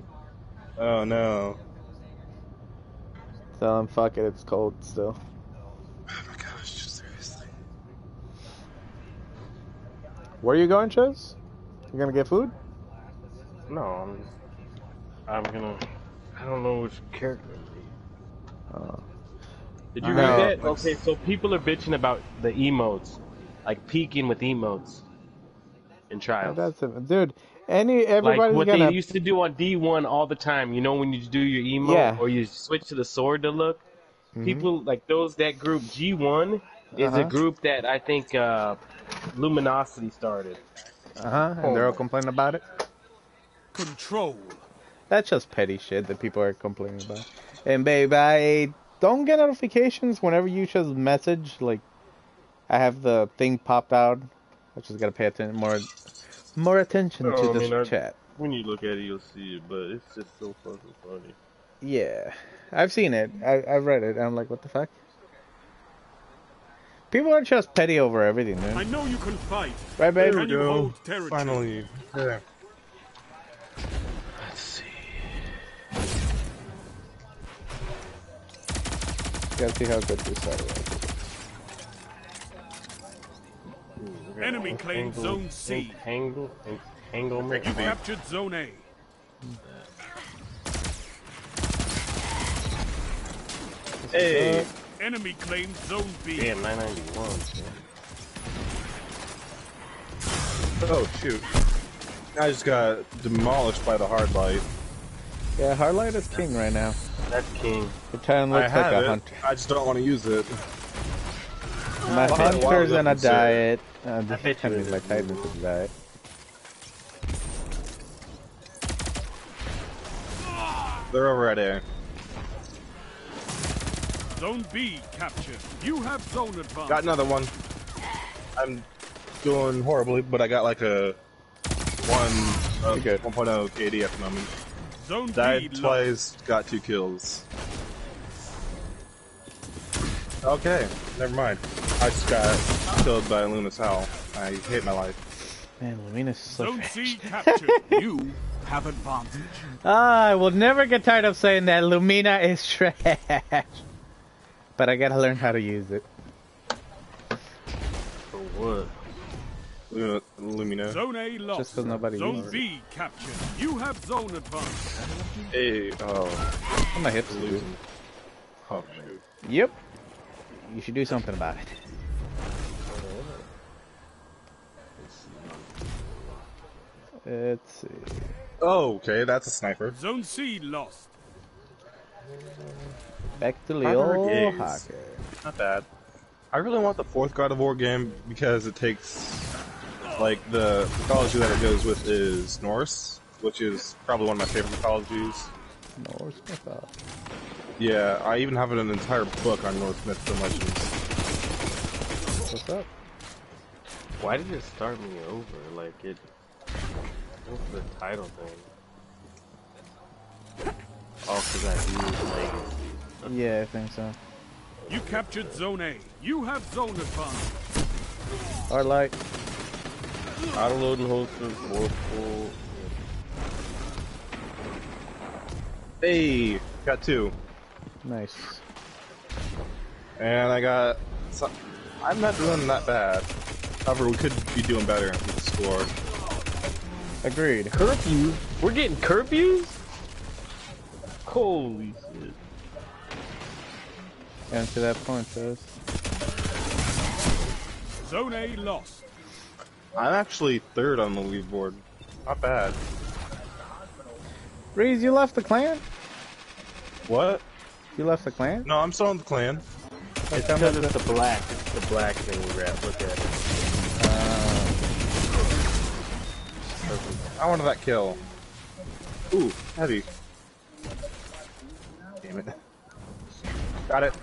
Oh no. Tell them fuck it, it's cold still. Oh my gosh, seriously. Where are you going, Chaz? You gonna get food? No, I'm. I'm gonna. I don't know which character. Oh. Did you read that? Okay, so people are bitching about the emotes, like peeking with emotes in Oh, trials. that's it. Dude, any like what gonna they used to do on D1 all the time. You know when you do your emote Yeah. or you switch to the sword to look. Mhm. People like those that group G1 is Uh-huh. a group that I think uh, Luminosity started. Uh-huh. And they're all complaining about it. Control. That's just petty shit that people are complaining about. And babe, I don't get notifications whenever you just message. Like, I have the thing popped out. I just gotta pay attention more, more attention Oh, to I this mean, I- chat. When you look at it, you'll see it, but it's just so fucking funny. Yeah, I've seen it. I I've read it. I'm like, what the fuck? People are just petty over everything, man. I know you can fight. Right, babe? Can you hold territory? Finally. Yeah. Gotta see how good this side is. Enemy claims Zone C. Entangle, entanglement. You captured Zone A. Hey. Enemy claims Zone B. Damn, 991. Oh shoot. I just got demolished by the hard light. Yeah, hard light is king right now. That's king. The town I looks like a it. hunter. I just don't want to use it. My Wow. hunter's Wow. in a diet. Uh, I bet I you mean, it my is. titan's in a diet. They're over at A. Zone B captured. You have zone advantage. Got another one. I'm doing horribly, but I got like a one uh, 1.0 KD at the moment. Zone B Died lost. twice, got two kills. Okay, never mind. I just got killed by Luna's Howl. I hate my life. Man, Lumina's so Zone trash. C captured. you have advantage. Ah, I will never get tired of saying that Lumina is trash. But I gotta learn how to use it. For what? Luna, Lumina. Zone A lost. Just 'cause nobody Zone uses it. B captured. You have zone advantage. Hey, oh, I'm a hips dude. losing. Oh, shoot. Yep. You should do something about it. Let's see. Oh, okay, that's a sniper. Zone C lost. Back to Hunter Leo Gaze. Hawker. Not bad. I really want the fourth God of War game because it takes, like, the mythology that it goes with is Norse, which is probably one of my favorite mythologies. Norse mythology. Yeah, I even have an entire book on Norse myths and legends. What's up? Why did it start me over? Like it. What's the title thing? Oh, cause I used like Yeah, I think so. You captured Zone A. You have zone advantage. Hard light. Auto loading holsters, more full. Hey, got two. Nice. And I got. So, I'm not doing that bad. However, we could be doing better with the score. Agreed. Curfew? We're getting curfews? Holy shit. And to that point, says. Zone A lost. I'm actually third on the leaderboard. Not bad. Reese, you left the clan? What? You left the clan? No, I'm still in the clan. It's because it's the black. It's the black thing we grab. Look at it. Uh, I wanted that kill. Ooh, heavy. Damn it. Got it.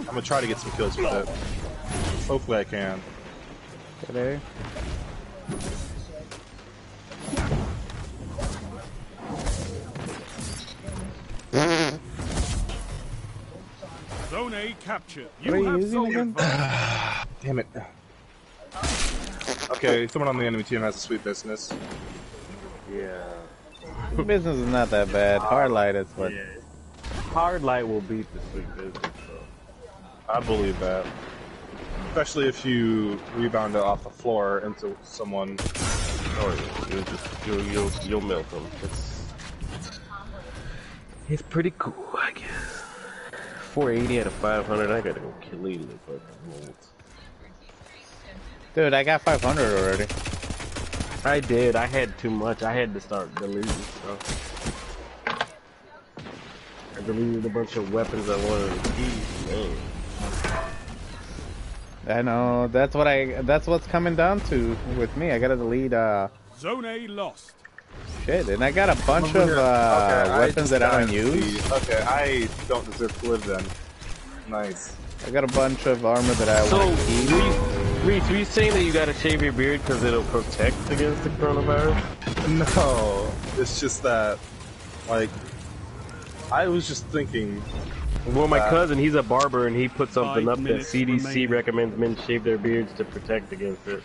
I'm gonna try to get some kills with it. Hopefully I can. Today. Zone A captured. What You are you have using again? Damn it. Okay, someone on the enemy team has a sweet business. Yeah. Business is not that bad. Hard light is what. Yeah. Hard light will beat the sweet business, so. I believe that. Especially if you rebound it off the floor into someone. Oh. You'll just, you'll, you'll, you'll melt them. It's, it's pretty cool, I guess. 480 out of 500. I gotta go kill these fucking. Dude, I got 500 already. I did. I had too much. I had to start deleting stuff. I deleted a bunch of weapons I wanted to keep. Man. I know. That's what I. That's what's coming down to with me. I gotta delete uh Zone A lost. shit, and I got a bunch of uh Okay, weapons just that I don't use. Okay, I don't deserve to live then. Nice. I got a bunch of armor that I So, want to keep. Reese, Reese, were you saying that you gotta shave your beard because it'll protect against the coronavirus? No, it's just that, like, I was just thinking. Well, my Uh, cousin, he's a barber, and he put something Five up that CDC remaining. recommends men shave their beards to protect against it.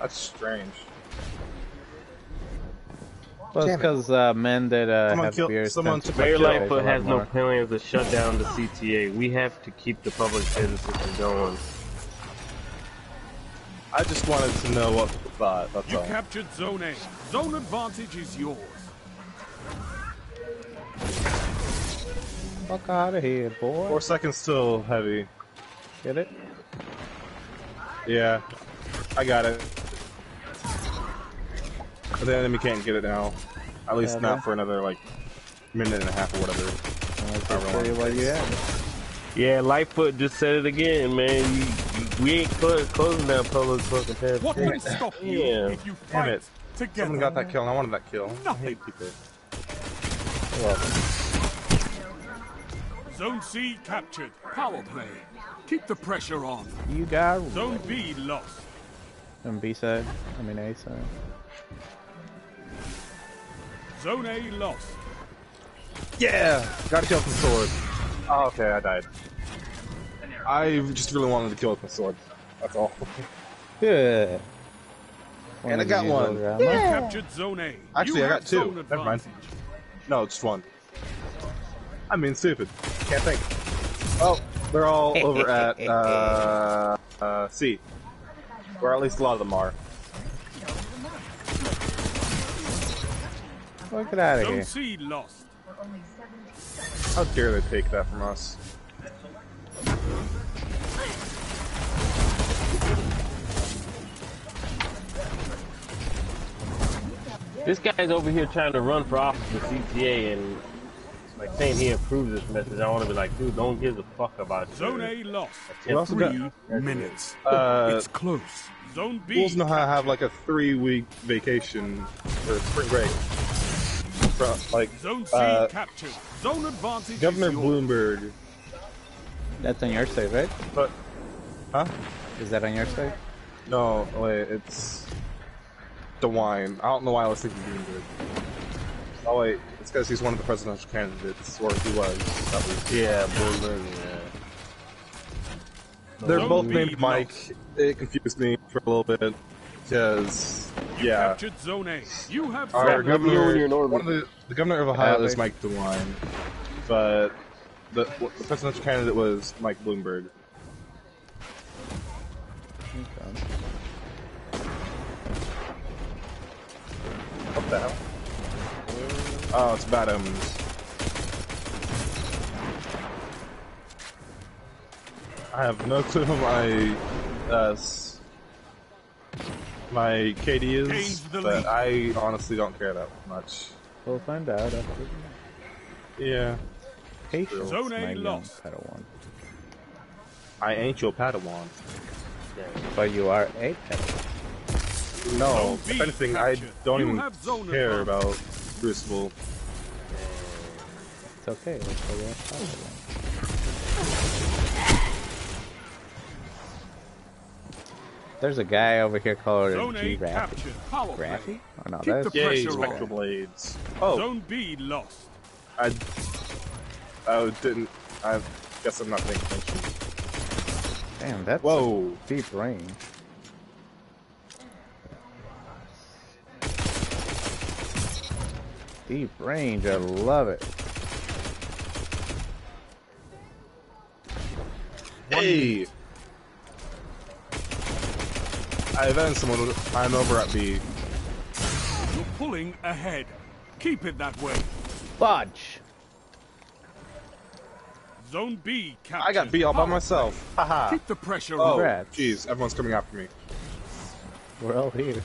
That's strange. Well, it's Damn it. because uh, men that uh, Someone have kill- beards someone tend to took Mayor kill. a Lightfoot lot has no more. plans to shut down the CTA. We have to keep the public citizenship going. I just wanted to know what people thought. That's You all. captured Zone A. Zone advantage is yours. Fuck out of here, boy. Four seconds still heavy. Get it? Yeah, I got it. But the enemy can't get it now. At least Yeah, not man. for another like minute and a half or whatever. I'll tell you long what you takes. have. Yeah, Lightfoot just said it again, man. You, you, we ain't clo- closing down public fucking What transportation. can stop you Yeah. if you Damn fight it. together? Someone got that kill, and I wanted that kill. I Nothing. hate people. Zone C captured. Power play. Keep the pressure on. You got Zone B lost. on B side. I mean A side. Zone A lost. Yeah, got a kill with my sword. Oh, okay, I died. I just really wanted to kill with my sword. That's all. Good. And I got one. You captured Zone A. Actually, you I got two. Never mind. No, just one. I'm being stupid. Can't think. Oh, they're all over at uh, uh, C. Or at least a lot of them are. Fuck it out of Zone here. C lost. How dare they take that from us? This guy's over here trying to run for office with CTA and like saying he approves this message. I want to be like, dude, don't give a fuck about Zone your A lost. We Three minutes. uh, it's close. Zone B. schools know how to have like a three week vacation or spring break. Like, Zone C uh, captured. Zone advantage. Governor. Bloomberg. That's on your side, right? But, huh? Is that on your side? No, wait, it's. DeWine. I don't know why I was thinking Bloomberg. Oh wait, it's because he's one of the presidential candidates, or he was. That was. Yeah, Bloomberg. Yeah. They're Zone both named lost. Mike. It confused me for a little bit because yeah, Captured Zone A. You have our Zone Let me governor, in orbit. one of the, the governor of Ohio Alex. is Mike DeWine, but the, the presidential candidate was Mike Bloomberg. Okay. What the hell? Oh, it's bad omens. I have no clue who my uh, my KD is, but. I honestly don't care that much. We'll find out after. Yeah, Patience, Zone A my young lost. Padawan. I ain't your Padawan. But you are a Padawan. No, if anything, I don't You even care about Crucible. It's okay. That's why you're a Padawan. There's a guy over here called Zone A G Raffy. captured. Power play. Raffy? Oh no, Keep that's the Yay, pressure Spectral. Blades. Oh, Zone B lost. I, I didn't. I guess I'm not paying attention. damn. That's Whoa. a deep range. Deep range. I love it. Hey! I then someone. I'm over at B. You're pulling ahead. Keep it that way. Fudge. Zone B captured. I got B all by myself. Haha. play. Keep the pressure Oh, on. Congrats. jeez, everyone's coming after me. We're all here.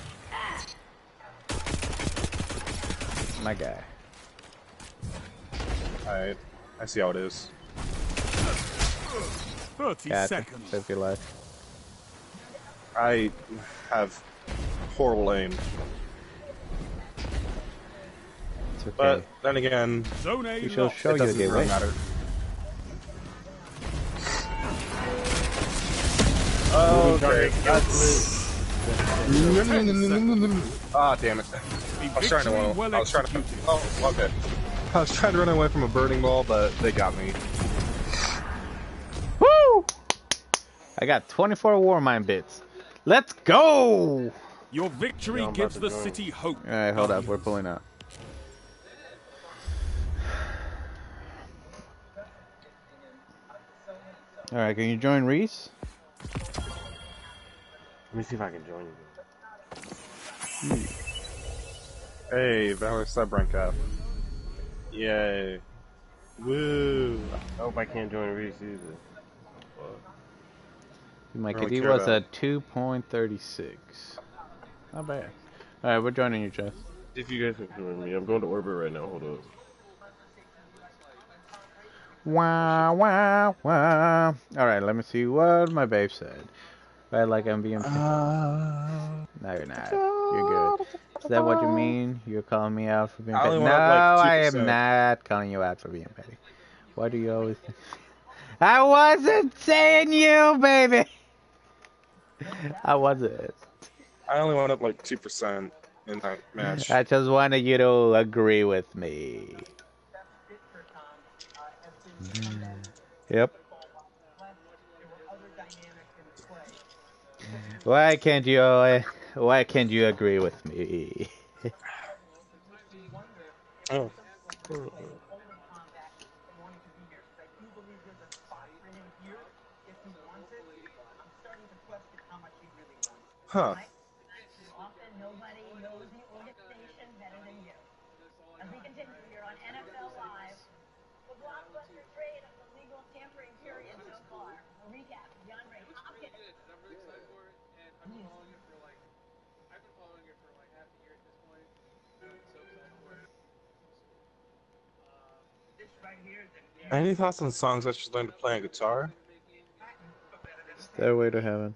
My guy. Alright, I see how it is. 30 Gotcha. seconds. If you like. I have horrible aim, It's okay. but then again, Zone we shall lost. show it you doesn't the really way. matter. Okay, that's. Ah, damn it. I was trying to. Victory well I was trying to. Oh, okay. I was trying to run away from a burning ball, but they got me. Woo! I got 24 war mine bits. Let's go! Your victory Yeah, gives the to join. city hope. Alright, hold up. We're pulling up. Alright, can you join Reese? Let me see if I can join you. Hey, Valor sub rank up. Yay. Woo. I hope I can't join Reese either. My I don't KD was about at 2.36. Not bad. Alright, we're joining you, Jeff. If you guys can join me, I'm going to orbit right now. Hold up. Wow, wow, wow. Alright, let me see what my babe said. Right, like I'm being. Uh, no, you're not. You're good. Is that what you mean? You're calling me out for being I petty? No, want, like, I am 2%. not calling you out for being petty. Why do you always? I wasn't saying you, baby! I wasn't. I only went up like 2% in that match. I just wanted you to agree with me. Yep. Why can't you? uh, Why can't you agree with me? Oh. Huh. Any thoughts on songs I should learn to play on guitar? Stairway to heaven.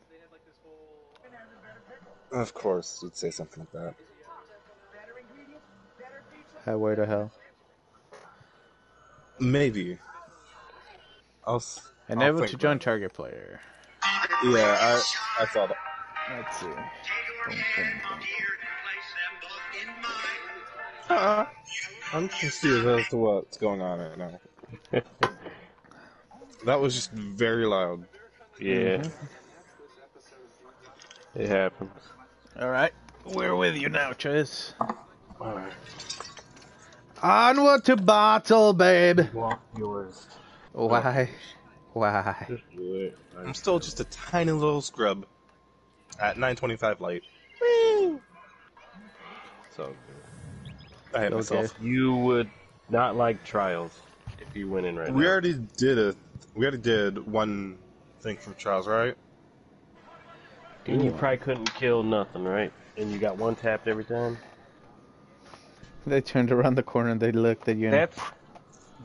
Of course, you'd say something like that. Highway to hell. Maybe. I'll. s- I'll Enable to join target player. Yeah, I I saw that. Let's see. Boom, boom, boom. Uh-uh. I'm confused as to what's going on right now. That was just very loud. Yeah. Mm-hmm. It happens. All right, we're with you now, Chase. Alright. Onward to battle, babe. Walk yours. Why? Oh. Why? Just do it. I'm still just a tiny little scrub at 925 light. So I hate Okay. myself. you would not like trials if you went in right We now. already did a. We already did one thing from Trials, right? And you probably couldn't kill nothing, right? And you got one tapped every time. They turned around the corner and they looked at you. That's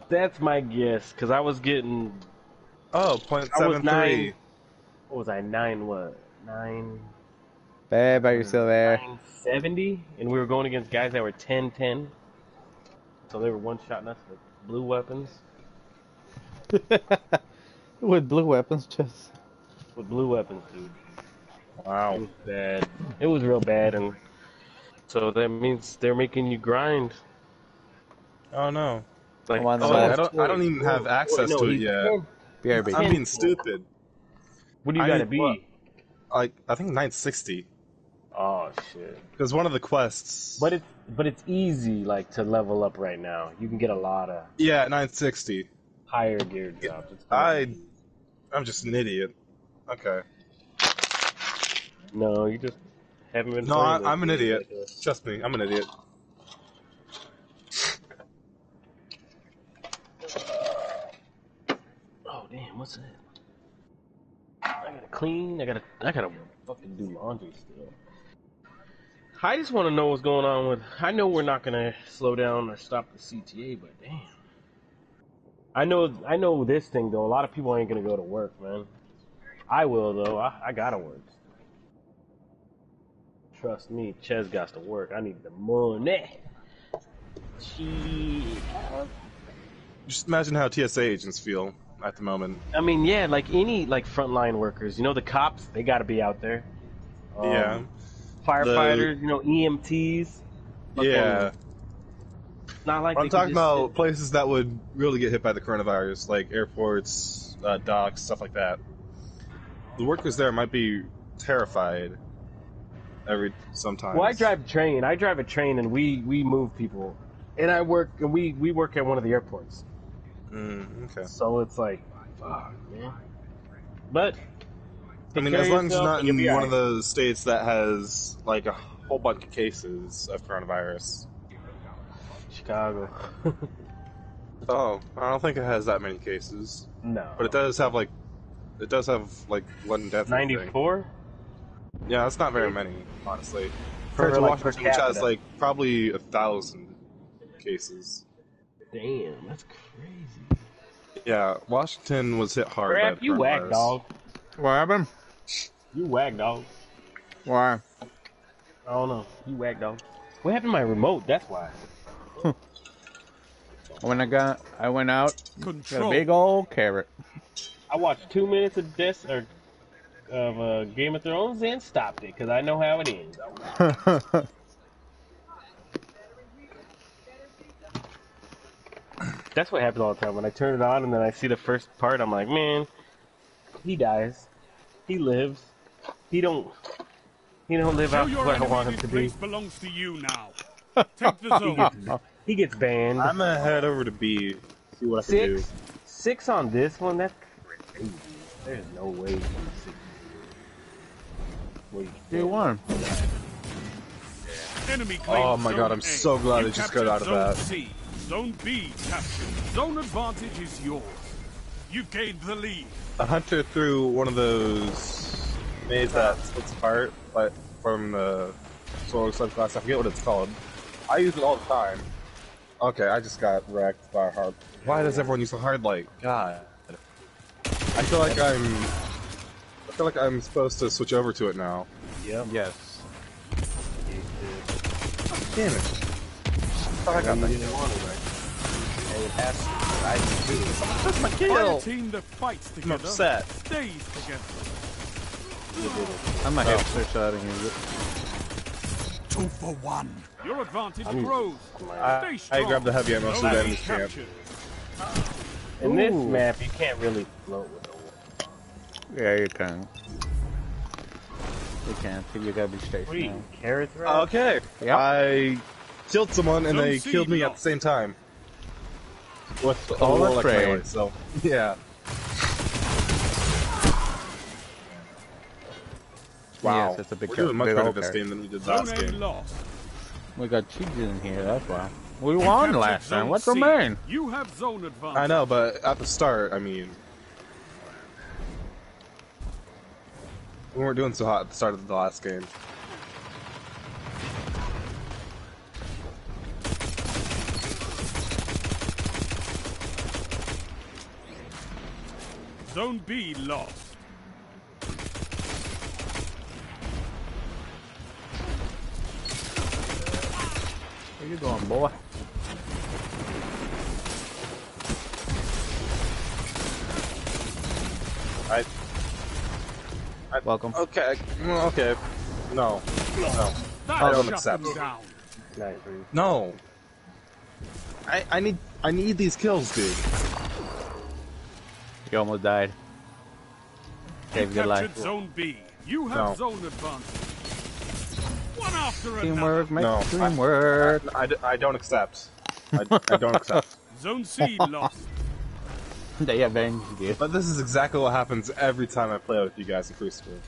that's my guess, cause I was getting Oh, point I was seven nine. What was I nine? What nine? babe, are you still there? 70, and we were going against guys that were 10-10. So they were one shotting us with blue weapons. With blue weapons, just. With blue weapons, dude. Wow. It was bad. It was real bad, and so that means they're making you grind. Oh no. Like, Oh, I don't. I don't even have access no, to it he's yet. BRB. I'm being stupid. What do you I gotta need- be? Like I think 960 Oh shit! because one of the quests. But it's but it's easy like to level up right now. You can get a lot of yeah, 960. higher gear jobs. It's. I. I'm just an idiot. Okay. no, you just haven't been. No, I, I'm an idiot. like. Trust me, I'm an idiot. Oh damn, what's that? I gotta clean. I gotta. I gotta fucking do laundry still. I just want to know what's going on with. I know we're not gonna slow down or stop the CTA, but damn. I know. I know this thing though. A lot of people ain't gonna go to work, man. I will though. I, I gotta work. Trust me, Ches got to work. I need the money. Shit. Just imagine how TSA agents feel at the moment. I mean, yeah, like any like frontline workers, you know, the cops, they got to be out there. Um, yeah. Firefighters, you know, EMTs. Yeah. Not like I'm talking about sit- places that would really get hit by the coronavirus, like airports, uh, docks, stuff like that. The workers there might be terrified every sometimes. Well, I drive a train. I drive a train, and we we move people. And I work, and we we work at one of the airports. Mm, okay. So it's like, fuck, man. But I mean, as long as you're not in one alright. of the states that has like a whole bunch of cases of coronavirus. Chicago. Oh, I don't think it has that many cases, no. but it does have like, it does have like one death. Ninety four. Yeah, that's not very many, honestly. For, Compared to like, Washington, which has like probably a thousand cases. Damn, that's crazy. Yeah, Washington was hit hard. by Crap, the you whack coronavirus. dog. What happened? You whack dog. Why? I don't know. You whack dog. What happened to my remote? That's why. When I got, I went out, got a big old carrot. I watched two minutes of this or of uh, Game of Thrones and stopped it because I know how it ends. That's what happens all the time when I turn it on and then I see the first part. I'm like, man, he dies, he lives, he don't, he don't live Show out your where I want him to be. place belongs to you now. Take the zone. He gets banned. I'm gonna head over to B, see what I can do. Six, six on this one. That's crazy. There's no way you can six. Wait, You won. Enemy Oh my God, I'm A. so glad You I just got out of that. C. Zone B captured. Zone advantage is yours. You've gained the lead. A hunter threw one of those maze that splits apart, but from the solar subclass. I forget what it's called. I use it all the time. Okay, I just got wrecked by a hard. Why does everyone use a hard light? God. I feel like I'm. I feel like I'm supposed to switch over to it now. Yep. Yes. Damn it! I thought I got that it has to, I do. That's my kill. team that fights together, I'm together upset. stays together. I'm a hipster, so I don't it. Two for one. Your advantage I'm- grows. I, Stay I strong. grabbed the heavy ammo so Zone that A enemy's camp. In this Ooh. map, you can't really float with the Yeah, you can. You can. but You gotta be Sweet. stationary. Carrot throw? Okay. Yep. I killed someone and Zone they killed me at the same time. With a All little the like trade. so yeah. Wow, Yes, it's a big we're doing much big better old this game than we did last A game. lost. We got cheese in here, that's why. We won last time. What's C. remain? You have zone advantage. I know, but at the start, I mean, we weren't doing so hot at the start of the last game. Zone B lost. Where you going, boy? I Welcome. okay, mm, okay, no, no, That I don't accept. them down. Nice, Reese. no. I I need I need these kills, dude. You almost died. Saved your life. Zone B. You have No. zone advantage. One after Teamwork makes No, the I- dream work. I, d- I don't accept. I, I don't accept. Zone C lost. They avenged you. But this is exactly what happens every time I play with you guys in Crucible.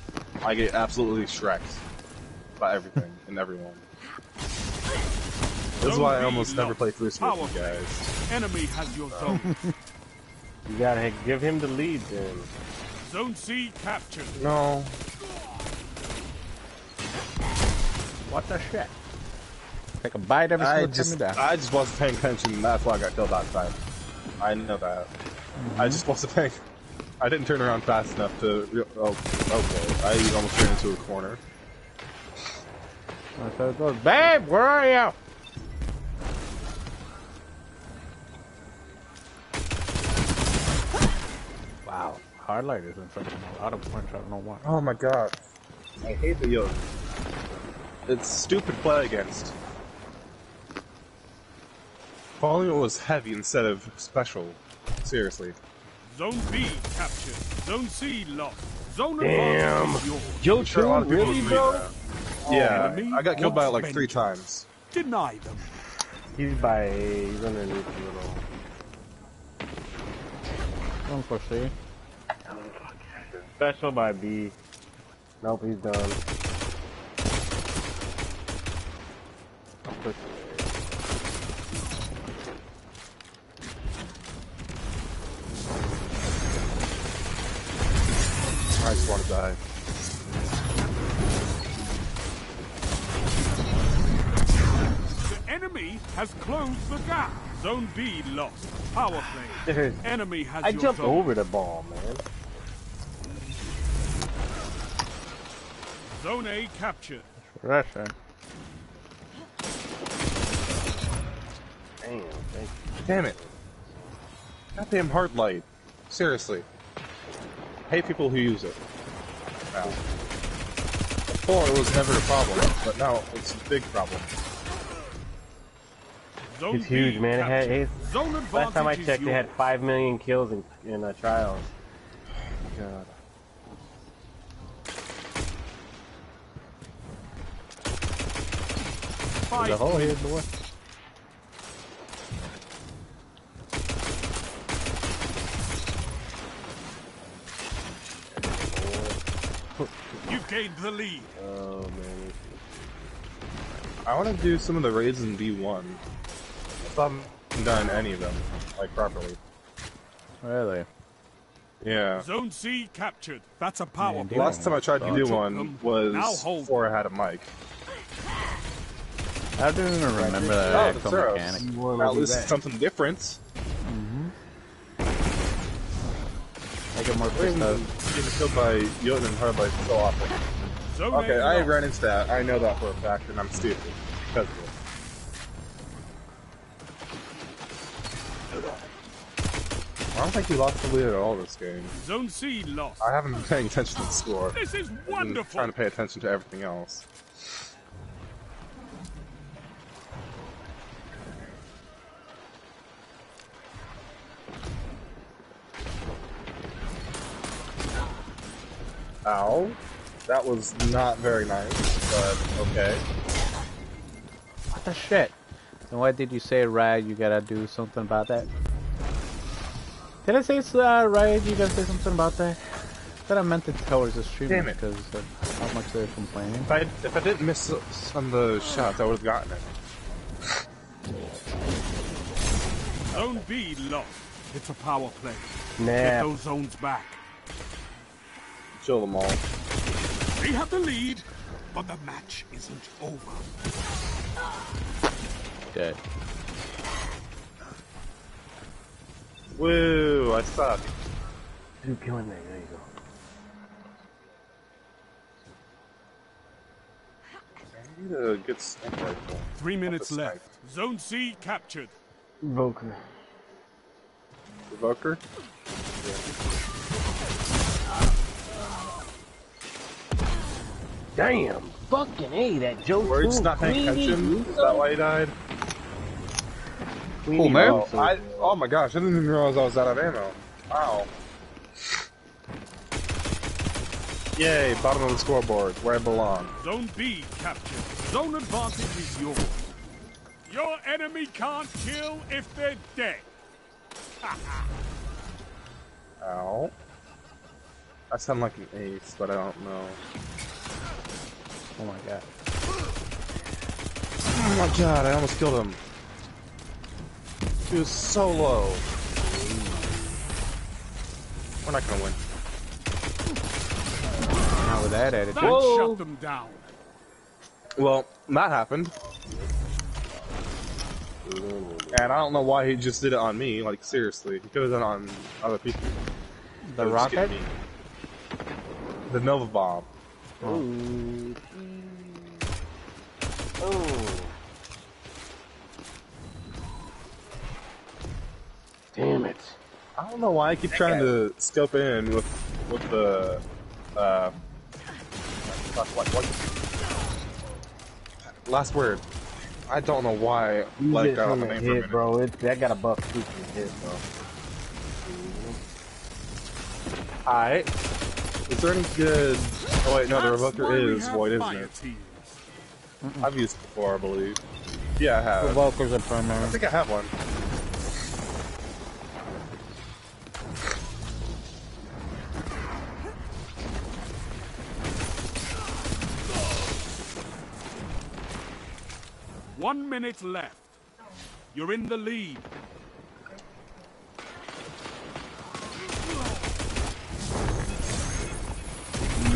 I get absolutely shreked by everything and everyone. This is why I almost B never lost. play Crucible Power with you guys. Enemy has your zone. You gotta give him the lead then. Zone C captured. No. What the shit? Take a bite every I single time just, you die. I just wasn't paying attention, and that's why I got killed that time. I know that. Mm-hmm. I just wasn't paying. I didn't turn around fast enough to. Re- oh, okay. I almost ran into a corner. So it goes, babe, where are you? Wow, hardlight is inflicting a lot of points. I don't know why. Oh my god. I hate the yoke. It's stupid play against. Volume was heavy instead of special. Seriously. Zone B captured. Zone C lost. Zone Damn. advantage is yours. Joe Sure, a lot of True, people really, bro? Yeah, enemy I got killed by it like three times. Deny them. He's by, he's underneath a little. One for C. Special by B. Nope, he's done. I'll push it. I just want to die. The enemy has closed the gap. Zone B lost. Power play. Dude, Enemy has I your jumped zone. over the ball, man. Zone A captured. Russian. Damn, thank you. Damn it. Goddamn hard light. Seriously. hate people who use it. Now. Before it was never a problem, but now it's a big problem. Zone It's huge, man. It had, captured. it's, Zone last time I advantage is checked, it had 5 million kills in, in uh, trials. God. Fight. The whole head, boy. You've gained the lead. Oh, man. I want to do some of the raids in D1. I still haven't done any of them, like, properly. Really? Yeah. Zone C captured. That's a power Man, last time I tried to do one was Now hold before I had a mic. I don't even remember Oh, that the actual Zeros. mechanic. You wanna At least that. it's something different. I get more I pissed mean, off. getting killed by Jötunn and Hardlight so often. Zone Okay, A I lost. ran into that. I know that for a fact, and I'm stupid because of it. I don't think you lost the lead at all this game. Zone C lost. I haven't been paying attention to the score. This is I've been wonderful. trying to pay attention to everything else. Ow. That was not very nice, but okay. What the shit? And why did you say Riot? You gotta do something about that. Did I say uh, Riot? You gotta say something about that. I thought I meant it towards the streamers Damn it. because of how much they're complaining. If I, if I didn't miss some of the shots, I would have gotten it. Zone B lost. It's a power play. Nah. Get those zones back. Kill them all. They have the lead, but the match isn't over. Dead. Woo, I suck. Dude, killing me. There you go. I need a good sniper rifle. Three minutes the left. Zone C captured. Voker. Evoker? Damn. Fucking A, that Joe Were you just not paying Queenie attention? Is that why he died? Queenie man. Oh, I, oh my gosh, I didn't even realize I was out of ammo. Wow. Yay, bottom of the scoreboard, where I belong. Zone B captured. Zone advantage is yours. Your enemy can't kill if they're dead. Ow. I sound like an ace, but I don't know. Oh my god. Oh my god, I almost killed him. He was so low. We're not gonna win. Not with that attitude. That shut them down. Well, that happened. And I don't know why he just did it on me, like seriously. He could have done it on other people. The rocket? The Nova Bomb. Ooh. Oh. Damn it. I don't know why I keep trying to scope in with with the uh what, what, what- last word. I don't know why I Use like it that on the the name for a hit, minute. bro. It, that got a buff too from hit, bro. Alright. Is there any good Oh wait, no, the That's why revoker we is have void, isn't fire it? teams. I've used it before, I believe. Yeah, I have. Provokers are I think I have one. One minute left. You're in the lead.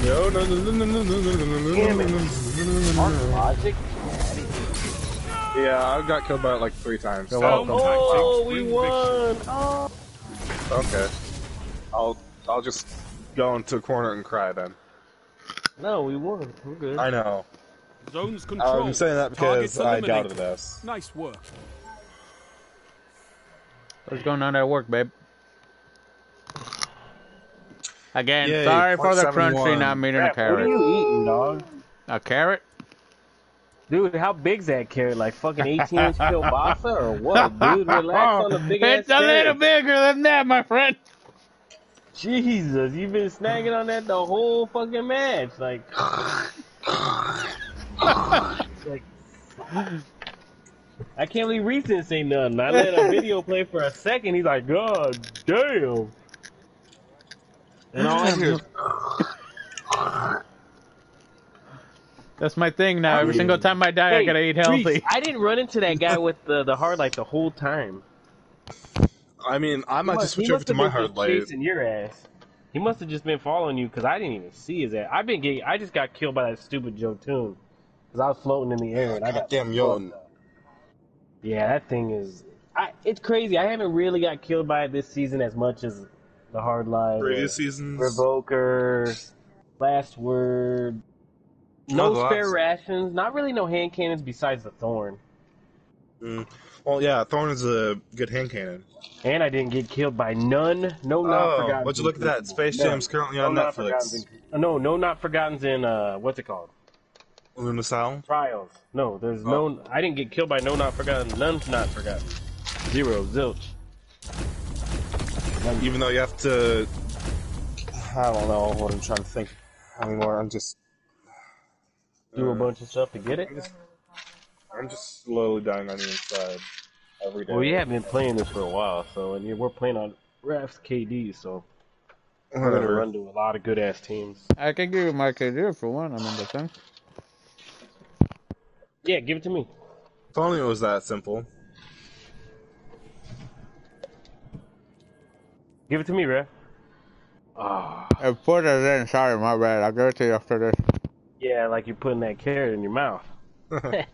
Yo, no, no, no, no, no, no, no, Damn it. Aren't logic daddy? Yeah, I got killed by it like three times. So, oh, oh, we won! Oh. Okay. I'll I'll just go into a corner and cry then. No, we won. We're good. I know. Zones control. I'm saying that because I doubted this. Nice work. What's going on at work, babe? Again, Yay, sorry for the crunchy not meeting a Crap, what are you eating, dog? A carrot? Dude, how big's that carrot? Like fucking 18 inch kielbasa or what, dude? Relax on the big ass it's a little carrot. bigger than that, my friend. Jesus, you've been snagging on that the whole fucking match. Like, like I can't believe Reese didn't say nothing. I let a video play for a second. He's like, God damn. And all I hear is, That's my thing now. Every single time I die, I gotta eat Reese, healthy. I didn't run into that guy with the, the hard light the whole time. I mean, I might just switch over must to have my been hard just light. Chasing your ass. He must have just been following you because I didn't even see his ass. I've been getting. I just got killed by that stupid Jötunn because I was floating in the air and I got. damn Jötunn. Yeah, that thing is. I, it's crazy. I haven't really got killed by it this season as much as the hard light, Previous seasons. revoker, last word. No Oh, spare rations. Not really no hand cannons besides the thorn. Mm. Well, yeah, Thorn is a good hand cannon. And I didn't get killed by none. No, not Oh, forgotten. what'd you look at that? Space Jam's currently on Netflix. In- no, no, not forgotten's in uh, what's it called? Luna's Howl. Trials. No, there's Oh. no. I didn't get killed by no not forgotten. None's not forgotten. Zero, zilch. Even though you have to, I don't know what I'm trying to think. anymore. I'm just Do a bunch of stuff to get it. I'm just slowly dying on the inside every day. Well, you have been playing this for a while, so and you- we're playing on Raf's KD, so we're gonna Whatever. run to a lot of good ass teams. I can give you my KD for one. I mean, the thing. Yeah, give it to me. If only it was that simple. Give it to me, Raf. Ah, I put it in. Sorry, my bad. I'll give it to you after this. yeah, like you're putting that carrot in your mouth.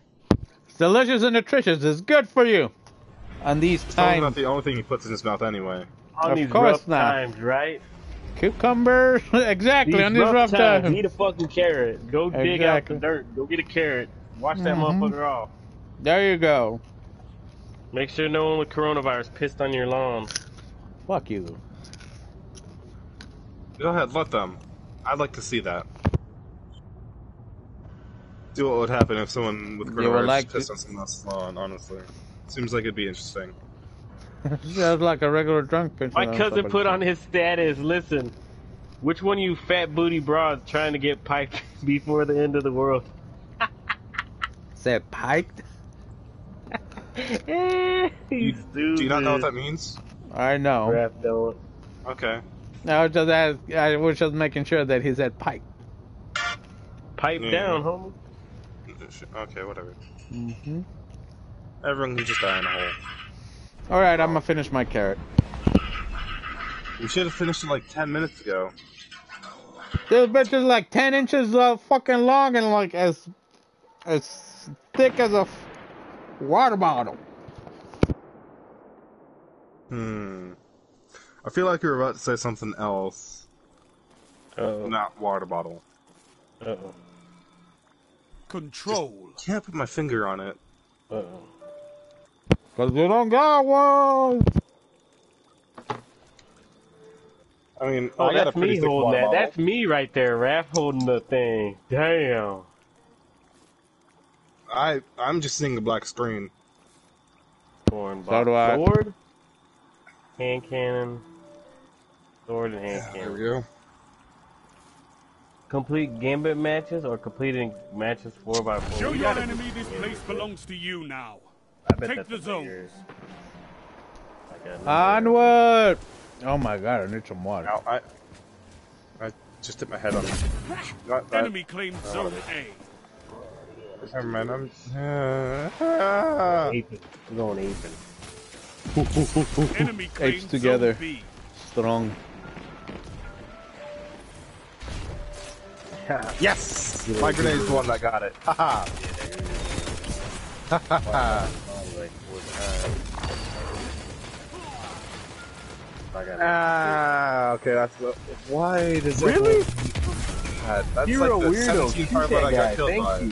It's delicious and nutritious. It's good for you. On these It's probably times, not the only thing he puts in his mouth anyway. On Of these course rough not. times, right? cucumbers. exactly These on these rough times. Eat a fucking carrot. Go dig out the dirt. Go get a carrot. Wash that Mhm. motherfucker off. There you go. Make sure no one with coronavirus pissed on your lawn. Fuck you. Go ahead, let them. I'd like to see that. See what would happen if someone with You would coronavirus like pissed to- on someone else's lawn, honestly. Seems like it'd be interesting. Sounds like a regular drunk person. My cousin put on his status, listen, which one of you fat booty broads trying to get piped before the end of the world? Said piked. Eh, Do you, do you not know what that means? I know. Rap don't. Okay. I was just ask, I was just making sure that he said pipe. Pipe Yeah. down, homie. Okay, whatever. Mm-hmm. Everyone can just die in a hole. All right, I'm gonna finish my carrot. You should have finished it like 10 minutes ago. This bitch is like ten inches uh, fucking long and like as as thick as a f- water bottle. Hmm. I feel like you were about to say something else. Uh-oh. Not water bottle. Uh-oh. Control. Can't put my finger on it. Uh-oh. Cause you don't got one. I mean, Oh, I got that's pretty me thick holding that. bottle. That's me right there, Raf holding the thing. Damn. I I'm just seeing a black screen. Corn So do I. Sword, hand cannon, sword and hand There cannon. we go. Complete gambit matches or completing matches four by four. Show We your enemy this gambit. place belongs to you now. I bet Take that's the zone. that is. I got no Onward. Oh my god, I need some water. Ow, I I just hit my head on it. Not that. Enemy claims zone A. Never mind. I'm. Uh, Aping. We're going aping. Enemy claims Apes together. zone B. Strong. Yes! My grenade's the one that got it. Haha! Haha! Ah, okay, that's the. Why does it. Really? God, that's You're like a the weirdo. 17th Shoot part that I got killed Thank by. you.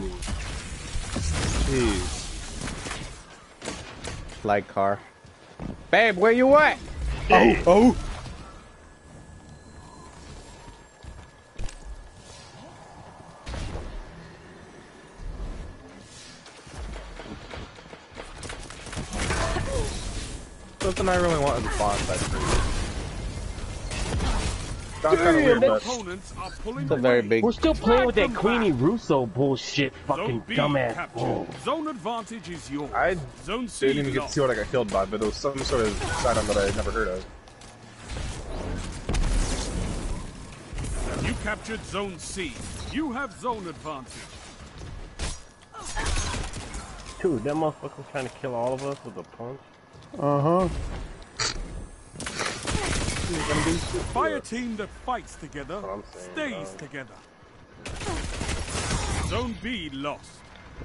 Jeez. Like car. Babe, where you at? Oh, oh. Something I really want is a boss fight. Sounds kind of weird, but Opponents are pulling It's a very big. We're still playing with that Queenie back. Russo bullshit, fucking Zone dumbass. captured. Zone advantage is yours. I Zone C didn't even get to see what I got killed by, but it was some sort of sidearm that I had never heard of. You captured Zone C. You have zone advantage. Dude, that motherfucker was trying to kill all of us with a punch. Uh huh. Fire team that fights together saying, stays dog. together. Zone B lost.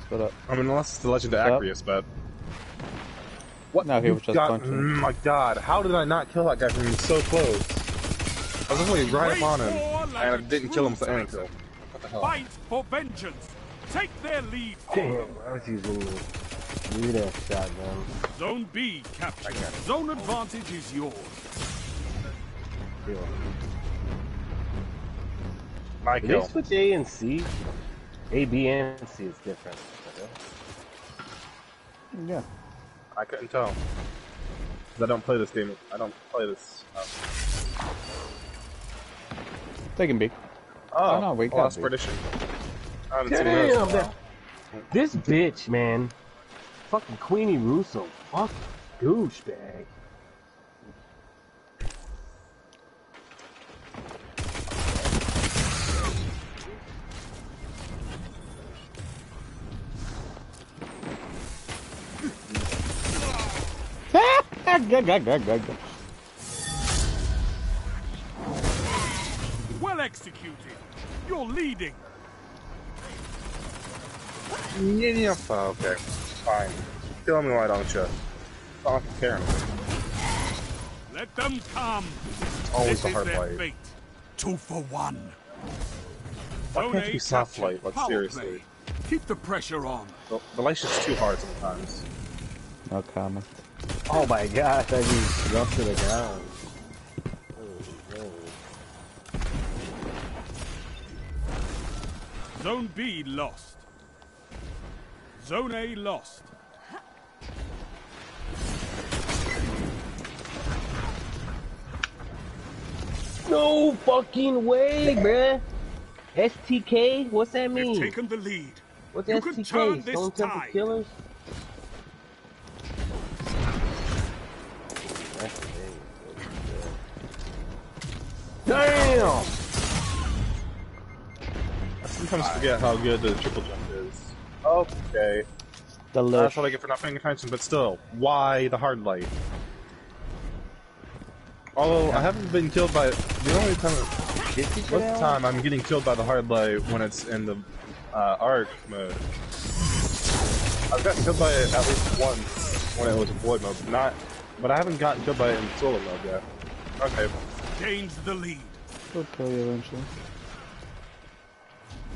What up? I mean, unless it's the Legend of Yep. Acrius, but. What? Now he was just God, punching. mm, My god, how did I not kill that guy from being so close? I was literally right Raise upon him, like and I a didn't kill him with the true aim kill. What the hell? Fight for vengeance. Take their lead. Damn, I was using the read that shotgun. Zone B captured. Zone advantage is yours. Kill. My Did they switch A and C? A, B, and C is different. Yeah. I couldn't tell. 'Cause I don't play this game. I don't play this. Um, They can be. Oh, Oh, no, we got lost these. partition. I haven't seen those in a Damn, that, this bitch, man. Fucking Queenie Russo. Fucking douchebag. Good, good, good, good, good. Well executed. You're leading. Yeah, yeah. Okay. Fine. Kill me, why don't you? I don't care. Let them come. Always this the hard their light. fate. Two for one. Why Zone can't A you soft light? Like, seriously. play. Keep the pressure on. The, the light's just too hard sometimes. No comment. Oh my god, I just jumped to the ground. Zone B lost. Zone A lost. No fucking way, bruh. STK? What's that They've mean? taken the lead. What's You can turn STK? this Stone Temple tide. Killers? Damn! I sometimes forget how good the triple jump is. Okay. That's what I get for not paying attention, but still, why the hard light? Although I haven't been killed by the only time most of the time I'm getting killed by the hard light when it's in the uh, arc mode. I've gotten killed by it at least once when it was a void mode, but not but I haven't gotten killed by it in solo mode yet. Okay. Gains the lead. We'll kill you eventually.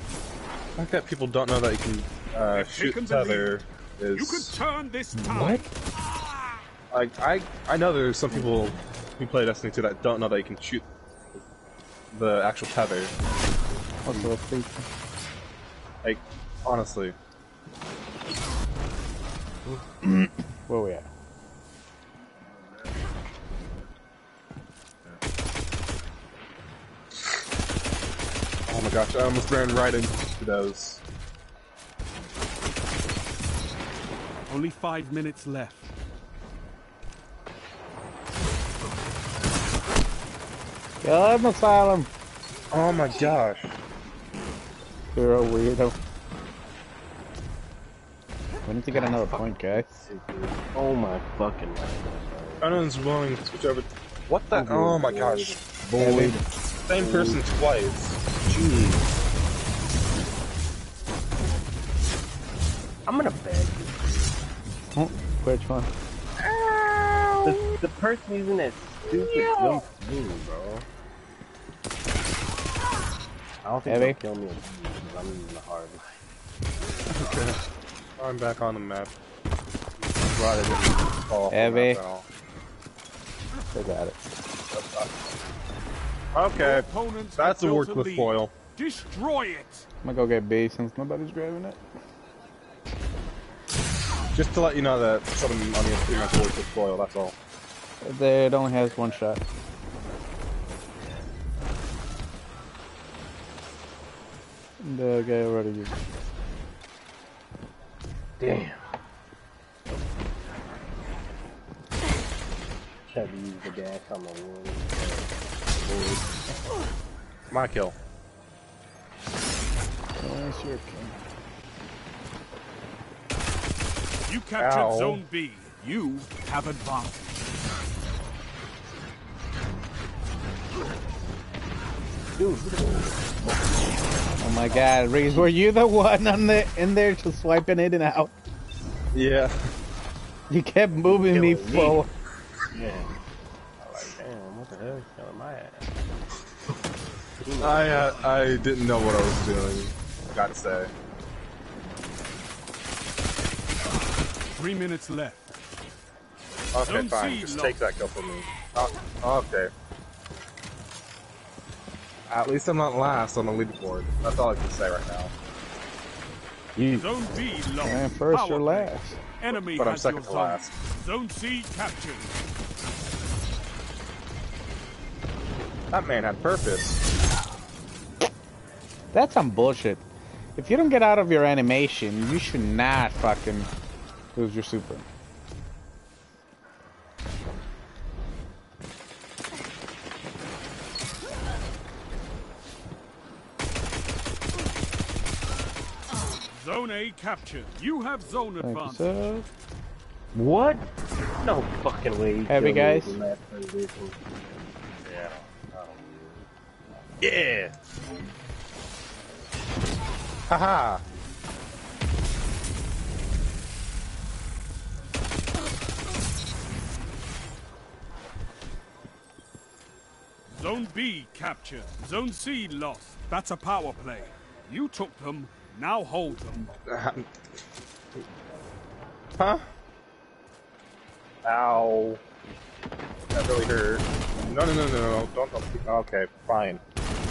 I think that people don't know that you can uh, shoot taken tether is You can turn this tide. Like I, I know there's some people who play Destiny 2 that don't know that you can shoot the actual tether. Also a feature. Like, honestly, Where we at? oh my gosh, I almost ran right into those. Only five minutes left. Kill him, Asylum! Oh my gosh. You're a weirdo. We need to get another point, guys. Oh my fucking god. Conan's willing to switch over. What the? Void. Oh my gosh. Void. Same person twice. Jeez. I'm gonna beg you. Oh, which one? The, the person using that stupid swim thing, bro. I don't think Heavy? they'll kill me because I'm using the hardest. Okay. I'm back on the map. Glad I didn't fall Heavy. map at all. They got it. Okay. Opponents That's have a built work with foil. Destroy it. I'm gonna go get B since nobody's grabbing it. Just to let you know that some on the pretty much work with foil, that's all. It only has one shot. The guy already used it. Damn. Tried to use the gas on the one. My kill. Oh, sure can. You captured Ow. Zone B. You have advantage. Oh my god, Reese, were you the one on the in there just swiping in and out? Yeah. You kept moving me me. forward. Yeah. I'm like, damn, what the hell is killing my ass? I uh, I didn't know what I was doing. Gotta say. Three minutes left. Okay, Zone fine. Just lost. take that kill from me. Oh, okay. At least I'm not last on the leaderboard. That's all I can say right now. Zone B lost. Man, first Power or last. Enemy But I'm second to last. Zone C captured. That man had purpose. That's some bullshit. If you don't get out of your animation, you should not fucking lose your super. Zone A captured. You have zone Thank you, advantage. sir. What? No fucking way. he Heavy guys? with the last transition. Yeah. Yeah. Haha. Zone B captured. Zone C lost. That's a power play. You took them. Now hold them. Uh, huh? Ow. That really hurt. No, no, no, no, no. Don't, don't. Okay, fine.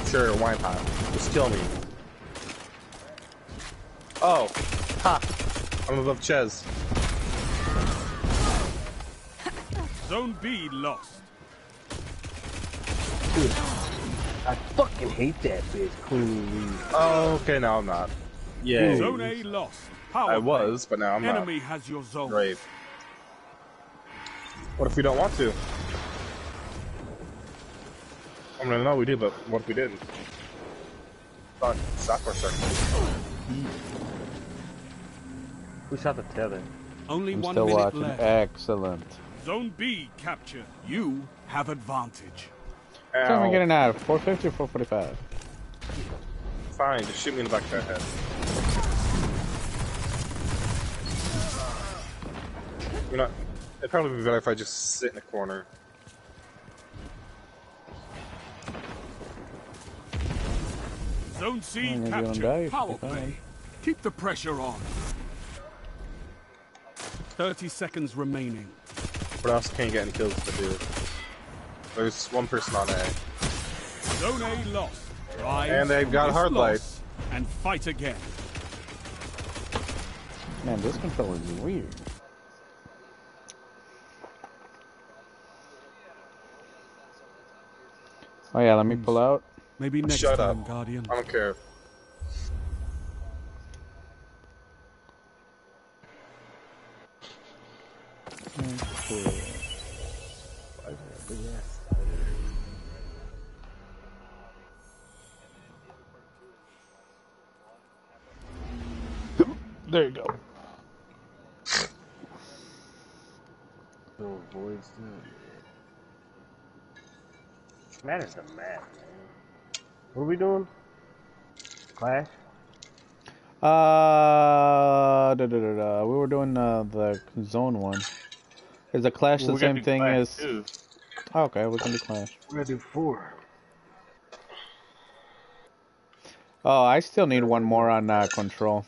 Sure, why not? Just kill me. Oh. Ha. I'm above Ches. Zone B lost. Dude, I fucking hate that bitch, Queen Lee. Oh, okay, now I'm not. Yeah. Zone A lost. Power I was, but now I'm not. Enemy has your zone. Great. What if we don't want to? I mean, no, we do, but what if we didn't? Fuck, software circle. Who shot the tether? Only I'm one still minute watching. left. Excellent. Zone B captured. You have advantage. What time are we Ow. getting out? 450 or 445? Fine, just shoot me in the back of the head. You know, it'd probably be better if I just sit in a corner. Zone C Long as you don't captured. die, you should Power play. Keep the pressure on. 30 seconds remaining. But I also can't get any kills to do. There's one person on A. Zone A lost. Rise And they've got hard light. And fight again. Man, this controller is weird. Oh yeah, let me pull out. Maybe next Shut time, up. Guardian. I don't care. There you go. So voice Matters the map, man. What are we doing? Clash? Uh, da, da, da, da. we were doing uh, the zone one. Is the clash Well, the we gotta same do thing Clash, as? too. Oh, okay, we can do clash. We're gonna do four. Oh, I still need one more on uh, control,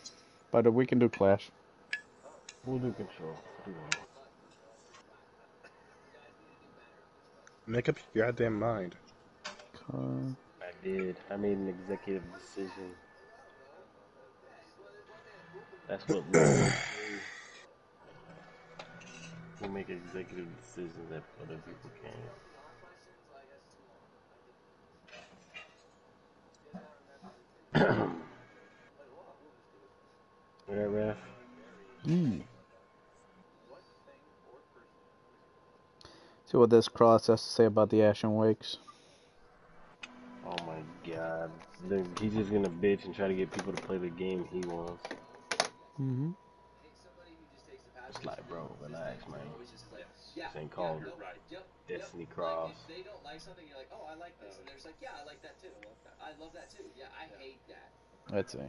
but we can do clash. We'll do control. Make up your goddamn mind. Uh, I did. I made an executive decision. That's what lawyers do. We make executive decisions that other people can't. yeah, ref. mm. See what this cross has to say about the Ashen Wakes. Oh my god. They're- He's just gonna bitch and try to get people to play the game he wants. Mm-hmm. It's like, bro, relax, man. Yeah, This ain't called yeah, right. Yep, Destiny yep. Cross. Like, if they don't like something, you're like, oh, I like this, and they're just like, yeah, I like that too. I love that too. Yeah, I hate that. Let's see.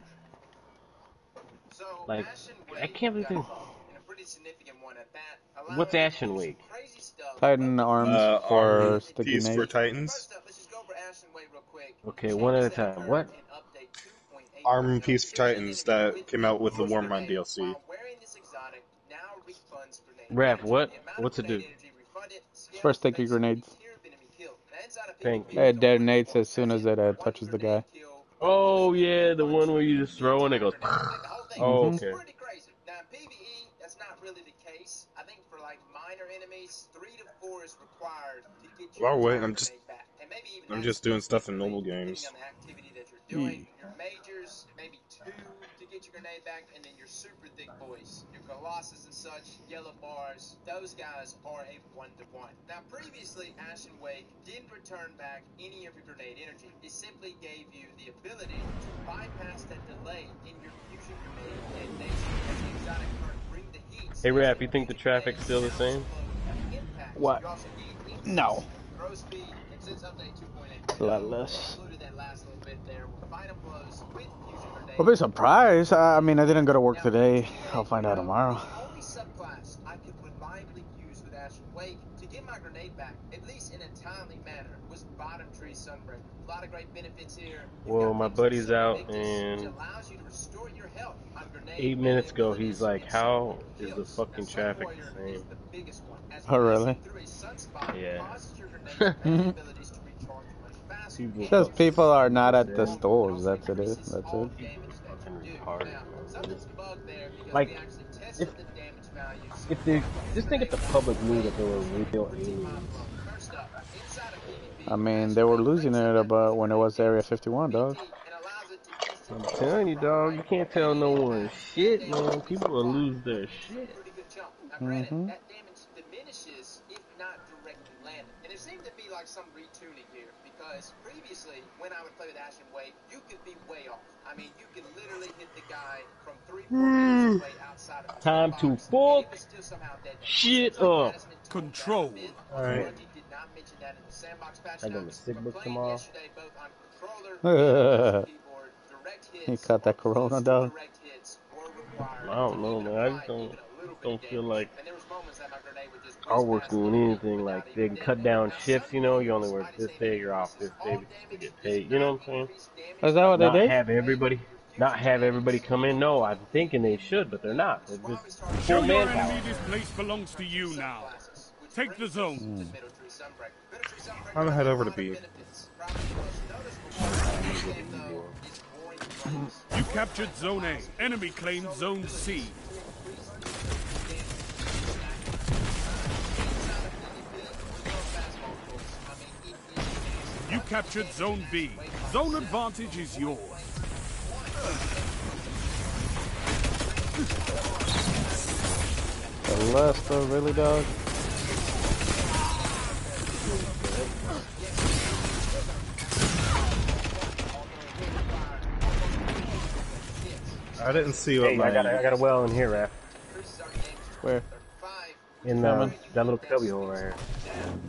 So, Like, Ashen I can't believe they- involved a pretty significant one at that, What's Ashen do some Wake? crazy. Titan arms Uh, for arm sticky piece for. Titans. First up, let's just go over Ashen Wake real quick. Okay, one at a time. What? In update 2.8, Arm piece for Titans that came out with the most Warmind DLC. while wearing this exotic now refunds grenade Ref, energy. what? The What's it do? grenade energy First the sticky grenades. each tier of enemy killed. Now, inside of Thank you. It detonates as soon as it uh, touches the guy. Oh yeah, the one where you just throw and it goes. Like, thing. Oh, mm-hmm. It's pretty crazy. Now, in PvE, that's not really the case. I think for like minor enemies, three to four is required to get your Well, wait, I'm just- back. And maybe even I'm just doing stuff in depending normal on the games. activity that you're doing hmm. your majors, maybe two to get your grenade back, and then your super thick boys, your colossus and such, yellow bars. Those guys are a one to one. Now, previously, Ashen Wake didn't return back any of your grenade energy. It simply gave you the ability to bypass that delay in your fusion grenade detonation as the exotic current bring the heat. Hey, Rap, you think the traffic's still the same? What? No. Speed, and since update 2.8, A lot less. I'll be surprised. I I mean, I didn't go to work today. I'll find out tomorrow. The only subclass I could reliably use with Ashen Wake to get my grenade back, at least in a timely manner, was Bottom Tree Sunbreaker. A lot of great benefits here. You've Well, my buddy's out, and allows you to restore your health eight minutes ago, he's like, and "How super is the fucking traffic Sun the same?" the biggest one, as Oh, really? passing through a sunspot Yeah. causes your grenade and abilities to recharge much faster. People Because people are not at the stores. That's it. Is. That's it. Damage that Fucking you do. retarded. Now, something's bugged there because Like, we actually tested if- the damage values. If they just think if the public knew that there were real aliens. First up, inside of PvP, I mean, they were losing it about when it was Area 51, dog. it allows it to I'm telling you, dog, you can't tell no one shit, man. People will lose their shit. pretty good jump. Now, granted, Mhm. that damage diminishes if not directly landed. And there seemed to be like some retuning here because previously, when I would play with Ashen Wake, you could be way off. I mean, you could literally hit the guy from three, hmm. four away outside of the Time box, to and he fuck would still somehow detonate. shit Seems up. Madison had told Control. Alright. Bungie did not mention that in the sandbox patch I got notes, the sick but book playing tomorrow. yesterday both on controller and keyboard, He hits caught that corona, to dog. direct hits were required I don't know, man. I just don't- even a little bit don't feel like And there was moments that my grenade would just Our whiz work's past doing anything like they can cut down shifts, you know. You only work this day, you're off this day because you get paid. You know what I'm saying? Is that what they Not did? have everybody, not have everybody come in. No, I'm thinking they should, but they're not. They're just Show full your manpower. enemy this place belongs to you now. Take the zone. us to Middle Tree Sunbreaker. Middle Tree Sunbreaker I'm gonna head over to lot B. benefits. Probably the most noticeable part of this game, though, is boring plays. You captured Zone A. Enemy claimed Zone C. You captured Zone B. Zone advantage is yours. The Lester, really, dog? I didn't see what Hey, I got, a, I got a well in here, Raf. Where? In uh, that little cubby hole right here.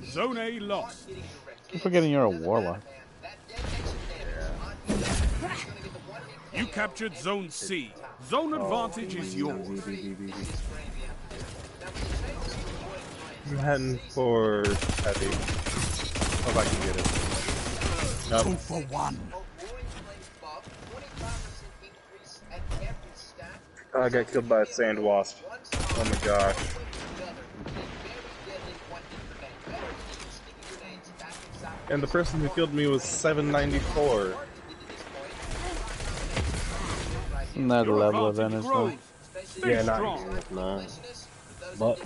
Zone A lost. Keep forgetting you're a warlock. You captured Zone C. Zone oh. advantage is yours. I'm heading for heavy. Hope I can get it. Two for one. I got killed by a sand wasp. Oh my gosh. And the person who killed me was 794. Not a Your level advantage advantage, though. Yeah, not strong. nah. But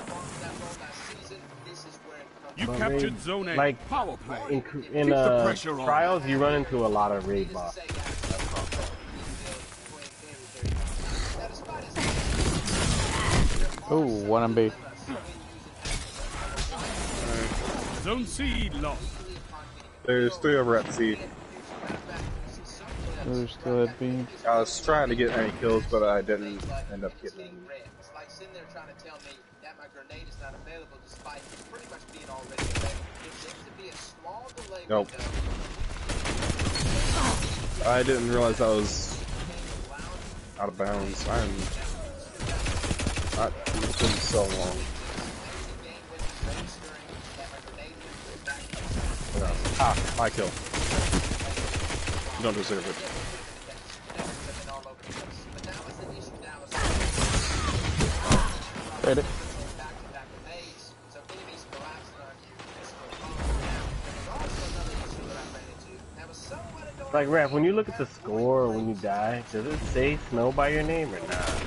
You But captured they- Zone A. like, Power play. in, Keep in the uh, pressure on. trials, you run into a lot of raid boss. Ooh, one on B. Zone C lost. There's three over at C. Who's still at B? I was trying to get any kills, but I didn't end up getting any. It's like sitting there trying to tell me that my grenade is not available despite pretty much being already available. There seems to be a small delay Nope. I didn't realize I was out of bounds. I'm not. Been so long. Yeah. Ah, my kill. You don't deserve it. Ready? Like, Raf, when you look at the score when you die, does it say Snow by your name or not?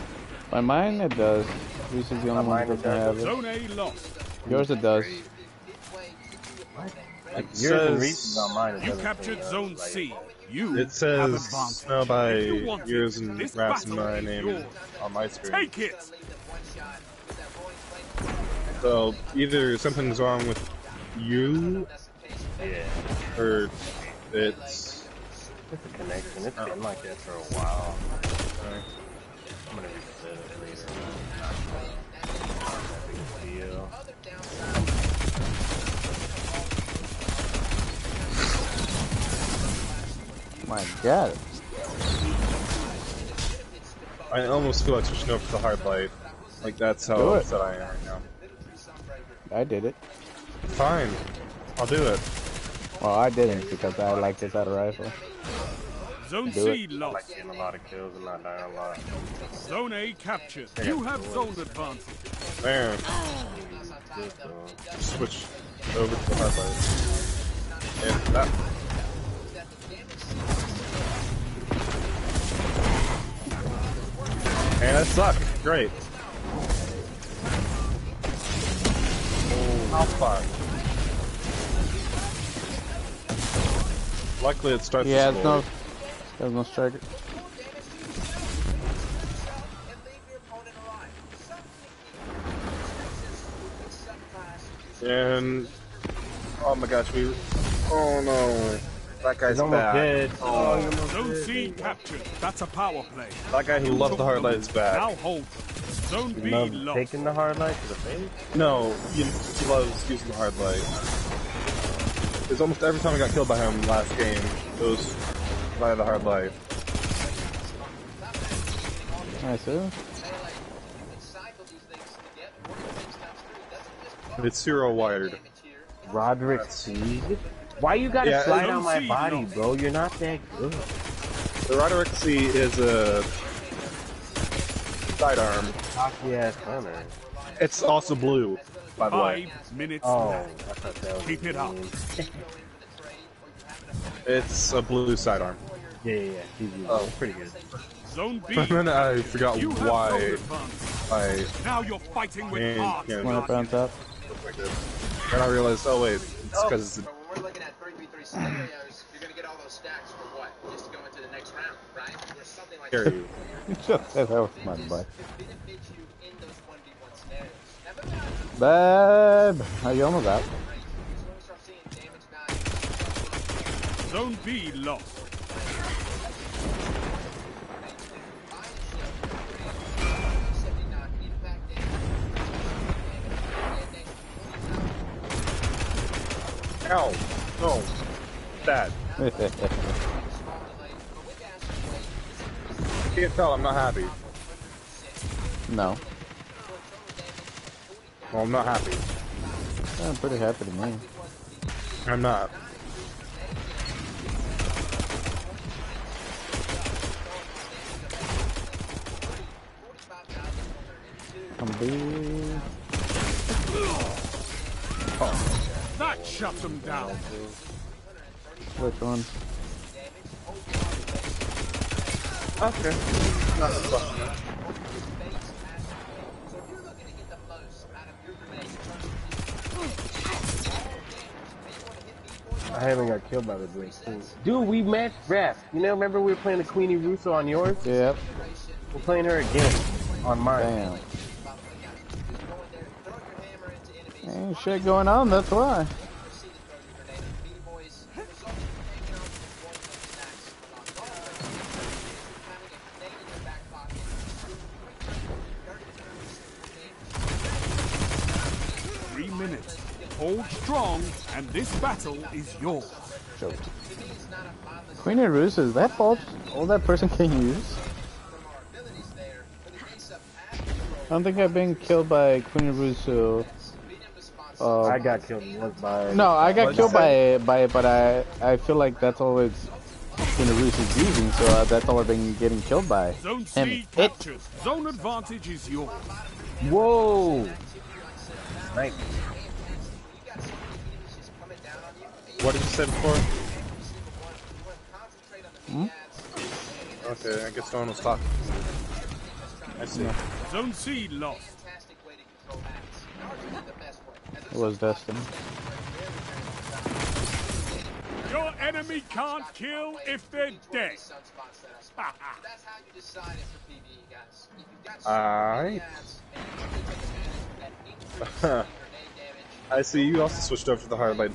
By mine, it does. This is the only one that it doesn't have it. Zone A lost. Yours, it does. It Yours and says- Reese's on mine. It You captured say, Zone like- C. You It have says advantage. snow by If you want it, and this Raps and battle my is name yours. on my screen. Take it. So either something's wrong with you, Yeah. or it's. It's a connection. It's oh. been like that for a while. I'm My God. I almost feel like switching over to the hard light. Like that's Do how it. upset I am right now. I did it. Fine, I'll do it. Well, I didn't because I like this out of rifle. Zone Do C it. I lost. like getting a lot of kills and not dying a lot. Zone A captured. Yeah. You have zone advantage. There, switch over to the hard light. And that. And that sucked. Great. How fun. Luckily, it starts. Yeah, it's no, score. there's no striker. And oh my gosh, we. Oh no, that guy's He's almost bad. dead. Oh, he's almost Zone dead. C captured. That's a power play. That guy who You loved the hard them. light is bad. Now hold. Zone You B love lost. taking the hard light to the face? No, he, he loves using the hard light. It's almost every time I got killed by him last game, it was via the hard light. I see. It's zero wired. Roderic-C? Why you gotta Yeah, slide on my C, body, no. bro? You're not that good. The Roderic-C is a sidearm. Cocky ass hunter. It's also blue, by the way. Five minutes Oh, left. I thought that was Keep it up. It's a blue sidearm. Yeah, yeah, yeah. Oh. he's pretty good. Zone B. and then I forgot You why. I Now you're fighting with Man, heart. yeah. Wanna Guardian. bounce up? looked like this. I realized, oh wait, it's oh. because it's a But when we're looking at 3v3 scenarios, you're gonna get all those stacks for what? Just to go into the next round, right? Or something like that. you. Just that was my butt. To benefit you in those 1v1 scenarios. On to Babe, are you almost Ow! No. Bad. Can't tell, I'm not happy. no. Well, I'm not happy. I'm pretty happy to me. I'm not. I'm big. That shut them down. Which one? Okay. Not fucking So if you're looking to get the most out of your grenade, I haven't got killed by the Blink Dude, we matched rap. You know, remember we were playing the Queenie Russo on yours? Yep. We're playing her again on mine. Damn. Ain't shit going on, that's why. This battle is yours. Choked. Queen of Roost, is that all, all that person can use? I don't think I've been killed by Queen of Roost, so... Uh, I got killed by. no, I got killed you say? by by it, but I I feel like that's all always Queen of Roost is using, so uh, that's all I've been getting killed by. Zone Him. C It. Zone advantage is yours. Whoa! Nice. What did you say before? Hmm? Okay, I guess no one was talking. I see. Zone C lost. It was Destiny. Your enemy can't kill if they're dead. Sunspots that I spot. That's how you decide it for PvE, guys. If you've got Alright. ads and you really take advantage of that increase in grenade damage, I see you also switched over to the hard light.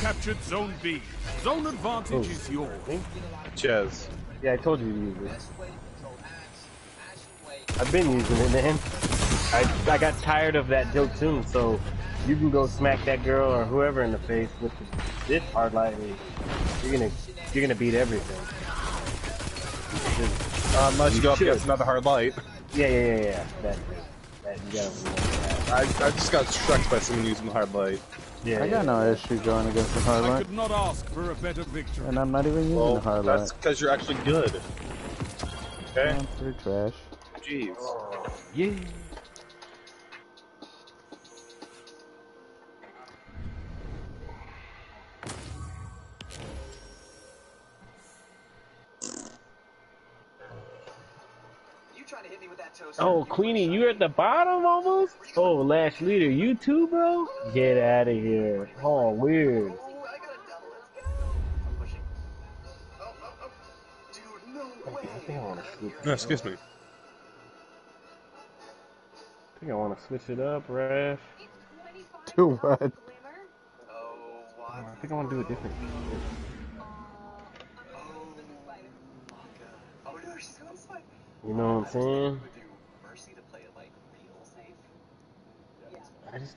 You captured Zone B. Zone advantage Oh. is yours. Cheers. Yeah, I told you to use it. best way to control ads, Ashen Wake, I've been using it, man. I I got tired of that joke too, so you can go smack that girl or whoever in the face with this hard light. You're gonna you're gonna beat everything. Just- Uh, unless you You go up should. against another hard light. yeah, yeah, yeah, yeah. That, that you gotta that. I, I just got struck by someone using the hard light. Yeah, I got yeah. no issue going against the hard I could not ask for a better victory. and I'm not even using Well, the hard light. that's because you're actually good. Okay? I'm pretty trash. Jeez. Yeah. Oh, Queenie, you're at the bottom almost? Oh, Lash Leader, you too, bro? Get out of here. Oh, weird. Oh, I got a double. Let's go. I'm pushing. Oh, oh, oh. Dude, no way. I think I want to switch. No, excuse me. I think I want to switch it up, Ref. Do what? Oh. I think I want to do a different. Oh, no, she's going to fight. You know what I'm saying? Would do Mercy to play it like real safe? I just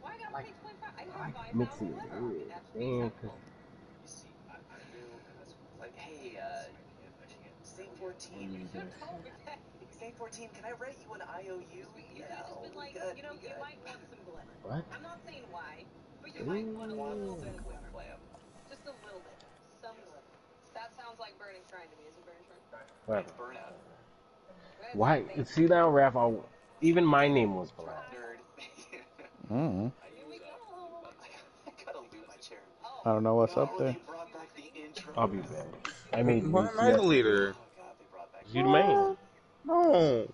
Why gotta Like- pay 25? I I like mixing it something. weird. That's Man, 'cause You see, I, I knew it was like, hey, uh, State 14. State 14, can I write you an IOU? You Yeah, could just oh, been like, good, you know, we you might want some glimmer. What? I'm not saying why, but you might want a little bit of glimmer. Just a little bit. Some glimmer. That sounds like Burning Shrine to me, isn't Burning Shrine? what? Burnout. Why? See now, Ref. I, even my name was black. Nerd. Mm. Here we go. I gotta loot my chair. I don't know what's up there. they brought back the. I'll be back. I mean, Why am I the leader? God, they brought back You the man. No.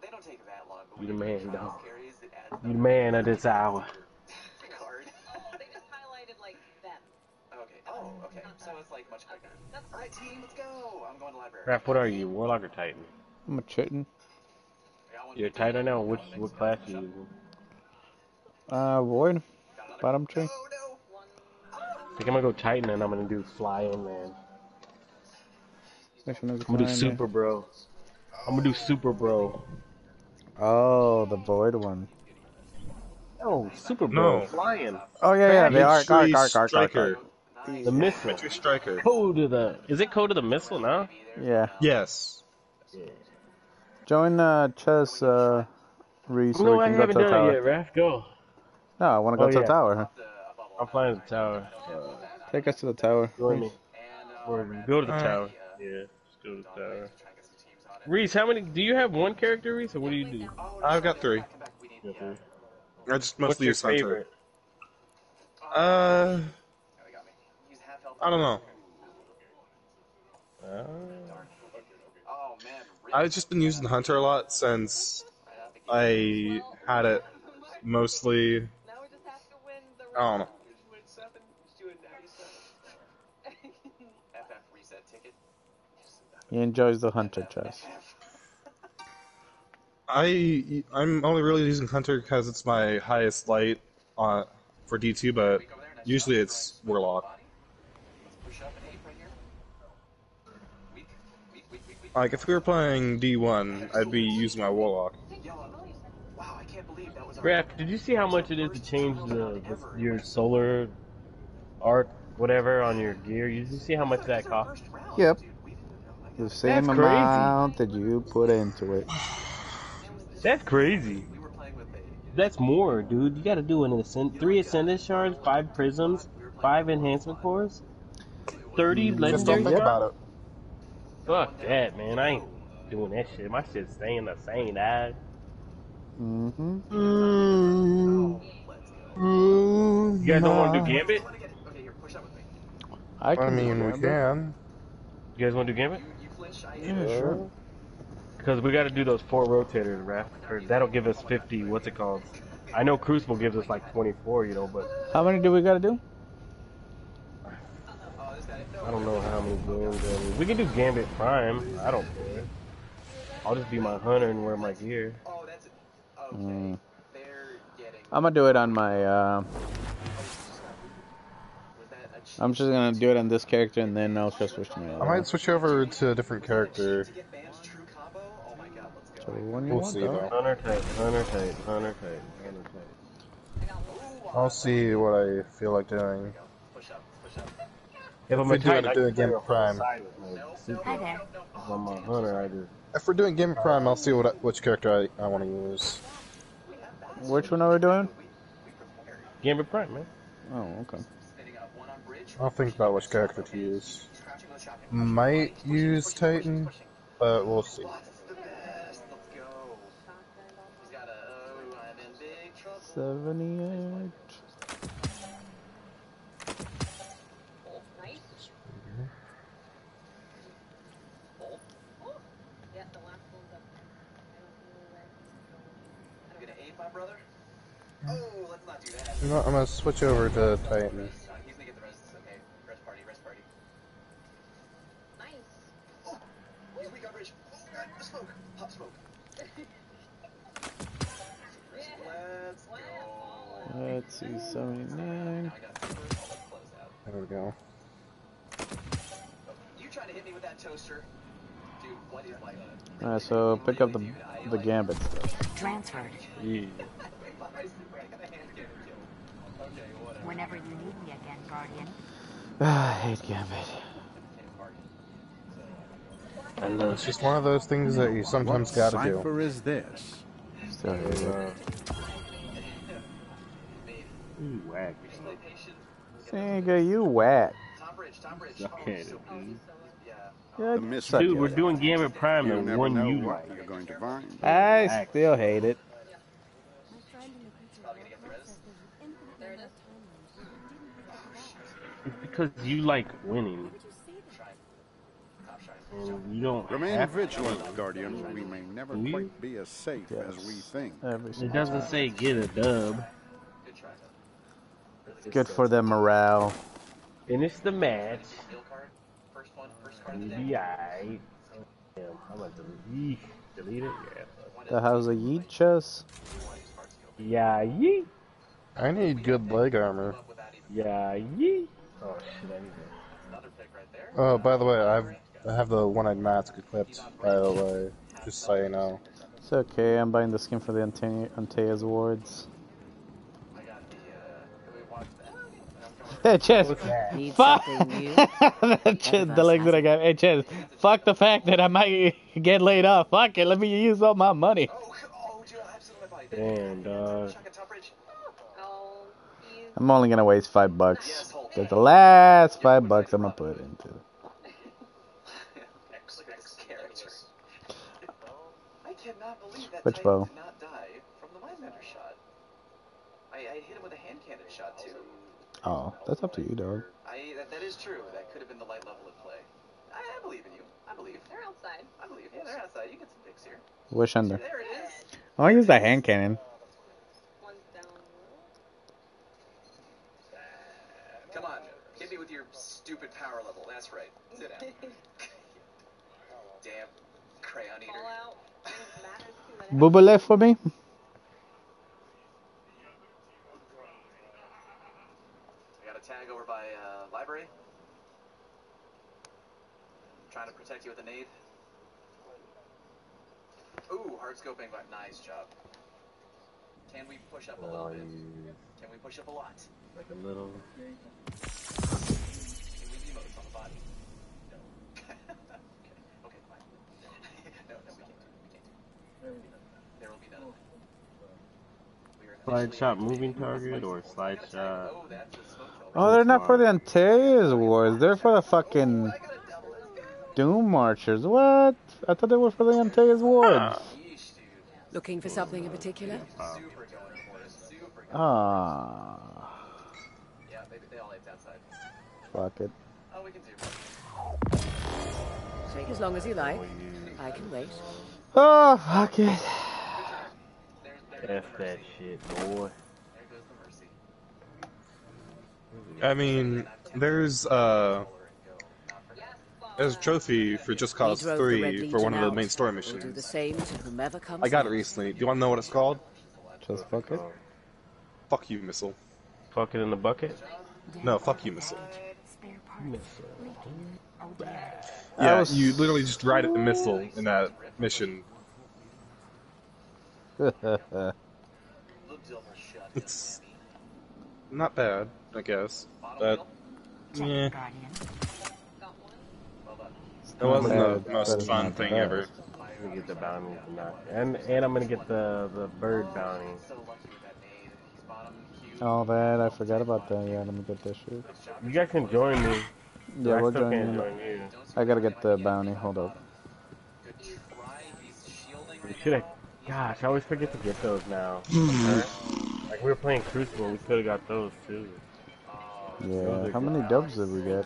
They don't take that long, but You when the man, trials dog. carries, it adds You the man of this hour. the card. They just highlighted like them. Okay. So it's like much quicker. All right, team, let's go. I'm going to library. Ref, what are you? Warlock or Titan? I'm a chitin. I got one. You're a Titan now. Which what class are you using? Uh, void. Bottom tree. No. one. I think I'm gonna go Titan and I'm gonna do Fly In Man. I'm gonna do fine, Super Bro. I'm gonna do Super Bro. Oh, the void one. Oh, Super Bro. No. Flying. Oh yeah, yeah, they are. Guard, Infantry guard, guard, guard, striker. guard. The missile. Infantry striker. Code to the. Is it code to the missile now? Yeah. Yes. Join uh, chess, uh, Reese, so No, we I go haven't done it yet, Ref. Go. No, I want to go Oh, to the yeah. tower. I'm flying to the tower. Take us to the tower. Join me. Uh, Or go to the Alright. tower. Yeah, just go to the tower. try and get some teams on it. Reese, how many? Do you have one character, Reese, or what do you do? I've got three. come back. We need the, uh, I just What's mostly your use Hunter. favorite? Uh, they got me. Use half health. I don't know. Uh, Oh man. I've just been using Hunter a lot since I had it mostly. Now we just have to win the I don't know. FF reset ticket. He enjoys the hunter chess. I I'm only really using Hunter because it's my highest light on for D2, but usually it's Warlock. Like if we were playing D1, I'd be using my Warlock. Yellow. Wow, I can't believe that was our Ref, did you see how much it is to change the, the your solar arc, whatever, on your gear? You did you see how much that costs? Yep. Dude, we didn't know. Like, The same That's crazy. amount that you put into it. That's crazy. we were playing with a That's more, dude. You got to do an ascend, three ascendant shards, five prisms, five enhancement cores, thirty Just legendary. shards? Fuck that, man. I ain't doing that shit. My shit's staying the same, dog. Mm-hmm. You guys don't want to do Gambit? Okay, here, push up with me. I can I mean, we can. You guys want to do Gambit? You flinch, I Yeah, sure. Because we got to do those four rotators, ref. Or that'll give us 50, what's it called? I know Crucible gives us like 24, you know, but How many do we gotta do? I don't know how many games. And we can do Gambit Prime. I don't care. I'll just be my hunter and wear my gear. That's okay. Mm. They're getting. I'm gonna do it on my. Uh, Was that a cheat I'm just gonna do it on this character and then I'll just switch to my I might switch over to a different character. to get Bam's true combo? Oh my god, let's So go. when you We'll see, though. Hunter type, hunter type, hunter type, hunter type. I'll see what I feel like doing. Push up, push up. If I'm we a do tight, end up I doing can Game play of Prime. side with my super. Hi there. If I'm a hunter, I just. If we're doing Gambit Prime, I'll see what I, which character I, I want to use. Which one are we doing? Gambit Prime, man. Oh, okay. Spinning up one. I'll think about which character to use. Crouching with shotgun. Might use Titan, but we'll see. What's the best? Let's go. He's got a. Oh, I'm in big trouble. Seventy-eight. Nice. Yeah, the last one's up there. I don't know where he's I'm gonna aid my brother. Oh, let's not do that. You know, what, I'm gonna switch over to Titan. Uh, he's gonna get the rest. Okay, rest party, rest party. going. Nice. Oh, he's weak on bridge. Oh god, the smoke. Pop smoke. Let's go. Let's see, seventy-nine. I got super. Oh, let's close out. There we go. You trying to hit me with that toaster? Dude, what is like a... Alright, so pick up the the gambit stuff. Transferred. Yeah. I got a hand cannon kill. Okay, whatever. Whenever you need me again, Guardian. Ah, I hate gambit. I love It's just one of those things that you sometimes gotta do. cipher is this? Still hate it. uh, Ooh, whack. Just play patient. Nigga, you whack. Top bridge, top bridge. Suck at so it, close. dude. Yeah. Yeah, The miss- suck Dude, we're doing Gambit Prime, You the one you like. you're going to find. I still hate it. Probably gonna get the rest. There it is. It's because you like winning, Shrine. Top shrine. and you don't Remain have to. vigilant, Guardian. We may never Do you? quite be as safe as we think. It doesn't say get a dub. Good try. It's good for the morale. Finish the match. Skill card. First one. First card of the You'll day. be alright. Damn, I'm gonna delete, delete it. Yeah. The how's a yeet chest? Yeah, yee. I need good leg armor. Yeah, yee. Oh shit, I need that. Another pick right there. Oh, by the way, I've I have the one-eyed mask equipped. By the way, just so you know. It's okay, I'm buying the skin for the Ante- Antaeus wards. I got the, uh, we watched that. Hey, Chess! Fuck! something new? Chess, the leg that I got. Hey, Chess, fuck the fact that I might get laid off. Fuck it, let me use all my money. Oh, oh, dude, I have some in my body. Damn, dog. Shotgun top bridge. He's I'm only gonna waste five bucks. That's the last five bucks I'm gonna put into. X, X character. I cannot believe that Which bow? did not die from the Mindbender shot. I, I hit him with a hand cannon shot too. Oh, that's up to you, dog. I that, that is true. That could have been the light level at play. I, I believe in you. I believe. they're outside. I believe. Yeah, they're outside. You get some picks here. Wish under. There it is. I'll use the hand cannon. One's down. Come on, hit me with your stupid power level. That's right. Sit down. Damn, crayon eater. Out. It matters too much. Booba left for me? I got a tag over by uh, library. I'm Trying to protect you with a nade. Ooh, hard scoping, but nice job. Can we push up a little bit? Can we push up a lot? like a little. Can on the body? No. okay, okay, fine. no, no, we can't do it. We can't do it. There will be none of that. We are Slide officially shot able to moving target or slide I got a tag. shot? Oh, that's a smoke kill. Oh, they're not for the Antaeus wards. They're for the fucking I got a double. Let's go. Dunemarchers. What? I thought they were for the Antaeus wards. Yeesh, dude. Looking for something in particular? Super going for it. Super going. Ah, Yeah, they, they all aped outside. fuck it. As long as you like. I can wait. Oh, fuck it. There's, there's F that shit, boy. There goes the mercy. I mean, there's uh There's a trophy for Just Cause We drove the Red 3 for one of the main story We'll do the missions. same to whomever comes I got it recently. Do you want to know what it's called? Just fuck it. Fuck you, missile. Fuck it in the bucket. No, fuck you, missile. I Yeah, was- you literally just ride a missile in that mission. It's not bad, I guess. But yeah, it wasn't Bad, the most fun not the thing ever. best. I'm get the bounty from that. And and I'm gonna get the the bird bounty. Oh, that I forgot about that. Yeah, let me get this shit. You guys can join me. Yeah, I we're still can't joining. join you. I gotta get the bounty. Hold up. We should have. Gosh, I always forget to get those now. Hmm. like we were playing Crucible, we could have got those too. Yeah. How many dubs did we get?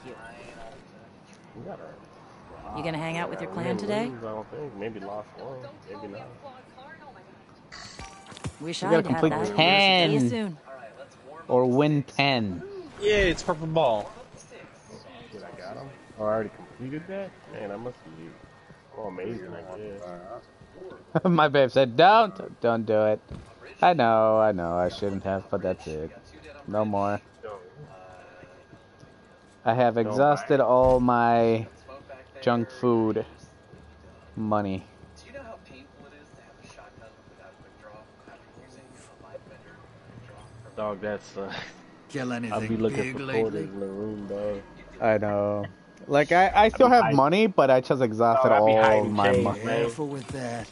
We got a- You gonna hang out with your clan didn't today? lose, I don't think. Maybe lost one. Maybe not. Wish We I'd gotta complete that. Ten soon. or win ten. Yeah, it's purple ball. Shit, I got them. Oh, I already completed that? Man, I must be oh, amazing, I guess. My babe said, "Don't, don't do it." I know, I know, I shouldn't have, but that's it. No more. I have exhausted all my junk food money. Do you know how painful it is to have a shotgun without quick draw after using a live vendor quick draw? Dog, that's. Uh, Kill I'll be looking big for lately? quarters in the room, dog. I know. Like I, I still have money, but I just exhausted Oh, all hiding my change, money. man. Careful with that.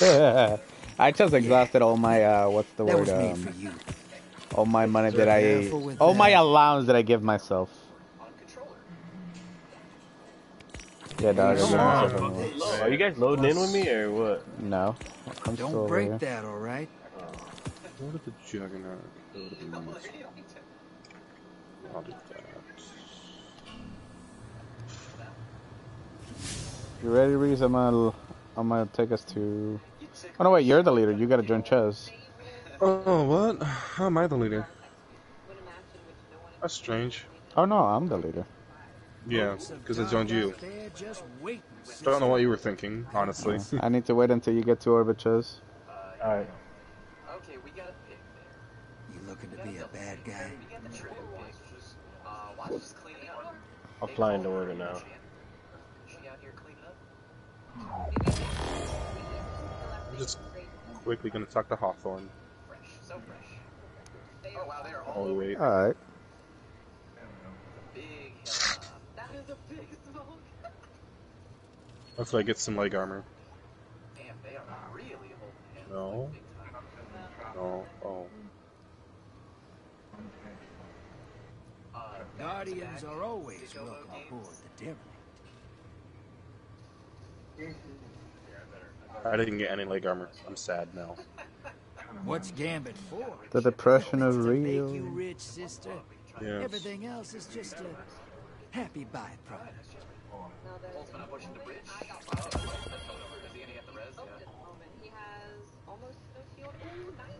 I just exhausted all my uh, what's the That word? was made Um, for you. all my money that I, Careful with all my allowance that I give myself. Yeah, dog. I Come on. Are you guys loading in with me or what? No, I'm Don't over break here. that, all right? What did the juggernaut You ready, Reese? I'm gonna, I'm gonna take us to. Oh no, wait, you're the leader. You gotta join Ches. Oh, what? How am I the leader? That's strange. Oh no, I'm the leader. Yeah, because I joined you. They're just waiting. Don't know what you were thinking, honestly. I need to wait until you get to orbit, Ches. Alright. Okay, we got a pick there. You looking to be a bad guy? We got the trick pick. Uh, watch us clean it up. I'll fly into order now. She out here cleaning up. I'm just quickly gonna talk to Hawthorne. Fresh, so fresh. Oh wow, they're all over wait. All right. big hill. That is a big smoke. That's why I get some leg armor. Damn, they are really holding. No. No. Oh. Guardians are always welcome aboard the Derelict. I didn't get any leg armor. I'm sad now. What's Gambit for? The depression is To make you rich, sister. Yes. Everything else is just a happy byproduct. Boltzmann, I'm pushing the bridge. Wow. Is he gonna get the res? Yeah. He has almost no shield. Ooh, nice.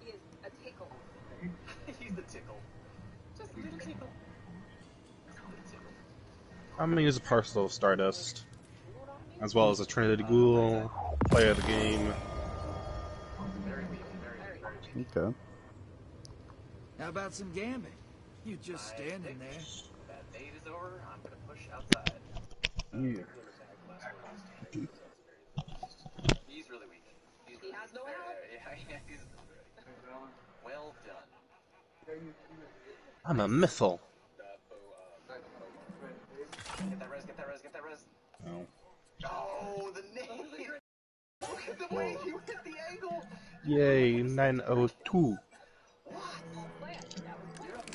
He is a tickle. He's the tickle. Just a little tickle. I'm gonna use a parcel of Stardust, as well as a Trinity uh, Ghoul, play of the game. Okay. How about some Gambit? You just standing there. That date is over. I'm gonna push outside. Yeah. He's really weak. He's He has no help. Yeah, yeah, he's well done. I'm a missile. Get that res, get that res, get that res. No. Oh, the name! Look at the way you hit the angle! Yay, 902.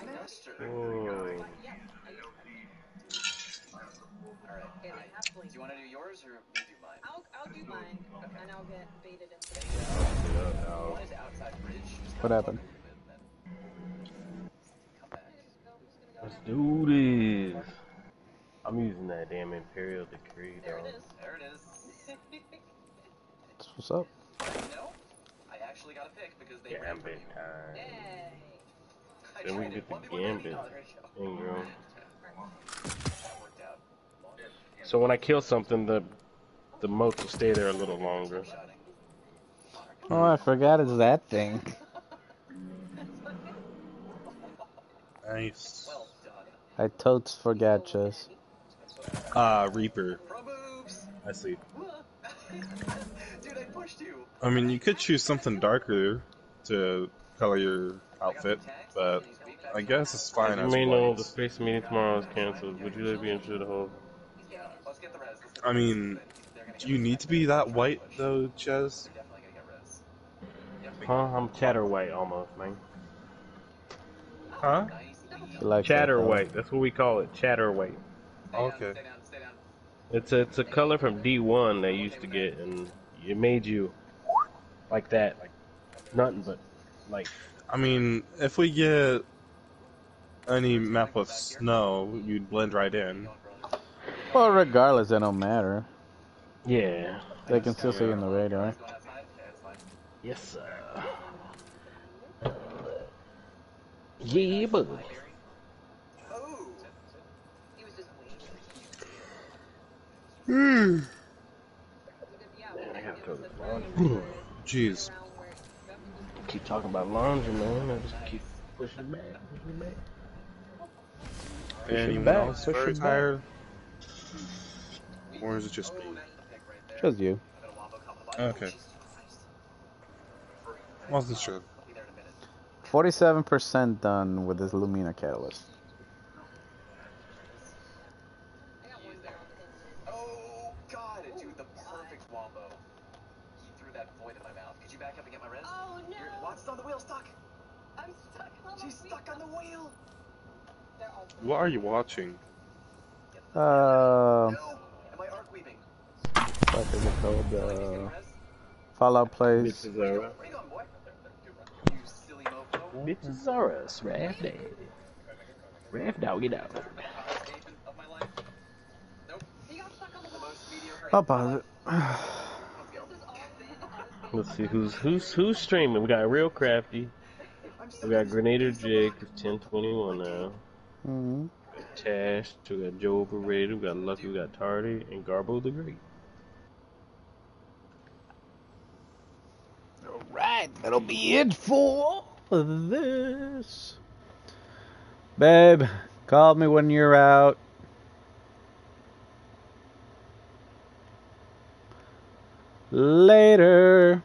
Master. Whoa. Alright, do you want to do yours or me do mine? I'll, I'll do mine, and I'll get baited into it. One is outside bridge. What happened? Let's do this. I'm using that damn Imperial Decree, There dog. it is. There it is. That's what's up. No, I actually got a pick because they ran from Gambit time. Yay. I Then we tried get the Gambit. oh, there you go. engram. That worked out. So when I kill something, the the mote will stay there a little longer. Oh, I forgot it's that thing. Nice. I totes forgot just. Ah, Reaper. I see. Dude, I pushed you. I mean, you could choose something darker to color your outfit, but I guess it's fine As you may know, the space meeting tomorrow is canceled. Would you really be interested in hold? I mean, do you need to be that white though, Ches? Huh? I'm Chatterwhite almost, man. Huh? You like that Chatterwhite. That's what we call it. Chatterwhite. Okay. It's a it's a color from D1 they used to get, and it made you like that, like nothing but like. I mean, if we get any map with snow, you'd blend right in. Well, regardless, it don't matter. Yeah. They can still see you in the radar. Yes, sir. Uh, yeah, buddy. Hmm. Man, I gotta throw this laundry. Jeez. Keep talking about laundry, man. I just keep pushing back, pushing it back. it Anyone back, else push very it back. tired? Or is it just me? Just you. Okay. Wasn't sure. 47% done with this Lumina catalyst. What are you watching? Uh, Am I arc weaving? what is it called? Uh, Fallout Plays. Bitches are us. Bring on, boy. You silly mofo. Bitches are us. Raf Daddy. Raf Doggy Dog. Of my life. Nope. He got stuck on the The most mediocre. I'll pause it. This is all Let's see who's who's who's streaming. We got Real Crafty. We got Grenader Jake, who's 1021 now. Hmm Tash, we got Joe Overrated, we got Lucky, we got Tardy, and Garbo the Great. Alright, that'll be it for this. Babe, call me when you're out. Later.